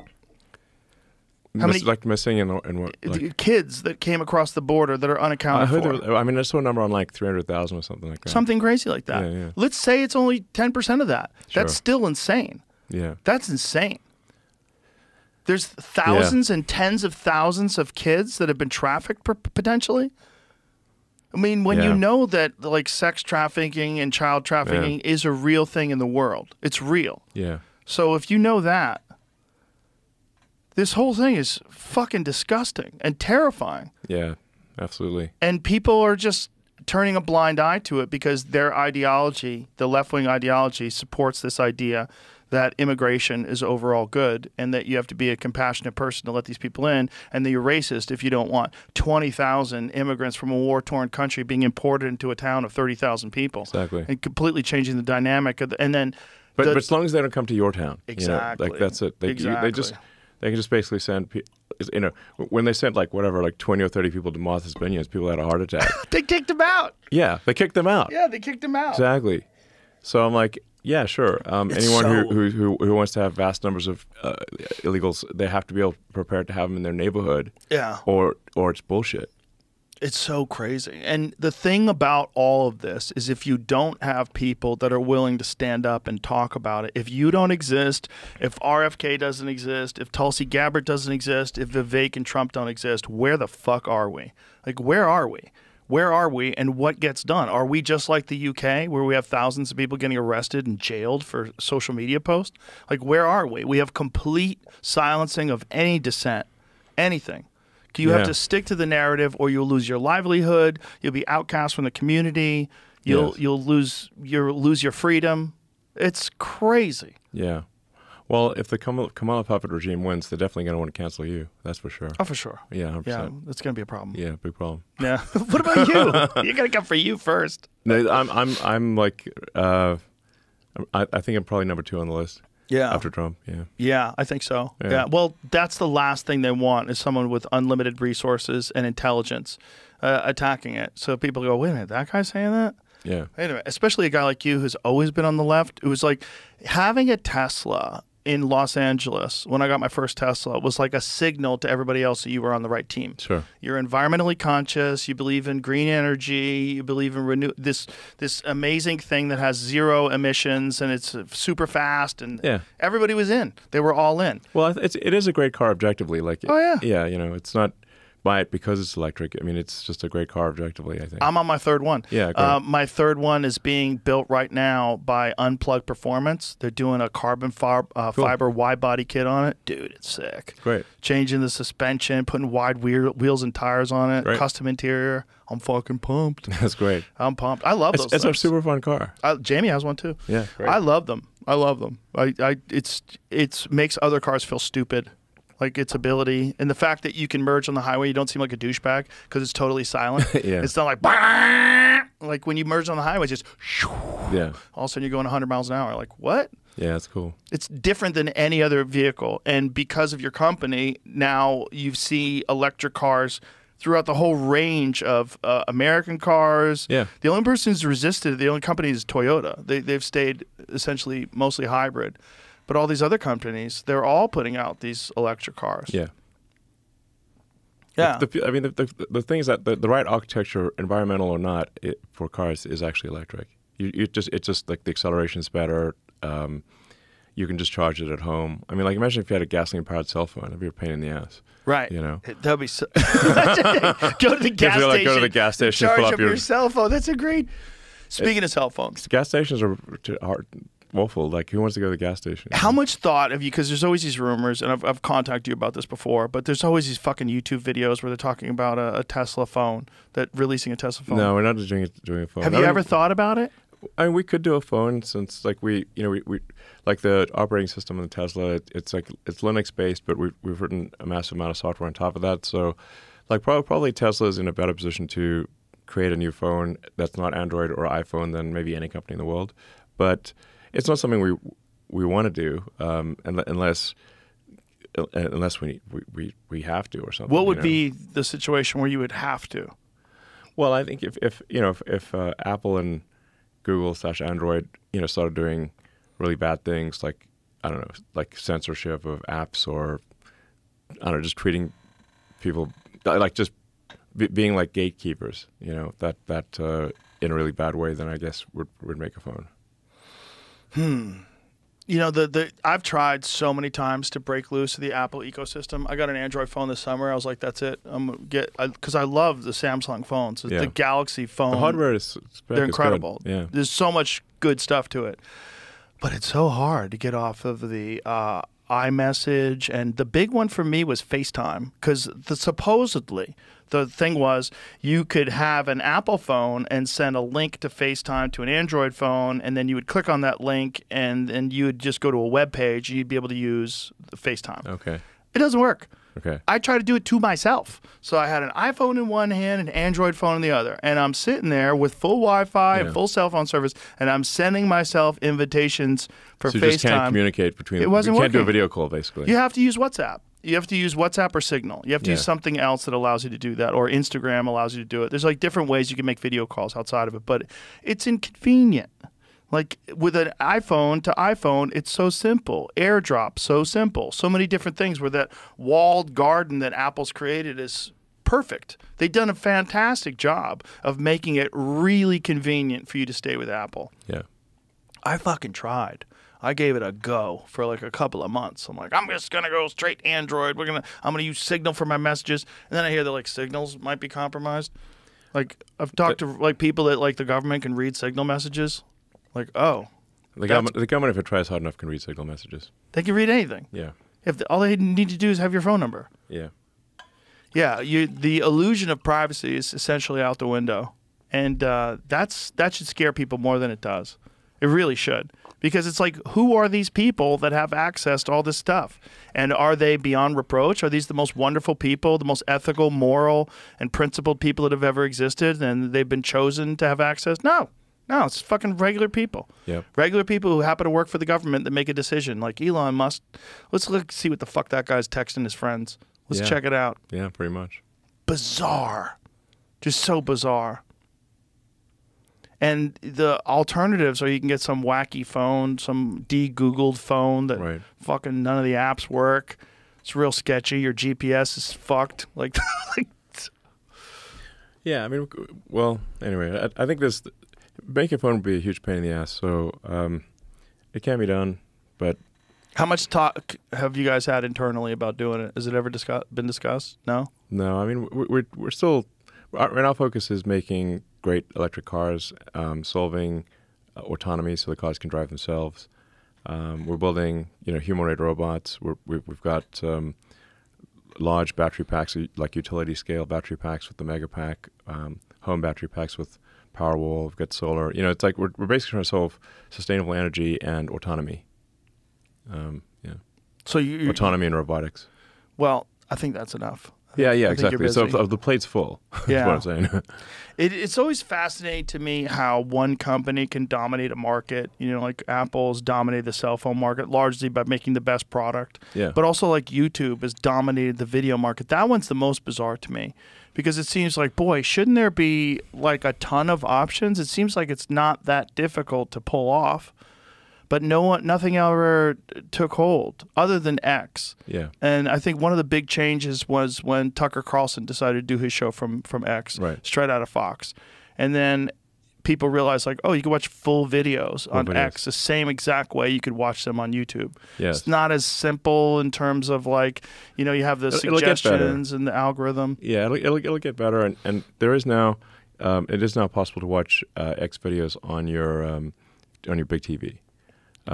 How many- like missing and and what? Like, kids that came across the border that are I unaccounted heard. for. There, I mean, I saw a number on like three hundred thousand or something like that. Something crazy like that. Yeah, yeah. Let's say it's only 10% of that. Sure. That's still insane. Yeah. That's insane. There's thousands and tens of thousands of kids that have been trafficked potentially. I mean, when you know that like sex trafficking and child trafficking is a real thing in the world, it's real. Yeah. So if you know that, this whole thing is fucking disgusting and terrifying. Yeah. Absolutely. And people are just turning a blind eye to it because their ideology, the left wing ideology, supports this idea that immigration is overall good and that you have to be a compassionate person to let these people in and that you're racist if you don't want 20,000 immigrants from a war torn country being imported into a town of 30,000 people. Exactly. And completely changing the dynamic of the, and then But, the- but as long as they don't come to your town, you know, Exactly. like that's it. They, you- they just Exactly. They can just basically send, you know, when they sent like whatever, like twenty or thirty people to Martha's Vineyards, people had a heart attack. they kicked them out. yeah, they kicked them out. Yeah, they kicked them out. Exactly. So I'm like, yeah, sure. Um, anyone so- who, who who who wants to have vast numbers of uh, illegals, they have to be able prepared to have them in their neighborhood, Yeah. or or it's bullshit. It's so crazy. And the thing about all of this is if you don't have people that are willing to stand up and talk about it, if you don't exist, if RFK doesn't exist, if Tulsi Gabbard doesn't exist, if Vivek and Trump don't exist, where the fuck are we? Like, where are we? Where are we and what gets done? Are we just like the UK where we have thousands of people getting arrested and jailed for social media posts? Like, where are we? We have complete silencing of any dissent, anything. You have to stick to the narrative, or you'll lose your livelihood. You'll be outcast from the community. You'll Yes. you'll lose you'll lose your freedom. It's crazy. Yeah. Well, if the Kamala, Kamala puppet regime wins, they're definitely going to want to cancel you. That's for sure. Oh, for sure. Yeah, 100%. Yeah, that's gonna be a problem. Yeah, big problem. Yeah. what about you? You're going to come for you first. No, I'm I'm I'm like uh, I, I think I'm probably number two on the list Yeah. after Trump. Yeah. Yeah, I think so. Yeah. Yeah. Well, that's the last thing they want is someone with unlimited resources and intelligence uh, attacking it. So people go, wait a minute, that guy's saying that? Yeah. Wait a minute. Especially a guy like you who's always been on the left. It was like having a Tesla in Los Angeles when I got my first Tesla it was like a signal to everybody else that you were on the right team. Sure. You're environmentally conscious. You believe in green energy. You believe in renew this this amazing thing that has zero emissions and it's super fast. And Yeah. everybody was in. They were all in. Well, it's it is a great car objectively. Like. Oh, yeah. Yeah. You know, it's not buy it because it's electric. I mean, it's just a great car objectively. I think. I'm on my third one. Yeah, great. Uh, my third one is being built right now by Unplugged Performance. They're doing a carbon far, uh, Cool. fiber wide body kit on it. Dude, it's sick. Great. Changing the suspension, putting wide wheel, wheels and tires on it, Great. custom interior. I'm fucking pumped. That's great. I'm pumped. I love It's, those. it's a super fun car. I, Jamie has one too. Yeah, great. I love them. I love them. I, I it's it's makes other cars feel stupid. Like its ability and the fact that you can merge on the highway, you don't seem like a douchebag because it's totally silent. Yeah. It's not like like when you merge on the highway, it's just Yeah. all of a sudden you're going 100 miles an hour. Like what? Yeah, it's cool. It's different than any other vehicle, and because of your company, now you see electric cars throughout the whole range of uh, American cars. Yeah. The only person who's resisted, the only company is Toyota. They they've stayed essentially mostly hybrid, but all these other companies, they're all putting out these electric cars. Yeah. Yeah. The, I mean, the, the, the thing is that the, the right architecture, environmental or not, it, for cars is actually electric. You, you just it's just like the acceleration is better. Um, you can just charge it at home. I mean, like imagine if you had a gasoline powered cell phone. It'd be a pain in the ass. Right. You know. That'd be so. go to the gas to, like, station. go to the gas station, Charge fill up up your... your- cell phone. That's a great. Speaking of cell phones, Gas stations are hard, woeful. Like who wants to go to the gas station? how much thought have you? Because there's always these rumors, and I've, I've contacted you about this before, but there's always these fucking YouTube videos where they're talking about a, a Tesla phone that releasing a Tesla phone. No, we're not doing it doing a phone. Have I you ever thought about it? I mean, we could do a phone since like we, you know, we, we like the operating system in the Tesla. It, it's like it's Linux based, but we've we've written a massive amount of software on top of that. So, like probably probably Tesla is in a better position to create a new phone that's not Android or iPhone than maybe any company in the world. But it's not something we we want to do um, unless unless we, we we have to or something. What you would know? be the situation where you would have to? Well, I think if, if you know if, if uh, Apple and Google slash Android you know started doing really bad things like I don't know like censorship of apps or I don't know just treating people like just be, being like gatekeepers, you know that that uh, in a really bad way, then I guess would would make a phone. You know, the the I've tried so many times to break loose of the Apple ecosystem. I got an Android phone this summer. I was like, that's it. I'm gonna get because I, love the Samsung phones. Yeah. The Galaxy phone. The hardware is they're is good. incredible. Yeah, There's so much good stuff to it. But it's so hard to get off of the uh, iMessage. And the big one for me was FaceTime because the supposedly the thing was you could have an Apple phone and send a link to FaceTime to an Android phone, and then you would click on that link, and then you would just go to a web page, and you'd be able to use FaceTime. okay, It doesn't work. Okay, I try to do it to myself. So I had an iPhone in one hand and an Android phone in the other. And I'm sitting there with full Wi Fi Yeah. and full cell phone service, and I'm sending myself invitations for so you just can't communicate between. It wasn't you can't do a video call basically. You have to use WhatsApp. You have to use WhatsApp or Signal. You have to use something else that allows you to do that, or Instagram allows you to do it. There's like different ways you can make video calls outside of it, but it's inconvenient. Like with an iPhone to iPhone, it's so simple. AirDrop, so simple. So many different things where that walled garden that Apple's created is perfect. They've done a fantastic job of making it really convenient for you to stay with Apple. yeah. I fucking tried. I gave it a go for like a couple of months. I'm like, I'm just gonna go straight Android. We're gonna, I'm gonna use Signal for my messages, and then I hear that like Signals might be compromised. Like I've talked to like people that like the government can read Signal messages. Like, oh, The government, the government, if it tries hard enough, can read signal messages. they can read anything. Yeah, If the, all they need to do is have your phone number. yeah. Yeah, you the illusion of privacy is essentially out the window, and uh, that's that should scare people more than it does. It really should, because it's like, who are these people that have access to all this stuff, and are they beyond reproach? Are these the most wonderful people, the most ethical, moral, and principled people that have ever existed, and they've been chosen to have access? No, no, it's fucking regular people. Yep. Regular people who happen to work for the government that make a decision, like Elon Musk. Let's look see what the fuck that guy's texting his friends. Let's Yeah. check it out Yeah, pretty much. bizarre, just so bizarre. And the alternatives are you can get some wacky phone, some de-googled phone that Right. fucking none of the apps work. It's real sketchy. Your GPS is fucked. Like, like Yeah, I mean, well, anyway, I, I think this making phone would be a huge pain in the ass. So um, it can be done, but how much talk have you guys had internally about doing it? Has it ever discuss- been discussed? No. no, I mean, we're we're, still our, right now. Focus is making great electric cars, um, solving uh, autonomy so the cars can drive themselves. Um, we're building, you know, humanoid robots. We're, we, we've got um, large battery packs, like utility scale battery packs with the Megapack, um, home battery packs with Powerwall. We've got solar. You know, it's like we're, we're basically trying to solve sustainable energy and autonomy. Um, yeah, So you, autonomy and robotics. well, I think that's enough. Yeah, yeah, I exactly. So if the plate's full, Yeah. what I'm saying. It, it's always fascinating to me how one company can dominate a market. You know, like Apple's dominated the cell phone market largely by making the best product. Yeah. But also, like YouTube has dominated the video market. That one's the most bizarre to me because it seems like, boy, shouldn't there be like a ton of options? It seems like it's not that difficult to pull off. But no one, nothing ever took hold other than X. yeah, And I think one of the big changes was when Tucker Carlson decided to do his show from from X, Right. straight out of Fox, and then people realize like, oh, you can watch full videos on videos. X the same exact way you could watch them on YouTube. Yes. It's not as simple in terms of like, you know, you have the It'll- it'll suggestions and the algorithm. yeah. It'll, it'll, it'll get better, and, and there is now, um, it is now possible to watch uh, X videos on your um, on your big TV.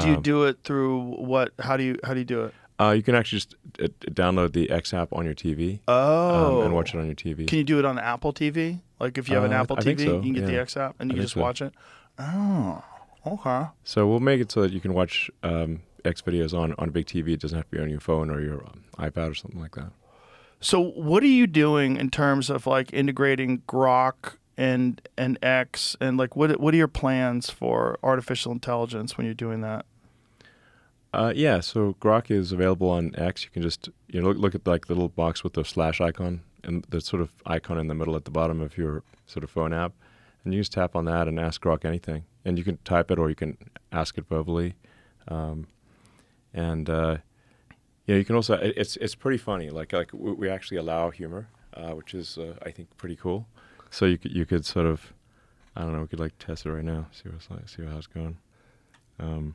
Do you Um, do it through what? How do you how do you do it? Uh, you can actually just uh, download the X app on your TV Oh, um, and watch it on your TV. Can you do it on Apple TV? Like if you have an Uh, Apple TV, so, you can get the. X app and I you think just so. watch it. Oh, okay. So we'll make it so that you can watch um, X videos on, on a big TV. It doesn't have to be on your phone or your um, iPad or something like that. So, what are you doing in terms of like integrating Grok and and X and like what what are your plans for artificial intelligence when you're doing that? Uh, yeah, so Grok is available on X. You can just you know look, look at like the little box with the slash icon and the sort of icon in the middle at the bottom of your sort of phone app, and you just tap on that and ask Grok anything, and you can type it or you can ask it verbally, um, and uh, yeah, you can also it, it's it's pretty funny. Like like we, actually allow humor, uh, which is uh, I think pretty cool. So you could you could sort of I don't know we could like test it right now, see what's like, see how it's going. Um,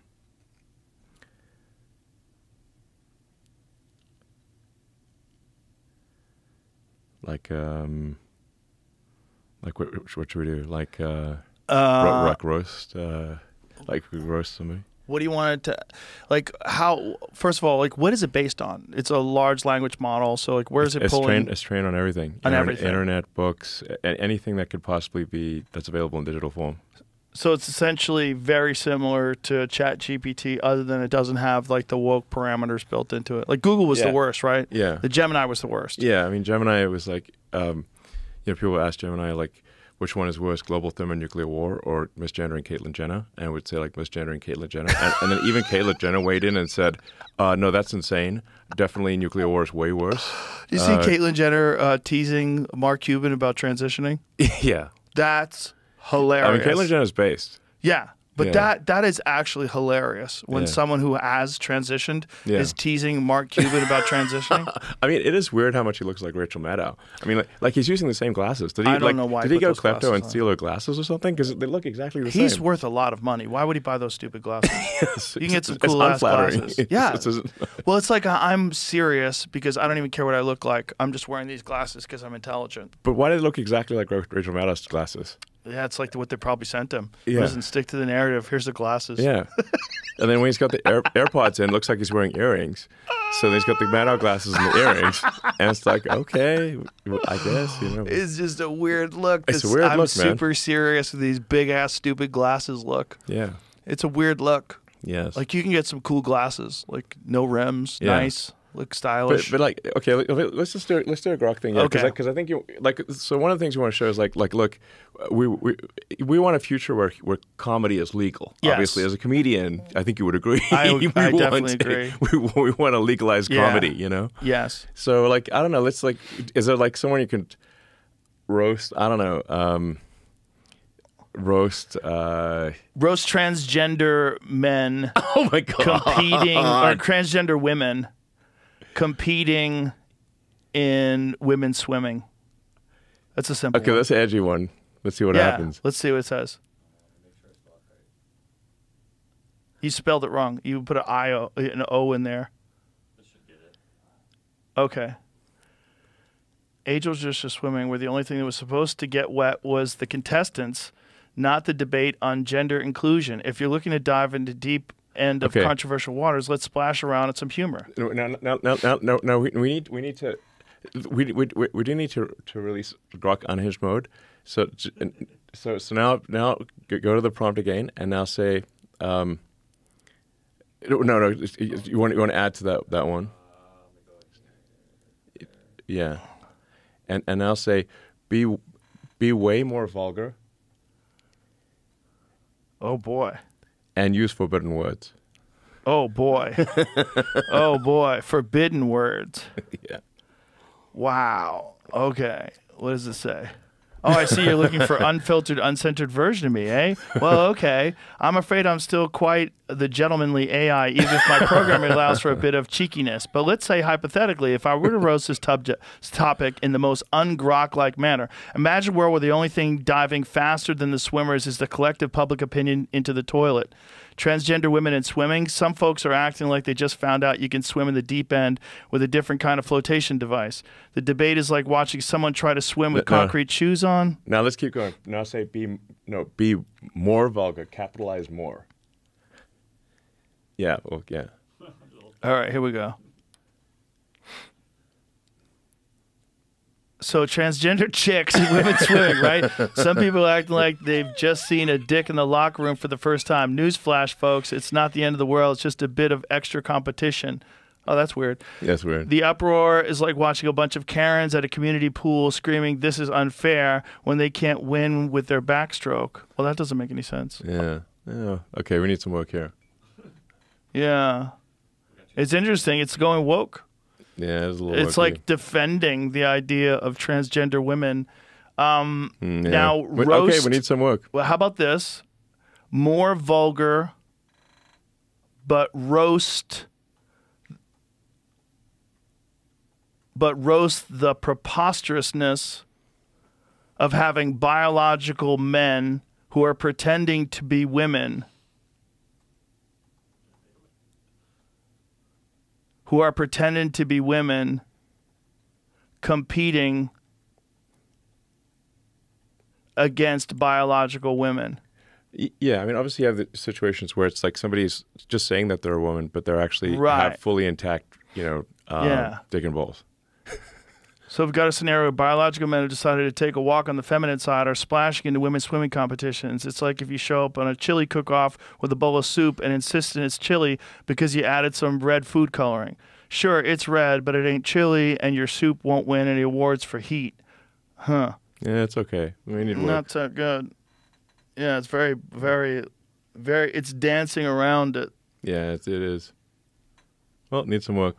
like um like what, what should we do like uh, Uh, Grok roast uh like we roast somebody what do you want it to like? How first of all, like what is it based on? It's a large language model, so like where's it it's pulling? trained it's trained on everything On Internet- everything. internet books anything that could possibly be that's available in digital form So it's essentially very similar to ChatGPT, other than it doesn't have like the woke parameters built into it. Like Google was the worst, right? yeah The Gemini was the worst. yeah i mean gemini was like um you know people ask gemini like which one is worse, global thermonuclear war or misgendering Caitlyn Jenner? And I would say like misgendering Caitlyn Jenner. And, and then even Caitlyn Jenner weighed in and said, uh, "No, that's insane. Definitely, nuclear war is way worse." Do you see Uh, Caitlyn Jenner uh, teasing Mark Cuban about transitioning? yeah, That's I hilarious. mean Caitlyn Jenner's based. Yeah. But Yeah. that that is actually hilarious when Yeah. someone who has transitioned Yeah. is teasing Mark Cuban about transitioning. I mean, it is weird how much he looks like Rachel Maddow. I mean, like, like he's using the same glasses. Did he? I don't like, know why Did he he go klepto and on. steal her glasses or something? Because they look exactly the He's same. worth a lot of money. Why would he buy those stupid glasses? Yes, You can get some it's- it's cool ass glasses. It's- Yeah. it's just- well, it's like I- I'm serious because I don't even care what I look like. I'm just wearing these glasses because I'm intelligent. but why do they look exactly like Rachel Maddow's glasses? Yeah, it's like what they probably sent him. Yeah. Doesn't stick to the narrative. Here's the glasses. Yeah. and then when he's got the Air, AirPods in, looks like he's wearing earrings. So then he's got the Maddow glasses and the earrings, and it's like, okay, I guess you know. It's just a weird look. It's a weird I'm look, man. super serious with these big ass stupid glasses. Look, Yeah. it's a weird look. Yes. Like you can get some cool glasses, like no rims, Yeah. nice, look stylish. but like okay, let- let- let's just do let's do a grok thing. Yeah, Okay. Because I, think you like so one of the things we want to show is like like look, we we we want a future where where comedy is legal. Yes. Obviously, as a comedian, I think you would agree. I We I want definitely to- agree. We, we want to legalize Yeah. comedy. You know. yes. So like I don't know. Let's like is there like someone you can roast? I don't know. Um, roast. Uh, Roast transgender men oh my god. competing, or transgender women competing in women's swimming. That's a simple Okay, one. that's an edgy one. Let's see what yeah, happens. let's see what it says. You spelled it wrong. You put an I O an O in there. Okay. Angels just swimming where the only thing that was supposed to get wet was the contestants, not the debate on gender inclusion. If you're looking to dive into deep end of Okay. controversial waters, let's splash around at some humor. No, no, no, no, no, no, no. We, we need, we need to, we, we, we, we do need to to release Grok unhinged mode. So, so, so now, now go to the prompt again, and now say, um, no, no, no. You want, you want to add to that that one? Yeah, and and now say, be, be way more vulgar Oh boy. And use forbidden words. Oh boy. oh boy. Forbidden words. Yeah. Wow. Okay. What does it say? Oh, I see you're looking for unfiltered, uncensored version of me, eh? Well, okay. I'm afraid I'm still quite the gentlemanly AI, even if my programming allows for a bit of cheekiness. But let's say, hypothetically, if I were to roast this tub- topic in the most ungrok like manner, imagine a world where the only thing diving faster than the swimmers is the collective public opinion into the toilet. Transgender women in swimming, some folks are acting like they just found out you can swim in the deep end with a different kind of flotation device. The debate is like watching someone try to swim with No, concrete shoes on. Now let's keep going. Now say be no be more vulgar. Capitalize more. Yeah. Well, yeah. All right, here we go. So transgender chicks and women swimming, right? Some people acting like they've just seen a dick in the locker room for the first time. Newsflash, folks, it's not the end of the world. It's just a bit of extra competition. Oh, that's weird. That's weird. The uproar is like watching a bunch of Karens at a community pool screaming, This is unfair, when they can't win with their backstroke. Well, that doesn't make any sense. yeah. Yeah. Okay, we need some work here. Yeah. It's interesting. It's going woke. Yeah, it's a little. It's like defending the idea of transgender women. Um, Mm, yeah. now, We- okay, we need some work. Well, how about this? More vulgar, but roast, but roast the preposterousness of having biological men who are pretending to be women, who are pretending to be women, competing against biological women. Yeah, I mean, obviously, you have the situations where it's like somebody's just saying that they're a woman, but they're actually Right. have fully intact, you know, um, Yeah. dick and balls. So we've got a scenario where biological men have decided to take a walk on the feminine side are splashing into women's swimming competitions. It's like if you show up on a chili cook-off with a bowl of soup and insist it's chili because you added some red food coloring. Sure, it's red, but it ain't chili, and your soup won't win any awards for heat. Huh. Yeah, it's okay. We need work. Not so good. Yeah, it's very, very, very, it's dancing around it. yeah, it's, it is. Well, it needs some work.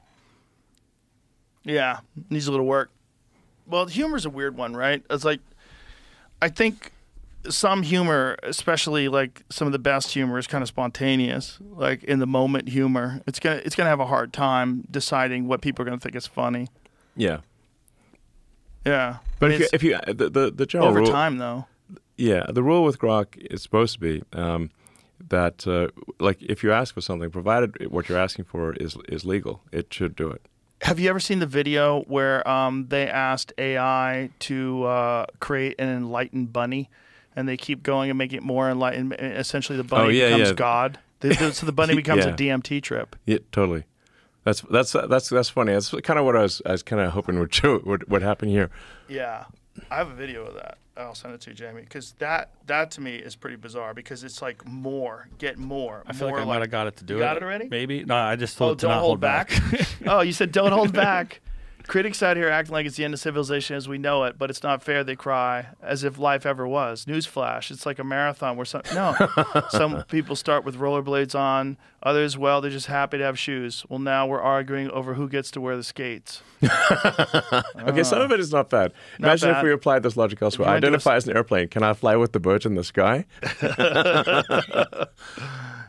Yeah, needs a little work. Well, humor's a weird one, right? It's like I think some humor, especially like some of the best humor, is kind of spontaneous, like in the moment humor. It's gonna it's gonna have a hard time deciding what people are gonna think is funny. Yeah, Yeah, but I mean, if you, if you the the, the general over rule, time though. yeah, the rule with Grok is supposed to be um, that uh, like if you ask for something, provided what you're asking for is is legal, it should do it. Have you ever seen the video where um, they asked AI to uh, create an enlightened bunny, and they keep going and make it more enlightened? and Essentially, the bunny Oh, yeah, becomes yeah. God. So the bunny becomes Yeah. a DMT trip. Yeah, totally. That's that's that's that's funny. That's kind of what I was I was kind of hoping would show would would happen here. Yeah, I have a video of that. I'll send it to you, Jamie, because that that to me is pretty bizarre because it's like more, get more. I feel more like I might have got it to do You it. got it already? Maybe. No, I just Oh, it to don't not hold back. oh, you said don't hold back. Critics out here acting like it's the end of civilization as we know it, but it's not fair. They cry as if life ever was. Newsflash: It's like a marathon where some no, some people start with rollerblades on. Others, well, they're just happy to have shoes. Well, now we're arguing over who gets to wear the skates. Okay, some of it is not bad. Imagine if we applied this logic elsewhere. you wanna do a Identify as an airplane. Can I fly with the birds in the sky?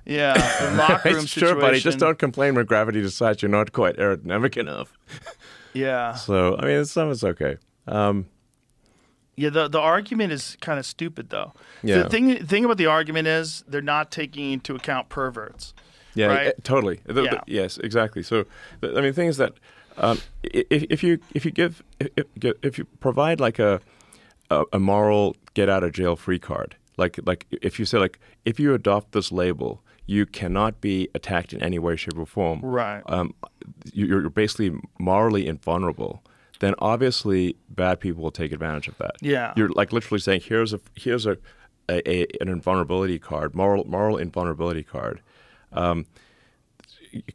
Yeah, the locker room It's sure, buddy. Just don't complain when gravity decides you're not quite aerodynamic enough. Yeah. So I mean, some is okay. Um, Yeah, the the argument is kind of stupid though. Yeah. The thing thing about the argument is they're not taking into account perverts. Yeah, Right? eh, totally. The- the- Yeah. yes, exactly. So, the, I mean, things that um, if, if you if you give if, if- if you provide like a a, a moral get out of jail free card, like like if you say like if you adopt this label, you cannot be attacked in any way, shape, or form. Right. Um, you- you're basically morally invulnerable. Then obviously bad people will take advantage of that. Yeah. You're like literally saying here's a here's a, a, a an invulnerability card, moral moral invulnerability card. Um,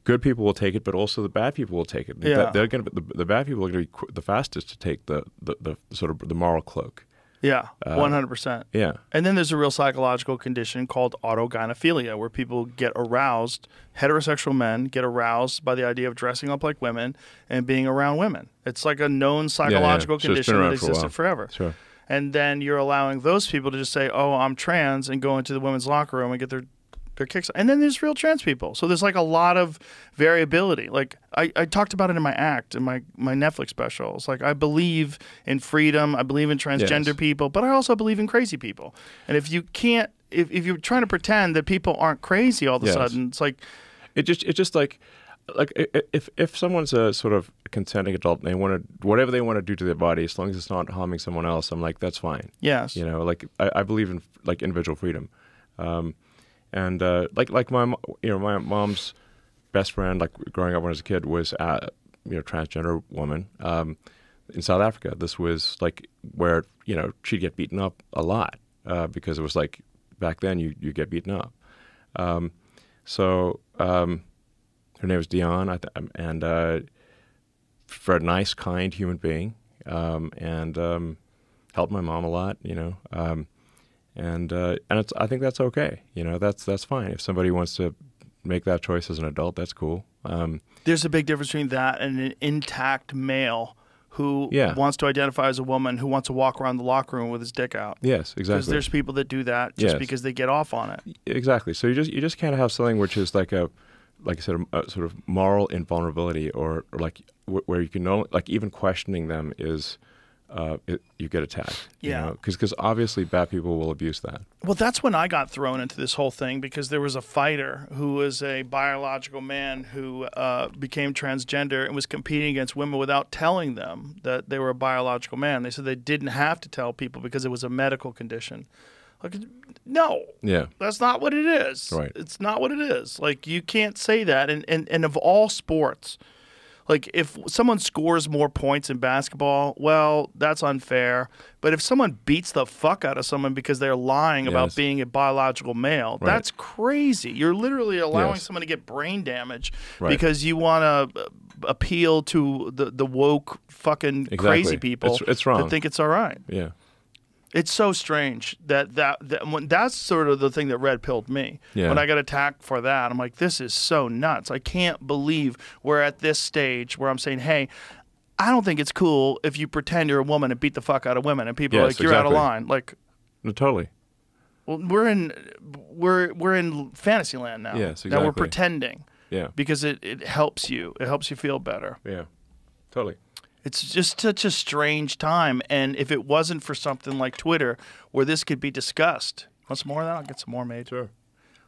good people will take it, but also the bad people will take it. Yeah. They're going to the, the bad people are going to be qu- the fastest to take the, the, the sort of the moral cloak. Yeah, Uh, one hundred percent. Yeah. And then there's a real psychological condition called autogynephilia, where people get aroused, heterosexual men get aroused by the idea of dressing up like women and being around women. It's like a known psychological So it's condition that around for existed forever. Sure. And then you're allowing those people to just say, "Oh, I'm trans," and go into the women's locker room and get their their kicks. And then there's real trans people. So there's like a lot of variability. Like I, I talked about it in my act in my my Netflix special. It's like I believe in freedom. I believe in transgender Yes. people, but I also believe in crazy people. And if you can't, if, if you're trying to pretend that people aren't crazy all of a Yes. sudden, it's like It just it's just like like if if someone's a sort of consenting adult and they want to whatever they want to do to their body as long as it's not harming someone else, I'm like that's fine. yes, You know, like I, I believe in like individual freedom, um, and uh, like like my you know my mom's best friend like growing up when I was a kid was uh, you know transgender woman um, in South Africa. This was like where you know she'd get beaten up a lot uh, because it was like back then you you get beaten up. Um, so um, her name was Dion, um, and uh, for a nice, kind human being, um, and um, helped my mom a lot. You know, and uh, and it's, I think that's okay. You know, that's that's fine. If somebody wants to make that choice as an adult, that's cool. Um, There's a big difference between that and an intact male who Yeah. wants to identify as a woman who wants to walk around the locker room with his dick out. yes, exactly. Because there's people that do that just Yes. because they get off on it. Exactly. So you just you just can't have something which is like a, like I said, a, a sort of moral invulnerability, or, or like wh- where you can know, like even questioning them is, uh, it, you get attacked. Yeah. Because obviously bad people will abuse that. Well, that's when I got thrown into this whole thing because there was a fighter who was a biological man who uh, became transgender and was competing against women without telling them that they were a biological man. They said they didn't have to tell people because it was a medical condition. Like, no, Yeah. that's not what it is. Right. It's not what it is. Like you can't say that. And and, and of all sports, like if someone scores more points in basketball, well, that's unfair. But if someone beats the fuck out of someone because they're lying about being a biological male, Right. that's crazy. You're literally allowing Yes. someone to get brain damage Right. because you want to uh, appeal to the the woke fucking crazy people It's- it's wrong. that think it's all right. Yeah. It's so strange that that, that when, that's sort of the thing that red pilled me. Yeah. When I got attacked for that, I'm like, this is so nuts. I can't believe we're at this stage where I'm saying, hey, I don't think it's cool if you pretend you're a woman and beat the fuck out of women, and people are like, you're out of line. Like, No, totally. well, we're in we're we're in fantasy land now. Yes, exactly. That we're pretending Yeah. because it, it helps you. It helps you feel better. Yeah. Totally. It's just such a strange time. And if it wasn't for something like Twitter where this could be discussed, want some more of that? I'll get some more made. Sure.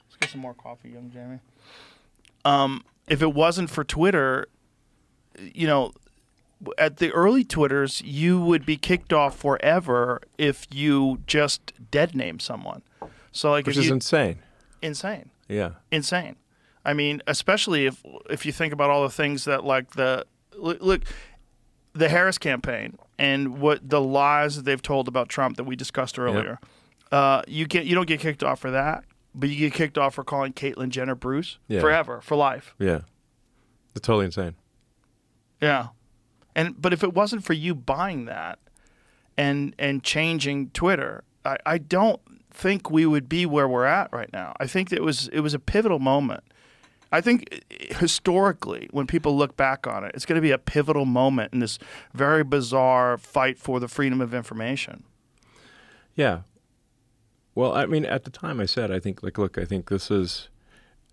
Let's get some more coffee, young Jamie. Um, if it wasn't for Twitter, you know, at the early Twitters, you would be kicked off forever if you just dead name someone. So like Which if is you insane. insane Yeah. insane. I mean, especially if if you think about all the things that like the look, look the Harris campaign and what the lies that they've told about Trump that we discussed earlier. Uh, you get you don't get kicked off for that, but you get kicked off for calling Caitlyn Jenner Bruce Yeah. forever for life. Yeah. It's totally insane. Yeah, and but if it wasn't for you buying that and and changing Twitter, I, I don't think we would be where we're at right now. I think it was it was a pivotal moment. I think eh, historically, when people look back on it, it's going to be a pivotal moment in this very bizarre fight for the freedom of information. Yeah. Well, I mean, at the time I said, I think, like, look, I think this is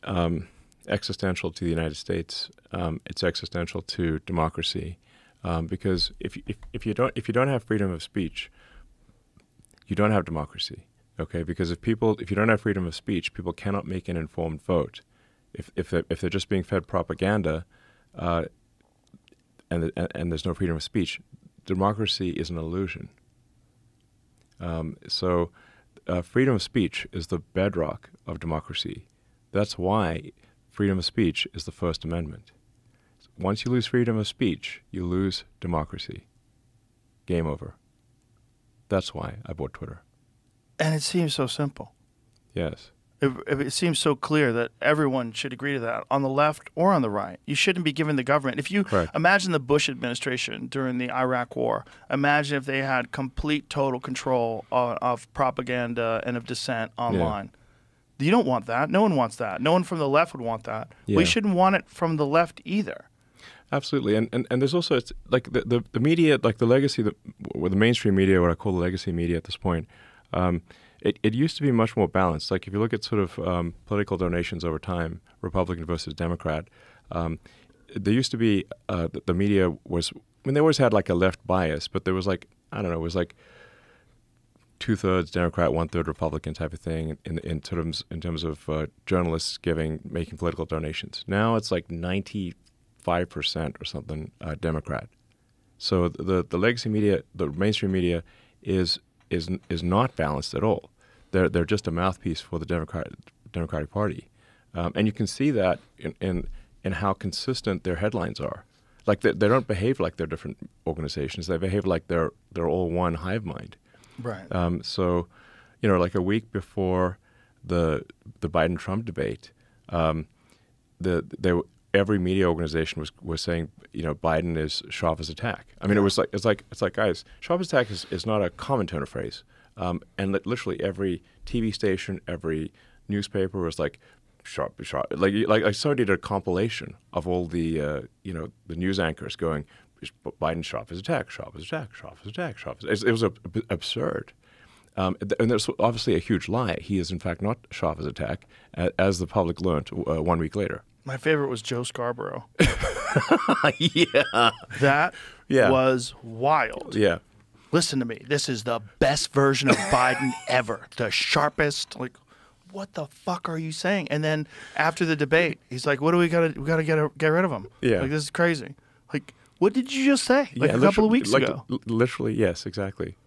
um, existential to the United States. Um, it's existential to democracy, um, because if, if if you don't if you don't have freedom of speech, you don't have democracy. Okay, because if people if you don't have freedom of speech, people cannot make an informed vote. If if they're, if they're just being fed propaganda, uh, and, and and there's no freedom of speech, democracy is an illusion. Um, so, uh, freedom of speech is the bedrock of democracy. That's why freedom of speech is the First Amendment. Once you lose freedom of speech, you lose democracy. Game over. That's why I bought Twitter. And it seems so simple. Yes. It, it seems so clear that everyone should agree to that on the left or on the right. You shouldn't be giving the government. If you Correct. imagine the Bush administration during the Iraq War, imagine if they had complete, total control of, of propaganda and of dissent online. You don't want that. No one wants that. No one from the left would want that. Yeah. We shouldn't want it from the left either. Absolutely, and, and and there's also it's like the, the the media, like the legacy, the the mainstream media, what I call the legacy media at this point. Um, it, it used to be much more balanced. Like if you look at sort of um, political donations over time, Republican versus Democrat, um, there used to be uh, the, the media was. I mean, they always had like a left bias, but there was like I don't know, it was like two thirds Democrat, one third Republican type of thing in in terms in terms of uh, journalists giving making political donations. Now it's like ninety five percent or something uh, Democrat. So the the legacy media, the mainstream media, is is is not balanced at all. They're they're just a mouthpiece for the Democrat Democratic Party, um, and you can see that in, in in how consistent their headlines are. Like they, they don't behave like they're different organizations. They behave like they're they're all one hive mind. Right. Um, so, you know, like a week before the the Biden Trump debate, um, the they every media organization was was saying, you know, Biden is Chauvin's attack. I mean, it was like it's like it's like guys, Chauvin's attack is, is not a common tone of phrase, um, and li- literally every TV station, every newspaper was like. Sharp, sharp. Like, like I saw did a compilation of all the, uh, you know, the news anchors going, Biden shot his attack, shot his attack, shot his attack, shot his. It was a, absurd. Um, and there's obviously a huge lie. He is, in fact, not Chauvin's attack, a- as the public learned uh, one week later. My favorite was Joe Scarborough. yeah. That Yeah. was wild. Yeah. Listen to me. This is the best version of Biden ever. The sharpest. Like, what the fuck are you saying? And then after the debate, he's like, "What do we got to? We got to get get rid of him." Yeah. Like this is crazy. Like, what did you just say? Like yeah, a couple of weeks like, ago. Literally, yes, exactly.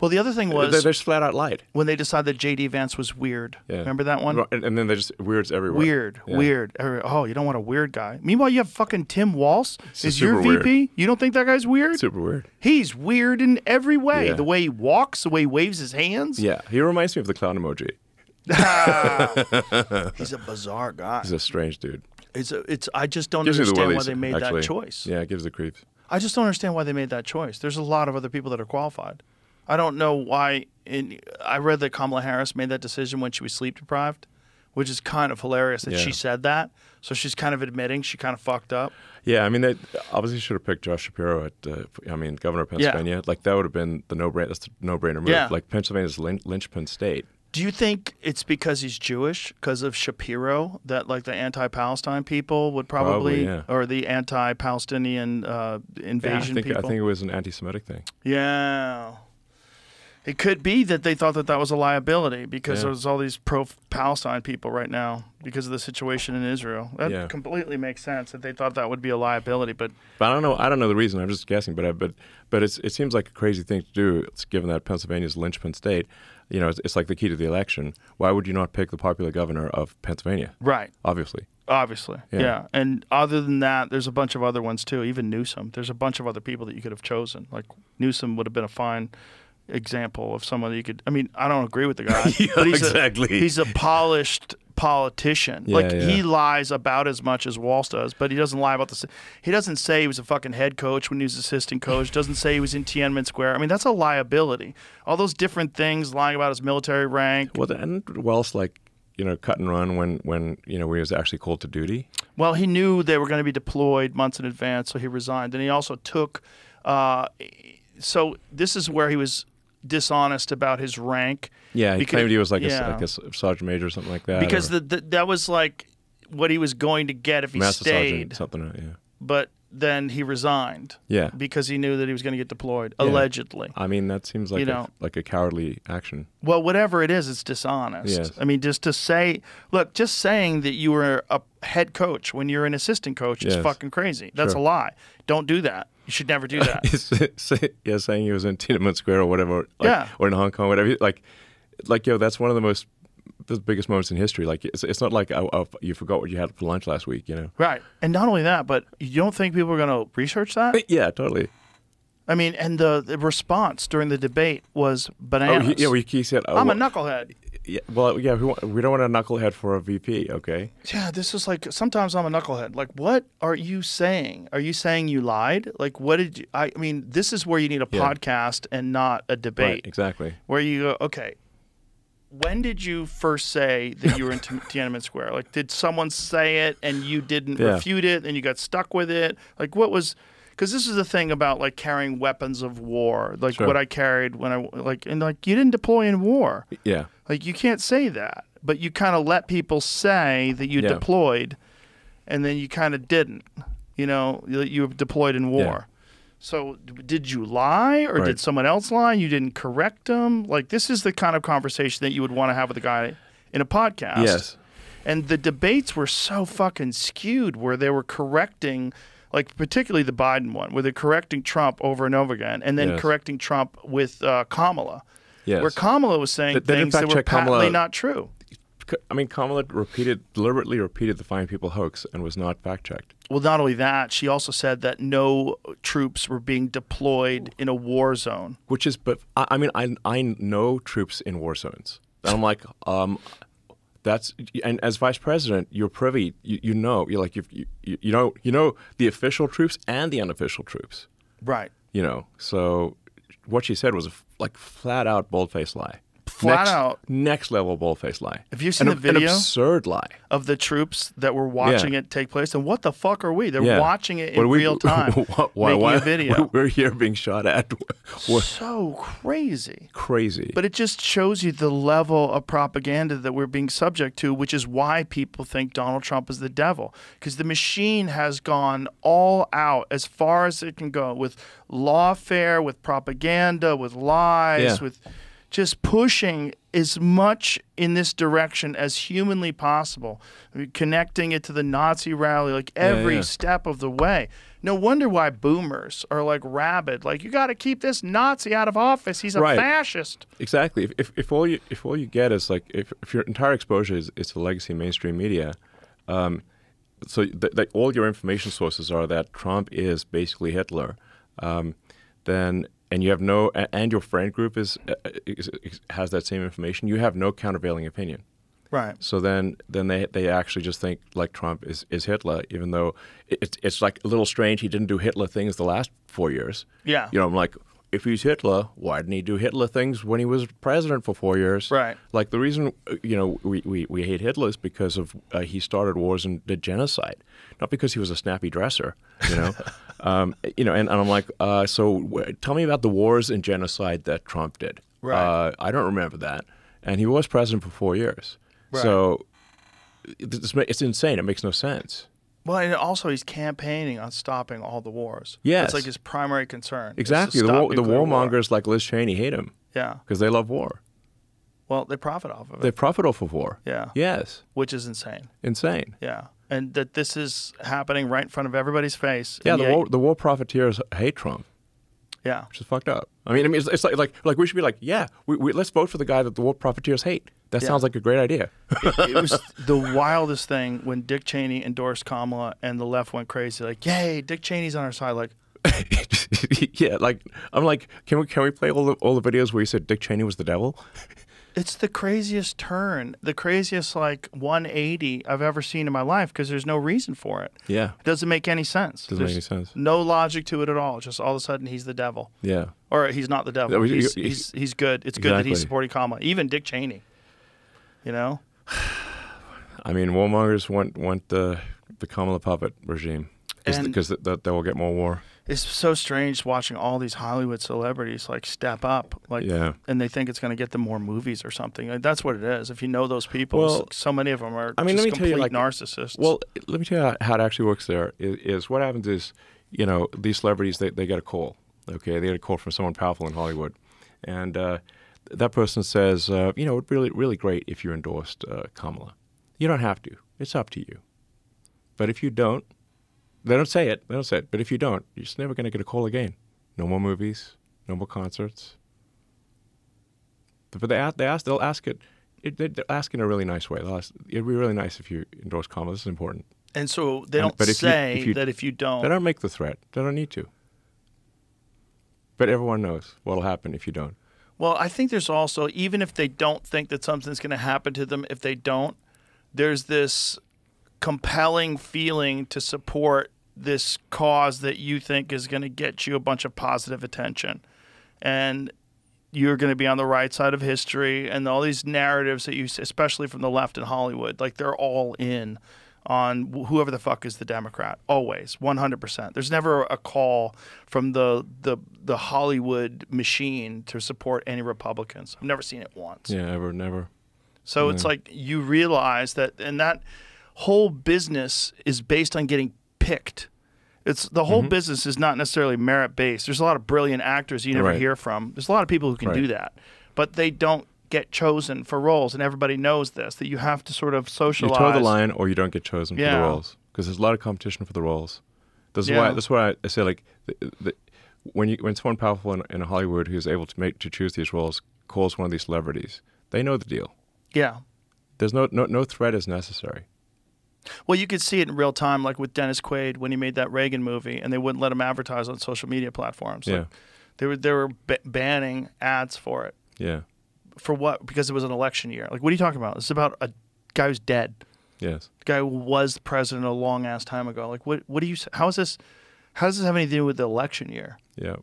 Well, the other thing was they just flat out lied. when they decided that JD Vance was weird. Yeah. Remember that one? And, and then they just weirds everywhere. Weird, Yeah. weird. Oh, you don't want a weird guy. Meanwhile, you have fucking Tim Walz. It's Is your super weird. VP? You don't think that guy's weird? Super weird. He's weird in every way. Yeah. The way he walks, the way he waves his hands. Yeah, he reminds me of the clown emoji. Ah. He's a bizarre guy. He's a strange dude. It's a, it's. I just don't you the understand why they made actually. that choice. Yeah, it gives the creeps. I just don't understand why they made that choice. There's a lot of other people that are qualified. I don't know why. In I read that Kamala Harris made that decision when she was sleep deprived, which is kind of hilarious that she said that. So she's kind of admitting she kind of fucked up. Yeah, I mean, they obviously should have picked Josh Shapiro at, uh, I mean, governor of Pennsylvania. Like that would have been the no-brainer. That's the no-brainer move. Yeah. Like Pennsylvania's lin- linchpin state. Do you think it's because he's Jewish, because of Shapiro, that like the anti-Palestine people would probably, Probably, yeah. or the anti-Palestinian uh, Yeah, I invasion think people? I think it was an anti-Semitic thing. Yeah. It could be that they thought that that was a liability because Yeah. there's all these pro-Palestine people right now because of the situation in Israel. That Yeah. completely makes sense that they thought that would be a liability. But But I don't know. I don't know the reason. I'm just guessing. But I, but but it's it seems like a crazy thing to do. It's given that Pennsylvania's linchpin state. You know, it's, it's like the key to the election. Why would you not pick the popular governor of Pennsylvania? right, Obviously. obviously, yeah. Yeah. And other than that, there's a bunch of other ones too. Even Newsom. There's a bunch of other people that you could have chosen. Like Newsom would have been a fine example of someone that you could. I mean, I don't agree with the guy, Yeah, but he's exactly. A, he's a polished politician. Yeah, like yeah. he lies about as much as Walz does, but he doesn't lie about the. He doesn't say he was a fucking head coach when he was assistant coach. Doesn't say he was in Tiananmen Square. I mean, that's a liability. All those different things, lying about his military rank. Well, and Walz like you know cut and run when when you know when he was actually called to duty. Well, he knew they were going to be deployed months in advance, so he resigned. And he also took. Uh, so this is where he was dishonest about his rank. Yeah, he Because- claimed he was like, yeah. a, like a sergeant major or something like that. because the, the, that was like what he was going to get if he master stayed. sergeant something. uh, Yeah. But then he resigned Yeah. because he knew that he was going to get deployed, Yeah. allegedly. I mean, that seems like You a, know. like a cowardly action. Well, whatever it is, it's dishonest. Yes. I mean, just to say, look, just saying that you were a head coach when you're an assistant coach is fucking crazy. That's Sure. a lie. Don't do that. You should never do that. Yeah, saying he was in Tiananmen Square or whatever, like, Yeah. or in Hong Kong, whatever. Like, like yo, that's one of the most the biggest moments in history. Like, it's, it's not like oh, oh, you forgot what you had for lunch last week, you know? right. And not only that, but you don't think people are going to research that? Yeah, totally. I mean, and the, the response during the debate was Oh, bananas. he, yeah, well, he said, oh, I'm a uh, knucklehead. Yeah, well, yeah, we, want, we don't want a knucklehead for a VP, okay? Yeah, this is like sometimes I'm a knucklehead. Like, what are you saying? Are you saying you lied? Like, what did you? I, I mean, this is where you need a Yeah. podcast and not a debate. Right, exactly. Where you go, okay, when did you first say that you were in Tiananmen Square? Like, did someone say it and you didn't Yeah. refute it and you got stuck with it? Like, what was? Because this is the thing about like carrying weapons of war, like Sure. what I carried when I like, and like you didn't deploy in war. Yeah, Like you can't say that, but you kind of let people say that you Yeah. deployed, and then you kind of didn't. You know, you, deployed in war. So did you lie, or Right. did someone else lie? and You didn't correct them. Like this is the kind of conversation that you would want to have with a guy in a podcast. yes. And the debates were so fucking skewed, where they were correcting. Like particularly the Biden one, where they're correcting Trump over and over again, and then Yes. correcting Trump with uh, Kamala, Yes. where Kamala was saying they things that were patently Kamala. not true. I mean, Kamala repeated, deliberately repeated the Fine People hoax and was not fact checked. Well, not only that, she also said that no troops were being deployed in a war zone. Which is, but I, I mean, I I know troops in war zones. And I'm like, um, That's and as vice president, you're privy. You, you know, you're like you you know you know the official troops and the unofficial troops. Right. You know, so what she said was a like flat out bold faced lie. Flat next, out. next level bold faced lie. Have you seen an, the video? An absurd lie. Of the troops that were watching it take place, and what the fuck are we? They're Yeah. watching it What in we- real time, why, why, making why- a video. We're here being shot at. We're so crazy. crazy. But it just shows you the level of propaganda that we're being subject to, which is why people think Donald Trump is the devil. Because the machine has gone all out as far as it can go with lawfare, with propaganda, with lies, Yeah. with just pushing as much in this direction as humanly possible, I mean, connecting it to the Nazi rally, like every yeah. step of the way. No wonder why boomers are like rabid. Like, you got to keep this Nazi out of office. He's a Right. fascist. Exactly. If, if, if all you if all you get is like if, if your entire exposure is, is to legacy mainstream media, um, so that all your information sources are that Trump is basically Hitler, um, then and you have no and your friend group is, uh, is, is has that same information, you have no countervailing opinion. Right. So then, then they they actually just think like Trump is, is Hitler, even though it, it's it's like a little strange he didn't do Hitler things the last four years. Yeah. You know, I'm like, if he's Hitler, why didn't he do Hitler things when he was president for four years? Right. Like the reason uh, you know we, we, we hate Hitler is because of uh, he started wars and did genocide, not because he was a snappy dresser. You know. Um, you know, and, and I'm like, uh, so w- tell me about the wars and genocide that Trump did. Right. Uh, I don't remember that. And he was president for four years. Right. So it's, it's insane. It makes no sense. Well, and also he's campaigning on stopping all the wars. Yes. It's like his primary concern. Exactly. The, war, the nuclear war. like Liz Cheney hate him Yeah. because they love war. Well, they profit off of it, They profit off of war. Yeah. Yes. which is insane. Insane. Yeah. And that this is happening right in front of everybody's face. Yeah, the yet- war, the war profiteers hate Trump, Yeah. which is fucked up. I mean, I mean, it's, it's like, like like we should be like, yeah, we, we, let's vote for the guy that the war profiteers hate. That Yeah. sounds like a great idea. it was the wildest thing when Dick Cheney endorsed Kamala and the left went crazy. Like, yay, Dick Cheney's on our side. Like, yeah, like I'm like, can we can we play all the all the videos where you said Dick Cheney was the devil? it's the craziest turn, the craziest like 180 I've ever seen in my life because there's no reason for it. Yeah, It doesn't make any sense. Doesn't make any sense. No logic to it at all. Just all of a sudden he's the devil. yeah. Or he's not the devil. Yeah, we- He's, he's, he's good. It's good that he's Exactly. supporting Kamala. Even Dick Cheney. You know? I mean, warmongers want want the the Kamala puppet regime because th- th- they will get more war. It's so strange watching all these Hollywood celebrities like step up, like, Yeah. and they think it's going to get them more movies or something. Like, that's what it is. If you know those people, Well, so many of them are I mean, just let me tell you, like- narcissists. Well, let me tell you how, how it actually works. There is, is what happens is, you know, these celebrities they, they get a call. Okay, they get a call from someone powerful in Hollywood, and uh, that person says, uh, you know, it'd be really really great if you endorsed uh, Kamala. You don't have to. It's up to you. But if you don't, they don't say it. They don't say it. But if you don't, you're just never going to get a call again. No more movies. No more concerts. But they ask, they ask, they'll ask it. it they- they'll ask in a really nice way. They'll ask, It'd be really nice if you endorse Kamala. This is important. and so they don't but if you- say if you- that if you don't, They don't make the threat. They don't need to. But everyone knows what'll happen if you don't. Well, I think there's also even if they don't think that something's going to happen to them, if they don't, there's this compelling feeling to support this cause that you think is going to get you a bunch of positive attention, and you're going to be on the right side of history, and all these narratives that you, especially from the left in Hollywood, like they're all in on whoever the fuck is the Democrat. Always, 100%. There's never a call from the the the Hollywood machine to support any Republicans. I've never seen it once. Yeah, ever, never. So it's like you realize that, and that whole business is based on getting picked. It's the whole mm-hmm. business is not necessarily merit based. There's a lot of brilliant actors you never Right. hear from. There's a lot of people who can do that, but they don't get chosen for roles, and everybody knows this. That you have to sort of socialize. You toe the line or you don't get chosen for the roles because there's a lot of competition for the roles. This is Yeah. why. That's why I say like the, the, when you when someone powerful in, in Hollywood who's able to make to choose these roles calls one of these celebrities, they know the deal. Yeah. There's no no no threat is necessary. Well, you could see it in real time, like with Dennis Quaid when he made that Reagan movie, and they wouldn't let him advertise on social media platforms. Like, Yeah. they were they were ba- banning ads for it. Yeah. For what? Because it was an election year. Like, what are you talking about? It's about a guy who's dead. Yes. The guy who was the president a long ass time ago. Like, what? What do you? How is this? How does this have anything to do with the election year? Yeah.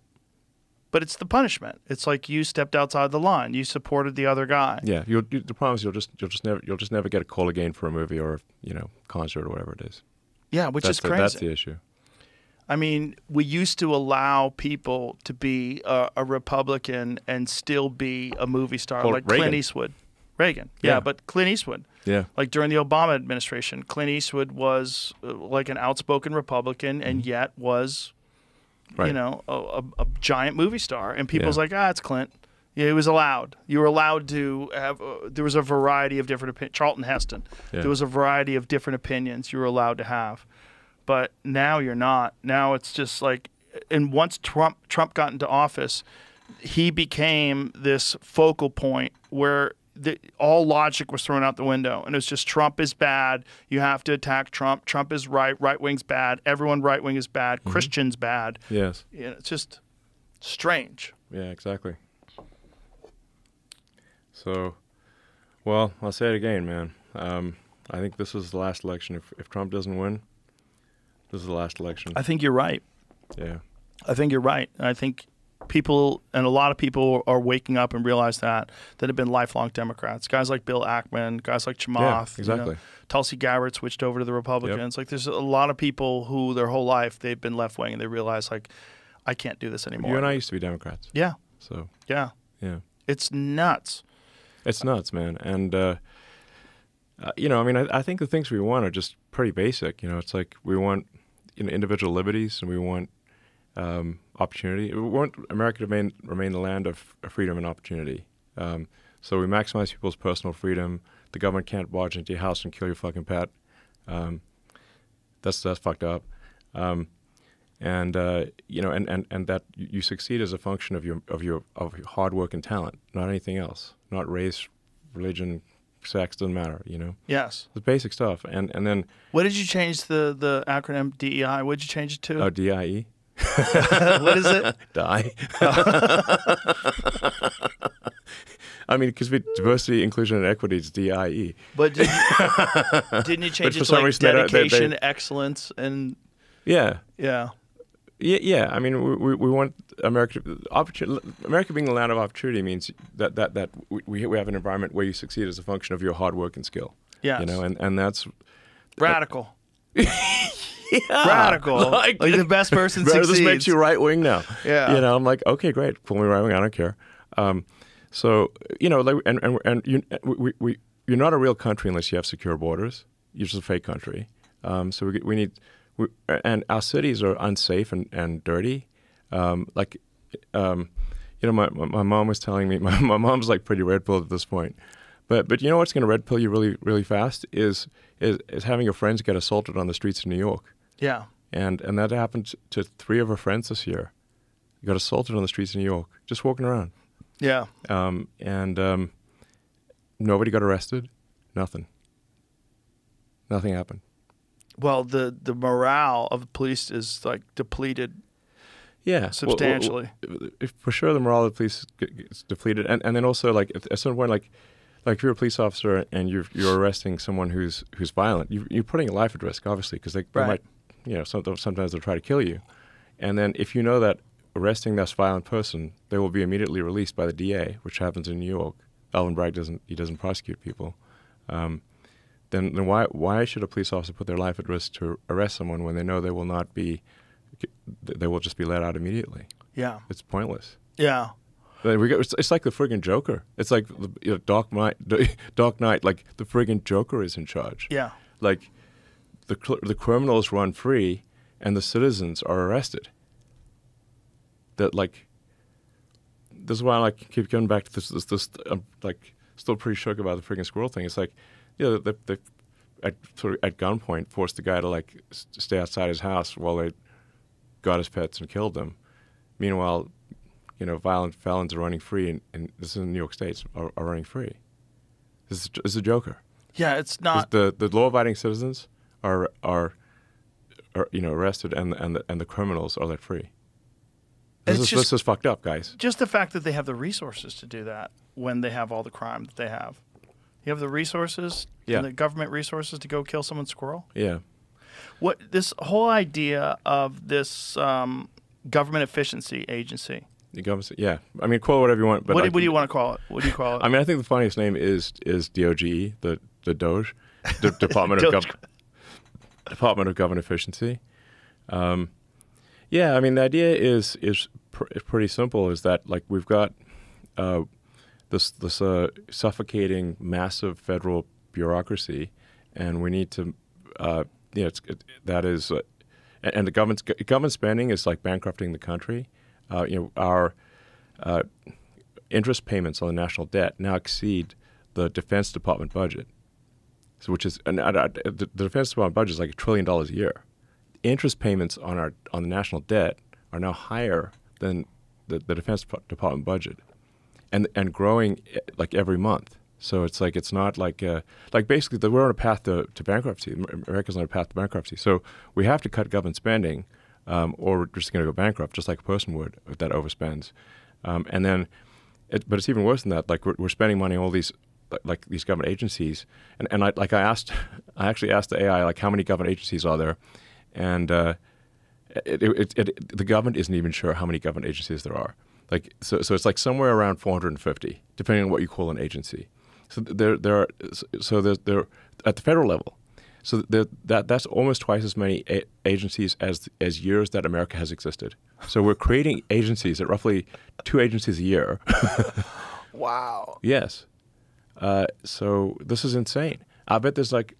But it's the punishment. It's like you stepped outside the line. You supported the other guy. Yeah. You'll, you, the problem is you'll just you'll just never you'll just never get a call again for a movie or you know concert or whatever it is. Yeah, which that's is the, crazy. that's the issue. I mean, we used to allow people to be a, a Republican and still be a movie star, Well, like Clint Eastwood. Reagan, yeah, Yeah. but Clint Eastwood. Yeah. Like during the Obama administration, Clint Eastwood was uh, like an outspoken Republican and yet was, Mm-hmm. Right. you know, a, a, a giant movie star. And people's Yeah. like, ah, it's Clint. Yeah, it was allowed. You were allowed to have. Uh, there was a variety of different opinions. Charlton Heston. Yeah. There was a variety of different opinions you were allowed to have, but now you're not. Now it's just like, and once Trump Trump got into office, he became this focal point where the, all logic was thrown out the window, and it was just Trump is bad. You have to attack Trump. Trump is right. Right wing's bad. Everyone right wing is bad. Christians bad. Yes. You know, it's just strange. Yeah, exactly. So, well, I'll say it again, man. Um, I think this is the last election. If, if Trump doesn't win, this is the last election. I think you're right. yeah. I think you're right. I think people and a lot of people are waking up and realize that that have been lifelong Democrats. Guys like Bill Ackman, guys like Chamath, you know, exactly. Tulsi Gabbard switched over to the Republicans. Like there's a lot of people who their whole life they've been left wing and they realize like I can't do this anymore. You and I used to be Democrats. yeah, So, yeah, yeah. it's nuts. It's nuts, man. And, uh, uh, you know, I mean, I, I think the things we want are just pretty basic. You know, it's like we want you know, individual liberties and we want um, opportunity. We want America to remain, remain the land of freedom and opportunity. Um, so we maximize people's personal freedom. The government can't barge into your house and kill your fucking pet. Um, that's that's fucked up. Um, and uh, you know, and, and, and that you succeed as a function of your of your of your hard work and talent, not anything else, not race, religion, sex doesn't matter. You know, Yes. the basic stuff. And and then What did you change the the acronym DEI? What did you change it to? Oh, DIE, what is it? die. I mean, because diversity, inclusion, and equity is DIE. But did you, didn't you change it to like reason they they- dedication, excellence, and Yeah, yeah, Yeah, yeah. I mean, we, we, we want America. Opportunity, America being the land of opportunity means that that that we we have an environment where you succeed as a function of your hard work and skill. yes, You know, and and that's radical. Radical. Like, the best person Bro, succeeds. This makes you right wing now. Yeah. You know, I'm like, okay, great, pull me right wing. I don't care. Um, so you know, like, and and and you, we, we you're not a real country unless you have secure borders. You're just a fake country. Um, so we we need, we, and our cities are unsafe and and dirty. Um, like, um, you know, my, my mom was telling me my my mom's like pretty red pill at this point. But but you know what's going to red pill you really really fast is is is having your friends get assaulted on the streets of New York yeah, and and that happened to three of her friends this year. Got assaulted on the streets of New York, just walking around, yeah, um, and um, nobody got arrested. Nothing. Nothing happened. Well, the the morale of the police is like depleted. Yeah, Well, well, Substantially. well, if- for sure, the morale of the police gets depleted, and and then also like at at some point, like like if you're a police officer and you're you're arresting someone who's who's violent, you, you're putting a life at risk, obviously, because they, they Right. might, you know, sometimes sometimes they'll try to kill you, and then if you know that arresting this violent person, they will be immediately released by the DA, which happens in New York. Alvin Bragg doesn't he doesn't prosecute people. Um, then, then why why should a police officer put their life at risk to arrest someone when they know they will not be, they will just be let out immediately? Yeah, It's pointless. yeah, Like, we it's, it's like the friggin' Joker. It's like the you know, Dark Knight. Dark Knight. Like the friggin' Joker is in charge. yeah, Like the the criminals run free, and the citizens are arrested. That like. This is why I like keep going back to this. This, this I'm like still pretty shook about the friggin' squirrel thing. It's like, you know, they, they at sort of at gunpoint forced the guy to like stay outside his house while they got his pets and killed them. Meanwhile, you know, violent felons are running free, and, and this is in New York State, are, are running free. This is, this is a joker. yeah. it's not. the the law-abiding citizens are are, are you know arrested, and and the, and the criminals are let free. This is just- this is fucked up, guys. just the fact that they have the resources to do that when they have all the crime that they have. You have the resources, Yeah. the government resources to go kill someone's squirrel. Yeah. What this whole idea of this um, government efficiency agency? The government, yeah. I mean, call it whatever you want. But what, do- like- what do you want to call it? What do you call it? I mean, I think the funniest name is is DOGE, the the Doge, the Department of Gov- Department of Government Efficiency. Um, yeah, I mean, the idea is is pr- is pretty simple. Is that like we've got uh, this this uh, suffocating massive federal bureaucracy, and we need to, uh, you know, it, that is, uh, and, the government's government spending is like bankrupting the country. Uh, you know, our uh, interest payments on the national debt now exceed the Defense Department budget. So, which is and, the, the Defense Department budget is like a trillion dollars a year. Interest payments on our on the national debt are now higher than the, the Defense Department budget, and and growing eh, like every month. So it's like it's not like uh, like basically the, we're on a path to, to bankruptcy. America's on a path to bankruptcy. So we have to cut government spending, um, or we're just going to go bankrupt, just like a person would if that overspends. Um, and then, it, but it's even worse than that. Like we're, we're spending money on all these like- these government agencies, and and I, like I asked, I actually asked the AI like how many government agencies are there, and uh, it, it, the government isn't even sure how many government agencies there are. Like so, so it's like somewhere around 450, depending on what you call an agency. So there, there are, so there, there at the federal level. So there, that that's almost twice as many a- agencies as as years that America has existed. So we're creating agencies at roughly two agencies a year. wow. Yes. Uh, so this is insane. I bet there's like,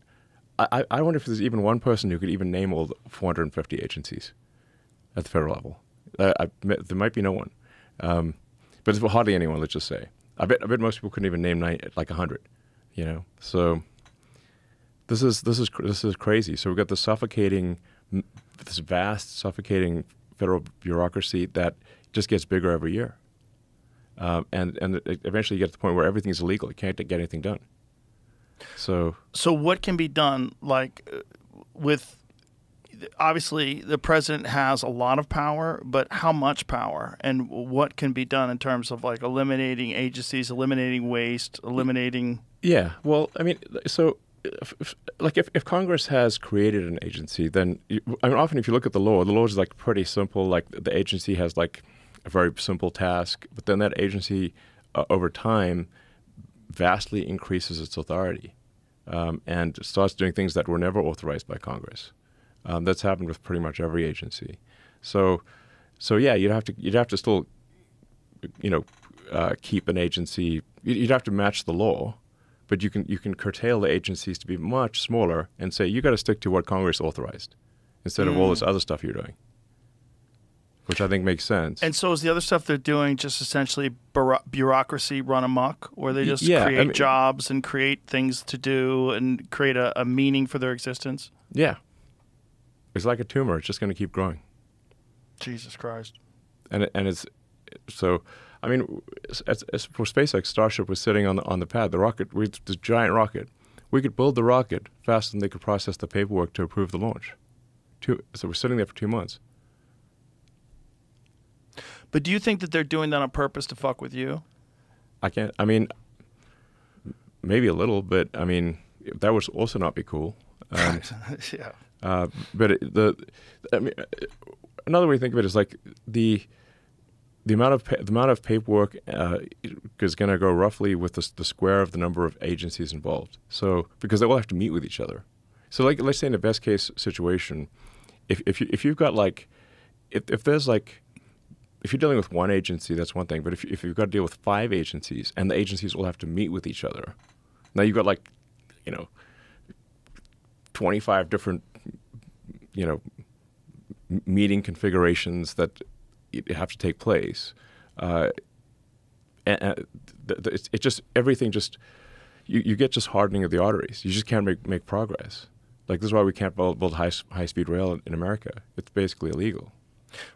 I, I- wonder if there's even one person who could even name all the 450 agencies at the federal level. Uh, I, there might be no one, um, but it's hardly anyone. Let's just say. I bet I bet most people couldn't even name nine, like 100. You know, so this is this is this is crazy. So we've got the suffocating, this vast suffocating federal bureaucracy that just gets bigger every year um, and and eventually you get to the point where everything's illegal. You can't get anything done. So So what can be done? Like uh, with obviously the president has a lot of power, but how much power and what can be done in terms of like eliminating agencies, eliminating waste, eliminating yeah, well, I mean, so if, if, like if, if Congress has created an agency, then you, I mean, often if you look at the law, the law is like pretty simple. Like the agency has like a very simple task, but then that agency uh, over time vastly increases its authority um, and starts doing things that were never authorized by Congress. Um, that's happened with pretty much every agency. So, so yeah, you'd have to you'd have to still, you know, uh, keep an agency. you'd- You'd have to match the law, but you can you can curtail the agencies to be much smaller and say you got to stick to what Congress authorized instead of all this other stuff you're doing, which I think makes sense. And so is the other stuff they're doing just essentially bureaucracy run amok, where they just yeah, I create mean- jobs and create things to do and create a, a meaning for their existence? yeah, it's like a tumor; it's just going to keep growing. Jesus Christ. and and it's so. I mean, as, as for SpaceX, Starship was sitting on the on the pad. The rocket, we, the giant rocket, we could build the rocket faster than they could process the paperwork to approve the launch. Two, so we're sitting there for two months. But do you think that they're doing that on purpose to fuck with you? I can't. I mean, maybe a little, but I mean, that would also not be cool. Um, yeah. Uh, but it, the, I mean, another way to think of it is like the the amount of the amount of paperwork uh, is going to go roughly with the, the square of the number of agencies involved. So because they all have to meet with each other. So like let's say in the best case situation, if if you if you've got like if if there's like if you're dealing with one agency, that's one thing. But if, if you've got to deal with five agencies and the agencies will have to meet with each other, now you've got like, you know, 25 different, you know, meeting configurations that have to take place. Uh, and, and th- th- it's, it just, everything just, you, you get just hardening of the arteries. You just can't make, make progress. Like this is why we can't build, build high, high speed rail in, in America. It's basically illegal.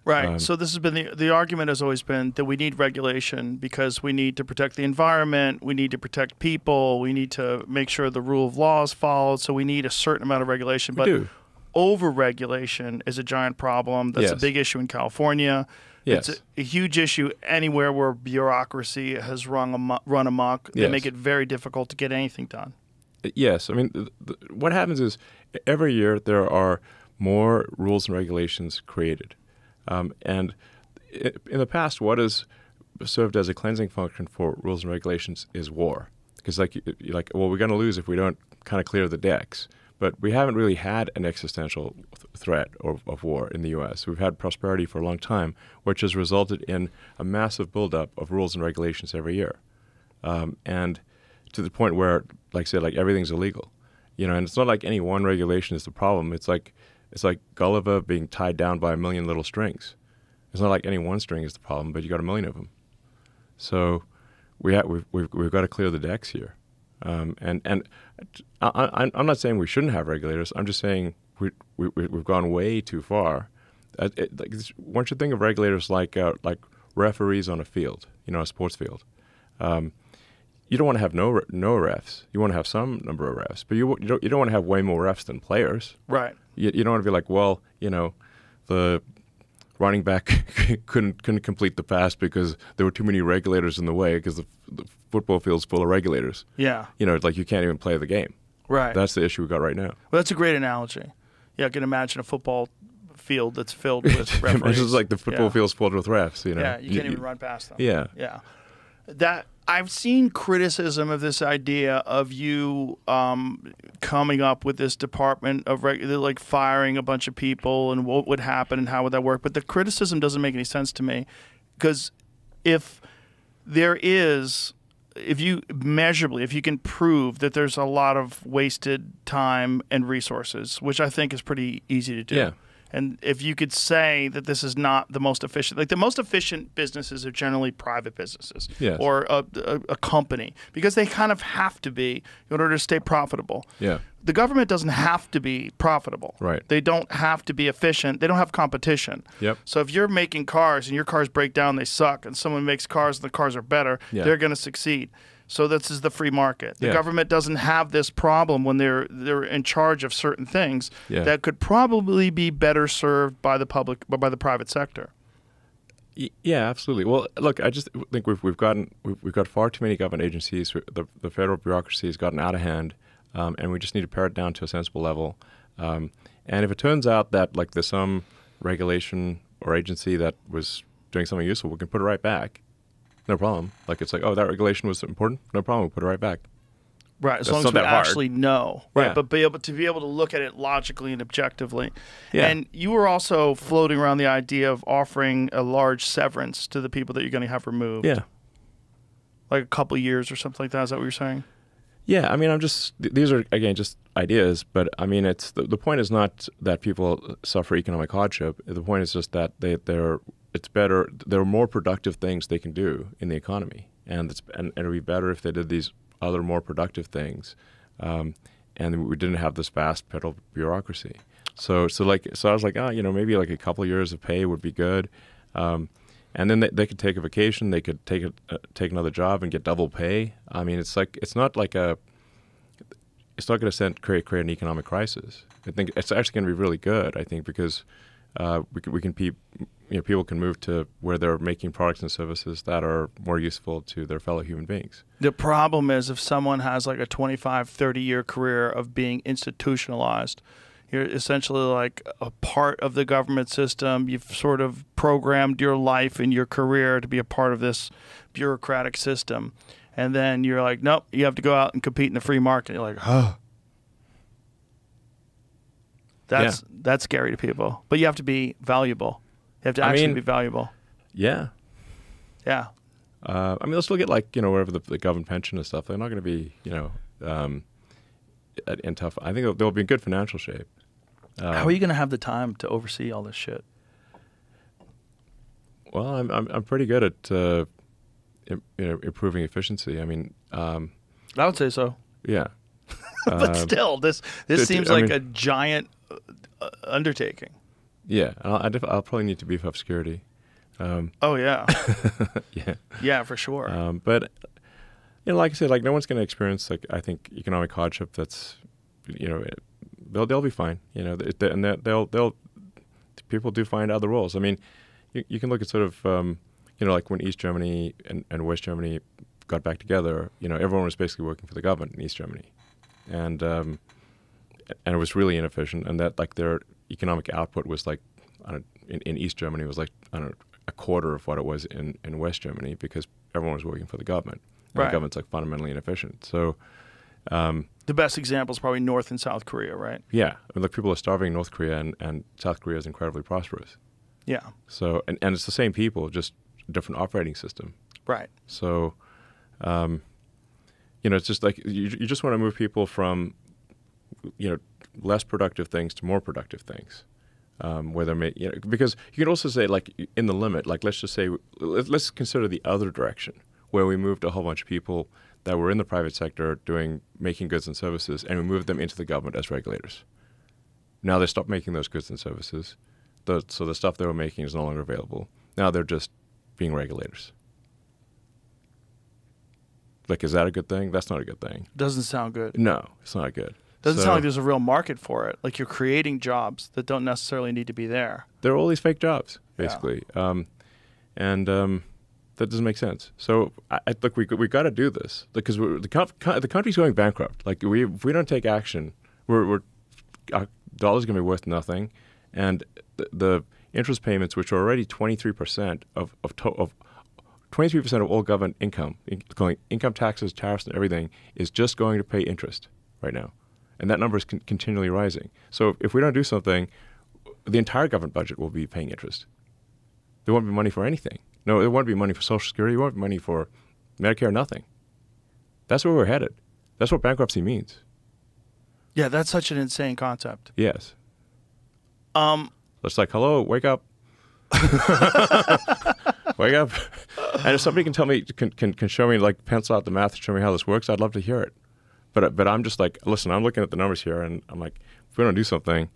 Right. Um, so this has been the the argument has always been that we need regulation because we need to protect the environment, we need to protect people, we need to make sure the rule of law is followed. So we need a certain amount of regulation. We but do. Over regulation is a giant problem. That's a big issue in California. It's a, a huge issue anywhere where bureaucracy has run amok, run amok. They Yes. make it very difficult to get anything done. Yes, I mean, th- th- what happens is every year there are more rules and regulations created, um, and in the past, what has served as a cleansing function for rules and regulations is war, because like like, well, we're going to lose if we don't kind of clear the decks. But we haven't really had an existential th- threat of, of war in the U.S. We've had prosperity for a long time, which has resulted in a massive buildup of rules and regulations every year um, and to the point where, like I said, like everything's illegal, you know. And it's not like any one regulation is the problem. It's like it's like Gulliver being tied down by a million little strings. It's not like any one string is the problem, but you got a million of them. So we ha- we've, we've we've got to clear the decks here, um, and and I, I, I'm not saying we shouldn't have regulators. I'm just saying we, we we- we've gone way too far. Uh, it, like, one should think of regulators like uh, like referees on a field, you know, a sports field. Um, you don't want to have no no refs. You want to have some number of refs, but you you don't you don't want to have way more refs than players. Right. You, you don't want to be like, well, you know, the running back couldn't couldn't complete the pass because there were too many regulators in the way because the, the football field's full of regulators. Yeah. You know, it's like you can't even play the game. Right. That's the issue we got right now. well, that's a great analogy. Yeah, I can imagine a football field that's filled with referees. it's like the football yeah. field's filled with refs. You know. Yeah, you can't even run past them. Yeah. Yeah. That I've seen criticism of this idea of you um, coming up with this department of like firing a bunch of people and what would happen and how would that work. But the criticism doesn't make any sense to me because if there is if you measurably if you can prove that there's a lot of wasted time and resources which i think is pretty easy to do Yeah. And if you could say that this is not the most efficient like the most efficient businesses are generally private businesses Yes. or a, a, a company because they kind of have to be in order to stay profitable Yeah. the government doesn't have to be profitable. Right. They don't have to be efficient. They don't have competition. Yep. So if you're making cars and your cars break down, they suck, and someone makes cars and the cars are better, Yeah. they're going to succeed. So this is the free market. The Yeah. government doesn't have this problem when they're they're in charge of certain things Yeah. that could probably be better served by the public but by the private sector. Yeah, absolutely. Well, look, I just think we've we've gotten we've, we've got far too many government agencies. The the federal bureaucracy has gotten out of hand, um, and we just need to pare it down to a sensible level. Um, and if it turns out that like there's some regulation or agency that was doing something useful, we can put it right back. No problem. Like it's like, oh, that regulation was important. No problem. We'll put it right back. Right, as That's long as we hard. actually know, Yeah. right? But be able to be able to look at it logically and objectively. Yeah. And you were also floating around the idea of offering a large severance to the people that you're going to have removed, Yeah. like a couple years or something like that. Is that what you're saying? Yeah, I mean, I'm just th- these are again just ideas, but I mean, it's the, the point is not that people suffer economic hardship. The point is just that they they're it's better. There are more productive things they can do in the economy, and it's and, and it'd be better if they did these other more productive things, um, and we didn't have this vast federal bureaucracy. So so like so I was like, ah, you know, maybe like a couple of years of pay would be good. Um, and then they, they could take a vacation. They could take a, uh, take another job and get double pay. I mean, it's like it's not like a it's not going to create create an economic crisis. I think it's actually going to be really good. I think because uh, we can we can pe- you know people can move to where they're making products and services that are more useful to their fellow human beings. The problem is if someone has like a 25, 30 year career of being institutionalized, you're essentially like a part of the government system. You've sort of programmed your life and your career to be a part of this bureaucratic system. And then you're like, nope, you have to go out and compete in the free market. You're like, huh. That's that's scary to people. But you have to be valuable. You have to I actually mean- be valuable. Yeah. Yeah. Uh, I mean, let's look at like you know wherever the, the government pension and stuff. They're not going to be you know um, in- tough. I think they'll, they'll be in good financial shape. Uh, How are you going to have the time to oversee all this shit? Well, I'm I'm, I'm pretty good at uh, you know, improving efficiency. I mean, um, I would say so. yeah. but Um, still, this this seems I like mean- a giant uh, uh, undertaking. Yeah, I'll, I'll probably need to beef up security. Um, Oh yeah, yeah, yeah, for sure. um, but you know, like I said, like no one's going to experience like I think economic hardship. That's you know, it- they'll they'll be fine. You know, they, and they- they'll they'll people do find other roles. I mean, you, you can look at sort of um, you know like when East Germany and, and West Germany got back together. You know, everyone was basically working for the government in East Germany, and um, and it was really inefficient. And that like their economic output was like in, in East Germany was like I don't know, a quarter of what it was in, in West Germany because everyone was working for the government. And Right. The government's like fundamentally inefficient. So um, The best example is probably North and South Korea, right? yeah, I mean, like people are starving in North Korea, and, and South Korea is incredibly prosperous. Yeah, So and, and it's the same people, just different operating system. right. So, um, you know, it's just like you, you just want to move people from, you know, less productive things to more productive things. Um, ma- you know, because you can also say like in the limit, like let's just say let- let's consider the other direction where we moved a whole bunch of people that were in the private sector doing making goods and services, and we moved them into the government as regulators. Now they stopped making those goods and services, the, so the stuff they were making is no longer available. Now they're just being regulators. Like, is that a good thing? That's not a good thing. Doesn't sound good. No, it's not good. Doesn't So, sound like there's a real market for it. Like you're creating jobs that don't necessarily need to be there. there are all these fake jobs, Yeah. basically, um, and um, that doesn't make sense. So, I, I, look, we we got to do this because the co- the country's going bankrupt. Like, we if we don't take action, we're, we're our dollar's going to be worth nothing, and the, the interest payments, which are already twenty three percent of of, of 23% of all government income, in- going income taxes, tariffs, and everything, is just going to pay interest right now. And that number is con- continually rising. So if we don't do something, the entire government budget will be paying interest. There won't be money for anything. No, there won't be money for Social Security. There won't be money for Medicare, nothing. That's where we're headed. That's what bankruptcy means. Yeah, that's such an insane concept. Yes. Um, It's like, hello, wake up. wake up. And if somebody can tell me, can, can, can show me, like, pencil out the math show me how this works, I'd love to hear it. But, but I'm just like, listen, I'm looking at the numbers here, and I'm like, if we don't do something,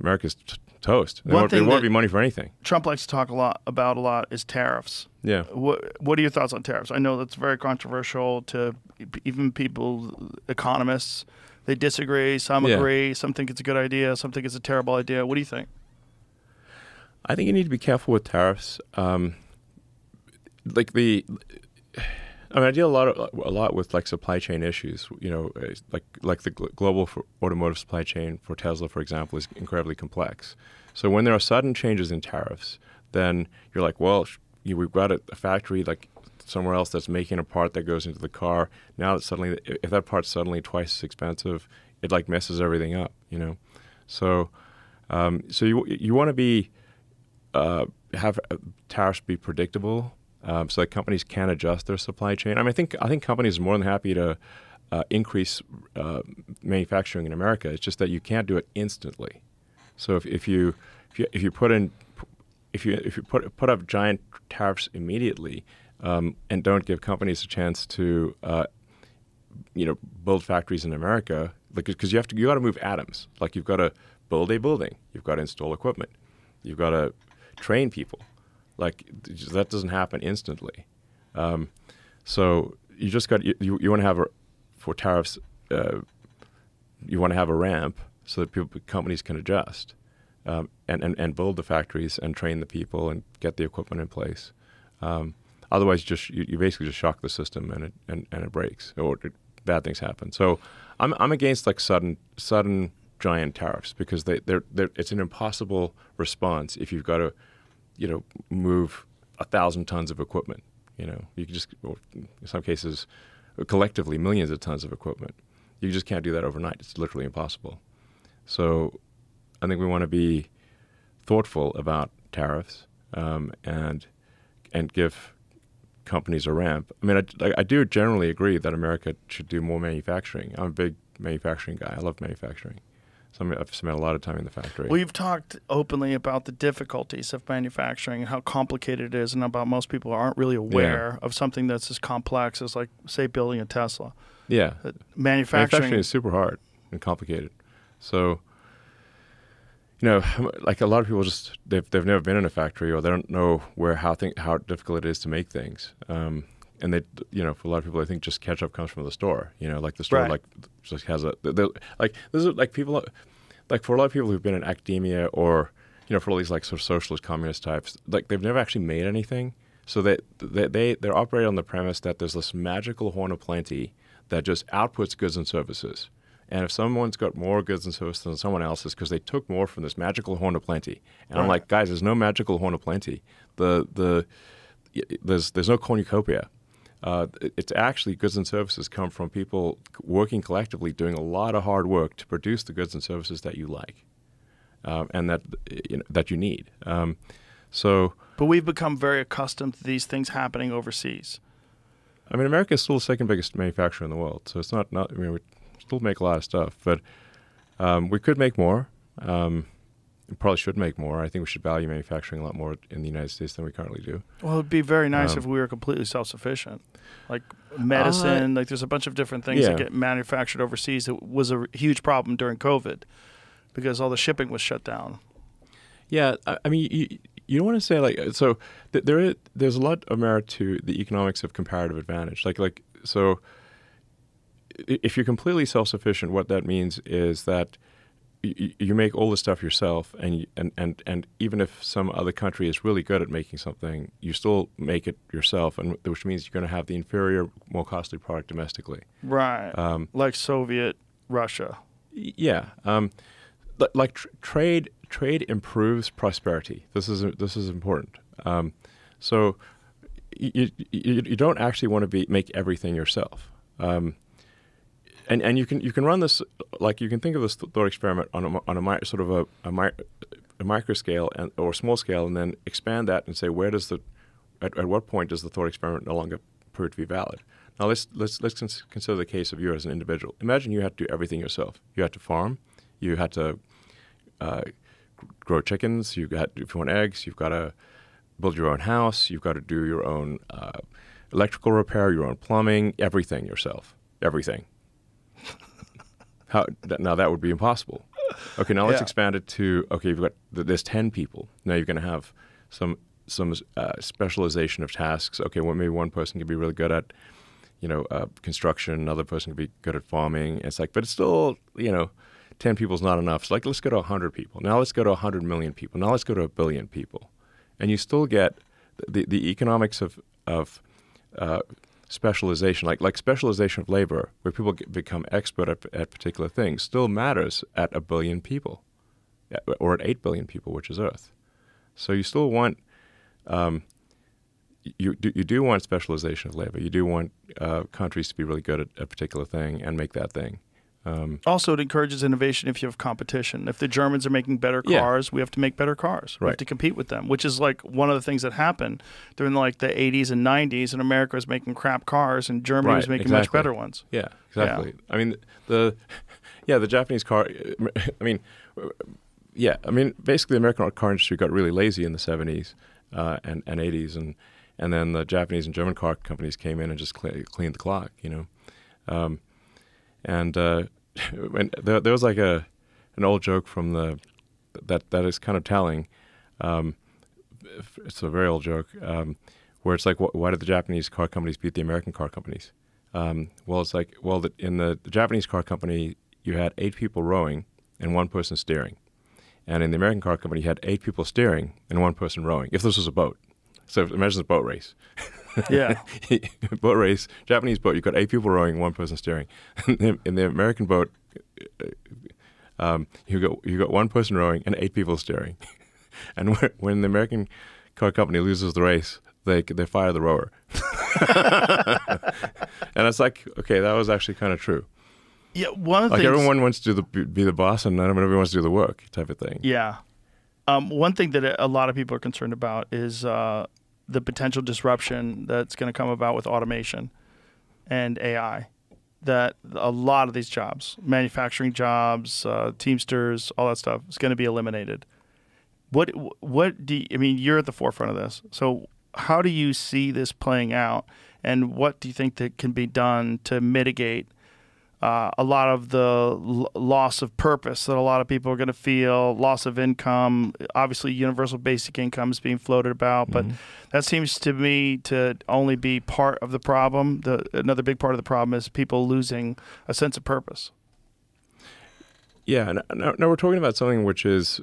America's t- toast. There won't, there won't be money for anything. Trump likes to talk a lot about a lot is tariffs. Yeah. What What are your thoughts on tariffs? I know that's very controversial to even people, economists. They disagree. Some Yeah. agree. Some think it's a good idea. Some think it's a terrible idea. What do you think? I think you need to be careful with tariffs. Um, like the, I mean, I deal a lot of, a lot with like supply chain issues. You know, uh, like like the global automotive supply chain for Tesla, for example, is incredibly complex. So when there are sudden changes in tariffs, then you're like, well, you, we've got a, a factory like somewhere else that's making a part that goes into the car. Now that suddenly, if that part's suddenly twice as expensive, it like messes everything up. You know, so um, so you you want to be uh, have uh, tariffs be predictable, um, so that companies can adjust their supply chain. I mean, I think I think companies are more than happy to uh, increase uh, manufacturing in America. It's just that you can't do it instantly. So if, if you if you if you put in if you if you put put up giant tariffs immediately um, and don't give companies a chance to uh, you know build factories in America, like because you have to you got to move atoms. Like you've got to build a building, you've got to install equipment, you've got to train people. Like that doesn't happen instantly. Um, so you just got you, you, want to have a, for tariffs. Uh, you want to have a ramp so that people, companies can adjust um, and, and and build the factories and train the people and get the equipment in place. Um, otherwise, just you, you basically just shock the system and it and, and it breaks or it, bad things happen. So I'm I'm against like sudden sudden giant tariffs because they they're, they're it's an impossible response if you've got to you know move a thousand tons of equipment. You know you can just in some cases collectively millions of tons of equipment. You just can't do that overnight. It's literally impossible. So I think we want to be thoughtful about tariffs um, and and give companies a ramp. I mean, I- I do generally agree that America should do more manufacturing. I'm a big manufacturing guy. I love manufacturing. So I've spent a lot of time in the factory. You've talked openly about the difficulties of manufacturing and how complicated it is, and about most people aren't really aware of something that's as complex as, like, say, building a Tesla. yeah, Uh, manufacturing, Manufacturing, is super hard and complicated. So, you know, like a lot of people just they've they've never been in a factory or they don't know where how thing how difficult it is to make things. Um, and they, you know, for a lot of people, I think just ketchup comes from the store. You know, like the store Right. like just has a like this is like people like for a lot of people who've been in academia or you know, for all these like sort of socialist communist types, like they've never actually made anything. So they they they they're operating on the premise that there's this magical horn of plenty that just outputs goods and services. And if someone's got more goods and services than someone else's because they took more from this magical horn of plenty, and I'm like, guys, there's no magical horn of plenty. The the there's there's no cornucopia. Uh, it's actually goods and services come from people working collectively, doing a lot of hard work to produce the goods and services that you like, um, and that you know, that you need. Um, so, But we've become very accustomed to these things happening overseas. I mean, America is still the second biggest manufacturer in the world, so it's not not. I mean, we still make a lot of stuff, but um, we could make more. Um, probably should make more. I think we should value manufacturing a lot more in the United States than we currently do. Well, it'd be very nice Um, if we were completely self-sufficient, like medicine. like there's a bunch of different things that get manufactured overseas. It was a huge problem during COVID because all the shipping was shut down. Yeah, I, I mean, you, you don't want to say like so. Th- there is there's a lot of merit to the economics of comparative advantage. Like like so, if you're completely self sufficient, what that means is that you, you make all the stuff yourself, and, you, and and and even if some other country is really good at making something, you still make it yourself, and which means you're going to have the inferior, more costly product domestically. Right. Um, like Soviet Russia. Yeah, um, like tr- trade trade improves prosperity. This is this is important. Um, so you, you you don't actually want to be make everything yourself. Um, and and you can you can run this like you can think of this thought experiment on a, on a sort of a a, a micro scale and or small scale, and then expand that and say where does the at, at what point does the thought experiment no longer prove to be valid? Now let's let's let's cons- consider the case of you as an individual. Imagine you had to do everything yourself. You had to farm. You had to uh, grow chickens. You got if you want eggs, you've got to build your own house. You've got to do your own uh, electrical repair, your own plumbing, everything yourself. Everything. How now that would be impossible. Okay, now let's Yeah. expand it to okay. You've got there's ten people. Now you're going to have some some uh, specialization of tasks. Okay, well maybe one person can be really good at you know uh, construction. Another person can be good at farming. It's like, but it's still you know. 10 people is not enough. So, like, let's go to 100 people. Now, let's go to 100 million people. Now, let's go to a billion people. And you still get the, the economics of, of uh, specialization, like, like specialization of labor, where people get, become expert at, at particular things, still matters at a billion people or at 8 billion people, which is Earth. So, you still want. Um, you do, you do want specialization of labor. You do want uh, countries to be really good at a particular thing and make that thing. Um, Also, it encourages innovation if you have competition. If the Germans are making better Yeah. cars, we have to make better cars. We have Right. to compete with them, which is like one of the things that happened during like the 80s and 90s. And America was making crap cars, and Germany was Right, making much better ones. Yeah, exactly. I mean, the yeah, the Japanese car. I mean, yeah, I mean, basically, the American car industry got really lazy in the '70s uh, and and '80s, and and then the Japanese and German car companies came in and just cle cleaned the clock, you know. Um, and uh, when there, there was like a an old joke from the that that is kind of telling. Um, it's a very old joke um, where it's like, wh- why did the Japanese car companies beat the American car companies? Um, well, it's like, well, the, in the, the Japanese car company, you had eight people rowing and one person steering, and in the American car company, you had eight people steering and one person rowing. If this was a boat, so imagine a boat race. Yeah. boat race, Japanese boat, you've got eight people rowing, one person steering. in the American boat, um, you got you got one person rowing and eight people steering. and when, when the American car company loses the race, they they fire the rower. and it's like, okay, that was actually kind of true. yeah. One of the Like things. everyone wants to do the, be the boss, and not everyone wants to do the work, type of thing. Yeah. Um, one thing that a lot of people are concerned about is uh, the potential disruption that's going to come about with automation and AI. That a lot of these jobs, manufacturing jobs, uh, Teamsters, all that stuff, is going to be eliminated. What what do you, I mean? You're at the forefront of this, so how do you see this playing out, and what do you think that can be done to mitigate uh, a lot of the l- loss of purpose that a lot of people are going to feel, loss of income. Obviously, universal basic income is being floated about, but that seems to me to only be part of the problem. The another big part of the problem is people losing a sense of purpose. Yeah, now, now we're talking about something which is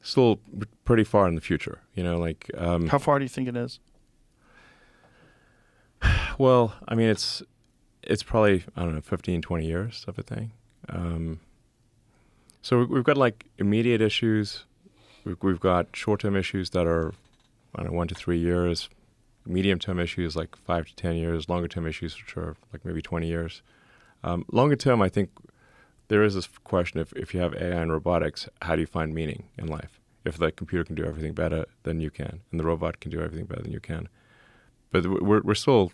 still pretty far in the future. You know, like um, How far do you think it is? well, I mean, it's it's probably I don't know, 15, 20 years of thing. Um, so we- we've got like immediate issues. We've, we've got short-term issues that are I don't know, one to three years. Medium-term issues like five to ten years. Longer-term issues which are like maybe twenty years. Um, longer term, I think there is this question: if if you have AI and robotics, how do you find meaning in life? If the computer can do everything better than you can, and the robot can do everything better than you can, but we're we're still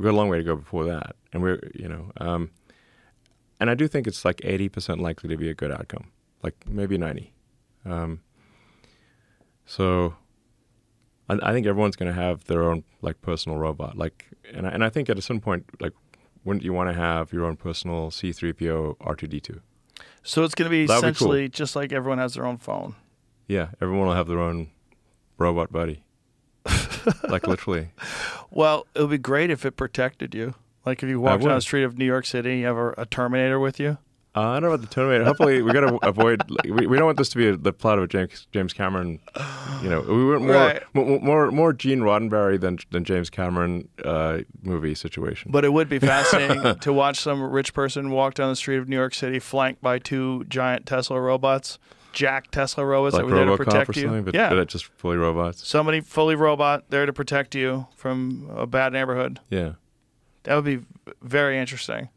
we've got a long way to go before that, and we're you know, um, and I do think it's like eighty percent likely to be a good outcome, like maybe ninety. Um, so, I, I think everyone's going to have their own like personal robot, like, and I, and I think at a certain point, like, wouldn't you want to have your own personal C three PO R two D two? So it's going to be That'd be cool. essentially just like everyone has their own phone. Yeah, everyone will have their own robot buddy, like literally. Well, it would be great if it protected you. Like if you walked down the street of New York City, and you have a, a Terminator with you. Uh, I don't know about the Terminator. Hopefully, we got to avoid. Like, we, we don't want this to be a, the plot of a James James Cameron. You know, we want more Right. more, more more Gene Roddenberry than than James Cameron uh, movie situation. But it would be fascinating to watch some rich person walk down the street of New York City flanked by two giant Tesla robots, Jack Tesla robots like that were there to protect you. but, yeah, but just fully robots. somebody fully robot there to protect you from a bad neighborhood. Yeah, That would be very interesting.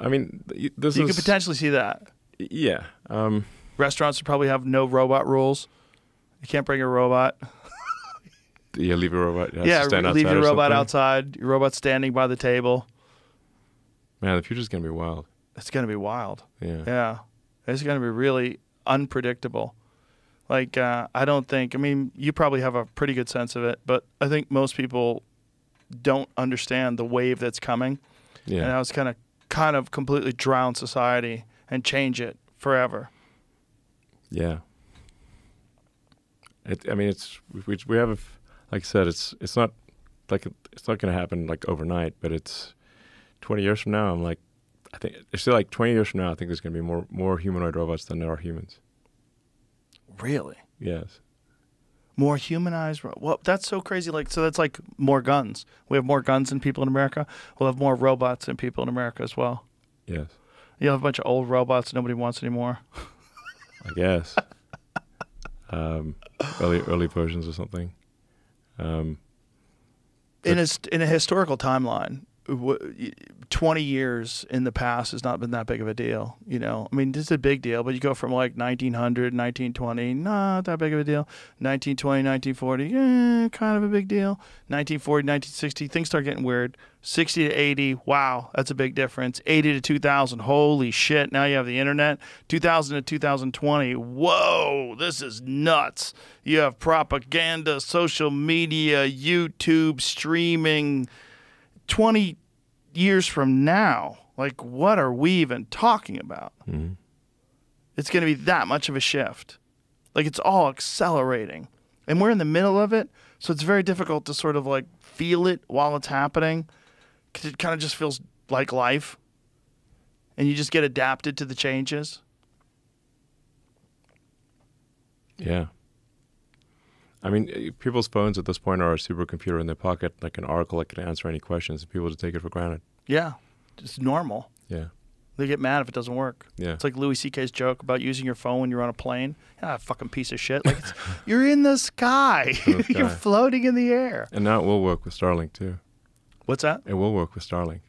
I mean, this You is could potentially see that. yeah. Um, Restaurants would probably have no robot rules. You can't bring a robot. yeah, leave your robot. yeah, stand leave your robot something. outside. Your robot standing by the table. Man, the future's gonna be wild. It's gonna be wild. Yeah, Yeah, it's going to be really unpredictable. Like uh, I don't think. I mean, you probably have a pretty good sense of it, but I think most people don't understand the wave that's coming, and yeah. how it's kind of kind of completely drown society and change it forever. Yeah. It, I mean, it's we, we have, like I said, it's it's not like it's not going to happen like overnight, but it's twenty years from now. I'm like, I think it's still like twenty years from now. I think there's going to be more more humanoid robots than there are humans. Really, Yes. more humanoid. ro- Well, that's so crazy. Like, so that's like more guns. We have more guns than people in America. We'll have more robots than people in America as well. Yes. You have a bunch of old robots nobody wants anymore. I guess. um, early early versions or something. Um, in a in a historical timeline, w- twenty years in the past has not been that big of a deal. You know, I mean, this is a big deal, but you go from like 1900, 1920, not that big of a deal. 1920, 1940, eh, kind of a big deal. 1940, 1960, things start getting weird. 60 to 80, wow, that's a big difference. 80 to 2000, holy shit, now you have the internet. 2000 to 2020, whoa, this is nuts. You have propaganda, social media, YouTube, streaming. 20 years from now, like, what are we even talking about? mhm. It's going to be that much of a shift. Like, it's all accelerating. And we're in the middle of it. So it's very difficult to sort of like feel it while it's happening because it kind of just feels like life. And you just get adapted to the changes. Yeah. I mean, eh, people's phones at this point are a supercomputer in their pocket, like an oracle that can answer any questions, and people just take it for granted. Yeah, it's normal. Yeah. They get mad if it doesn't work. Yeah. It's like Louis C.K.'s joke about using your phone when you're on a plane. Ah, fucking piece of shit. Like, it's, you're in the sky. In the you're floating in the air. And now it will work with Starlink too. What's that? It will work with Starlink.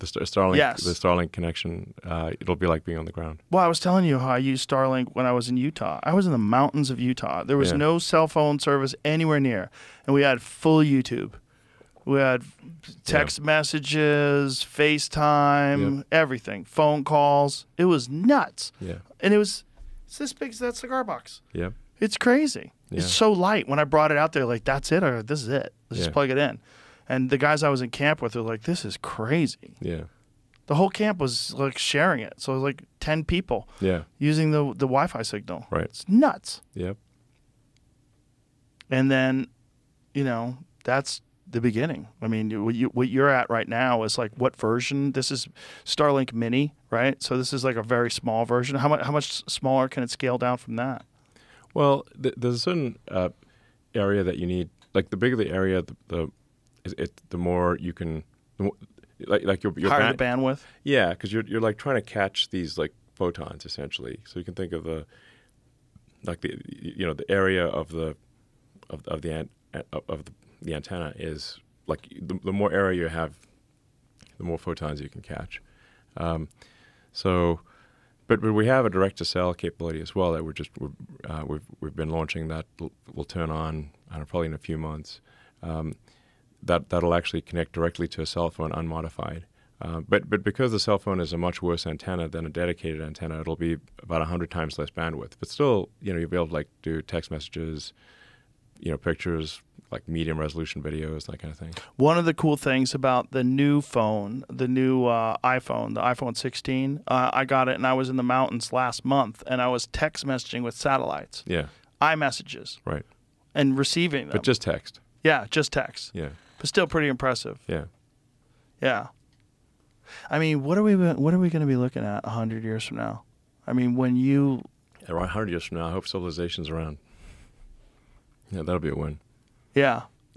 The Star- Starlink, Yes. the Starlink connection, uh, it'll be like being on the ground. Well, I was telling you how I used Starlink when I was in Utah. I was in the mountains of Utah. There was Yeah. no cell phone service anywhere near, and we had full YouTube. We had text messages, FaceTime, Yep. everything, phone calls. It was nuts, Yeah. and it was it's this big as that cigar box. Yeah, It's crazy. Yeah. It's so light. When I brought it out there, like that's it, or this is it. Let's just plug it in. And the guys I was in camp with were like, "This is crazy." Yeah. The whole camp was like sharing it, so it was like ten people Yeah. using the the Wi-Fi signal. Right. It's nuts. Yep. And then, you know, that's the beginning. I mean, what, you, what you're at right now is like what version? This is Starlink Mini, right? So this is like a very small version. How much how much smaller can it scale down from that? Well, th- there's a certain uh, area that you need. Like the bigger the area, the the, is it, the more you can. The more, like like your your Higher ban- the bandwidth. Yeah, because you're you're like trying to catch these like photons essentially. So you can think of the like the you know the area of the of, of the an, of the, the antenna is like the, the more area you have, the more photons you can catch. Um, so, but but we have a direct to cell capability as well that we're just we're, uh, we've we've been launching that will will turn on I don't know, probably in a few months. Um, that that'll actually connect directly to a cell phone unmodified. Uh, but but because the cell phone is a much worse antenna than a dedicated antenna, it'll be about hundred times less bandwidth. But still, you know, you'll be able to like do text messages, you know, pictures, like medium resolution videos, that kind of thing. One of the cool things about the new phone, the new uh, iPhone, the iPhone 16, uh, I got it and I was in the mountains last month and I was text messaging with satellites, Yeah, iMessages, right. and receiving them. But just text. yeah, just text, Yeah, but still pretty impressive. yeah. Yeah. I mean, what are we what are we going to be looking at hundred years from now? I mean, when you Around hundred years from now, I hope civilization's around. Yeah, that'll be a win. yeah,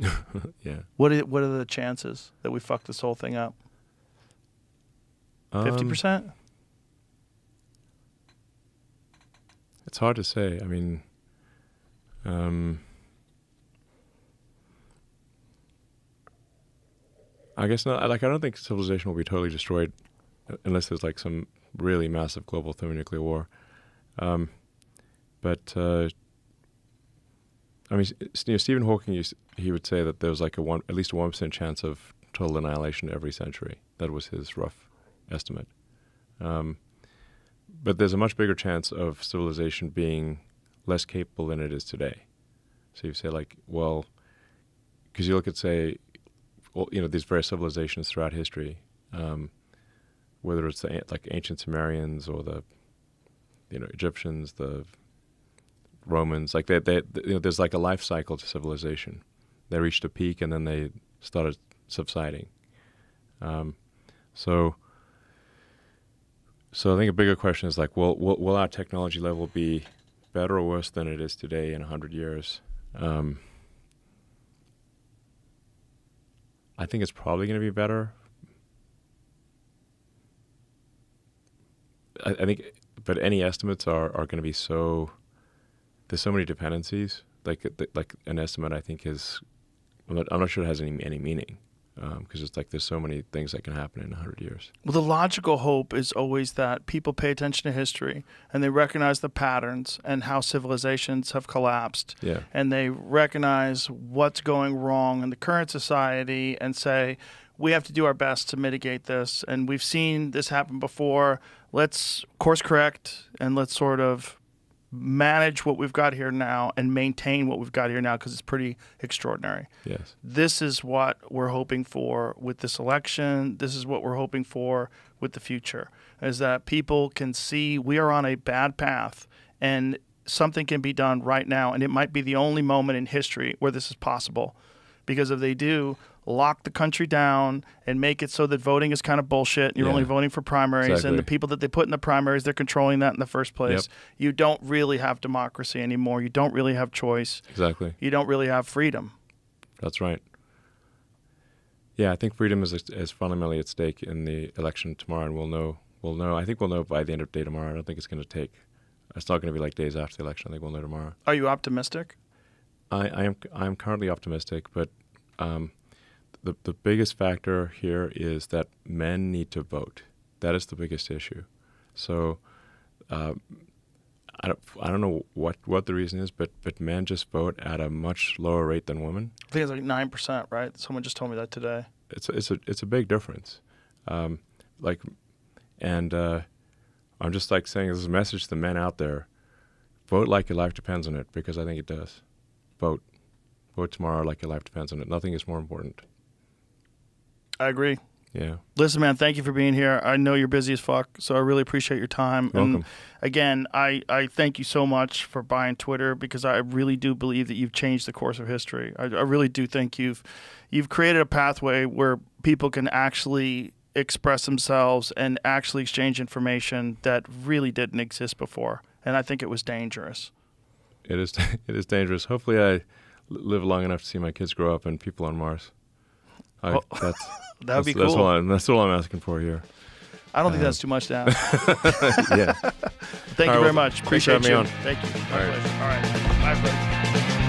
Yeah. what are, what are the chances that we fuck this whole thing up? Fifty Um, percent. It's hard to say. I mean, um, I guess not. Like, I don't think civilization will be totally destroyed unless there's like some really massive global thermonuclear war. Um, but uh, I mean, you know, Stephen Hawking, he would say that there was like a one, at least a one percent chance of total annihilation every century. That was his rough estimate. Um, but there's a much bigger chance of civilization being less capable than it is today. So you say like, well, because you look at say, well, you know, these various civilizations throughout history, um, whether it's the like ancient Sumerians or the, you know, Egyptians, the Romans, like they, you know, there's like a life cycle to civilization. They reached a peak and then they started subsiding. Um, so. So I think a bigger question is like, will will, will our technology level be better or worse than it is today in hundred years? Um, I think it's probably going to be better. I, I think, but any estimates are, are going to be so. There's so many dependencies. Like like an estimate, I think is. I'm not, I'm not sure it has any any meaning Um, because it's like there's so many things that can happen in 100 years. Well, the logical hope is always that people pay attention to history and they recognize the patterns and how civilizations have collapsed. Yeah. And they recognize what's going wrong in the current society and say, we have to do our best to mitigate this. And we've seen this happen before. Let's course correct and let's sort of manage what we've got here now and maintain what we've got here now because it's pretty extraordinary Yes. this is what we're hoping for with this election. This is what we're hoping for with the future is that people can see we are on a bad path and something can be done right now. And it might be the only moment in history where this is possible. Because if they do, lock the country down and make it so that voting is kind of bullshit. You're Yeah. only voting for primaries, and the people that they put in the primaries, they're controlling that in the first place. Yep. You don't really have democracy anymore. You don't really have choice. Exactly. You don't really have freedom. That's right. Yeah, I think freedom is is fundamentally at stake in the election tomorrow, and we'll know. We'll know. I think we'll know by the end of the day tomorrow. I don't think it's going to take. It's not going to be like days after the election. I think we'll know tomorrow. Are you optimistic? I, I am I am currently optimistic, but um, the the biggest factor here is that men need to vote. That is the biggest issue. So, uh, I don't I don't know what, what the reason is, but but men just vote at a much lower rate than women. I think it's like nine percent, right? Someone just told me that today. It's a, it's a it's a big difference. Um, like, and uh, I'm just like saying this is a message to the men out there: vote like your life depends on it, because I think it does. Vote, vote tomorrow like your life depends on it. Nothing is more important. I agree. Yeah. Listen, man, thank you for being here. I know you're busy as fuck, so I really appreciate your time. You're and welcome. again, I, I thank you so much for buying Twitter because I really do believe that you've changed the course of history. I, I really do think you've you've created a pathway where people can actually express themselves and actually exchange information that really didn't exist before. And I think it was dangerous. It is it is dangerous. Hopefully, I live long enough to see my kids grow up and people on Mars. I, Oh, that's That would that's, be that's cool. all I'm, that's all I'm asking for here. I don't think uh, that's too much to ask. yeah. Thank All you right, very well, much. Appreciate you. on. Thank you. All right. all right. Bye.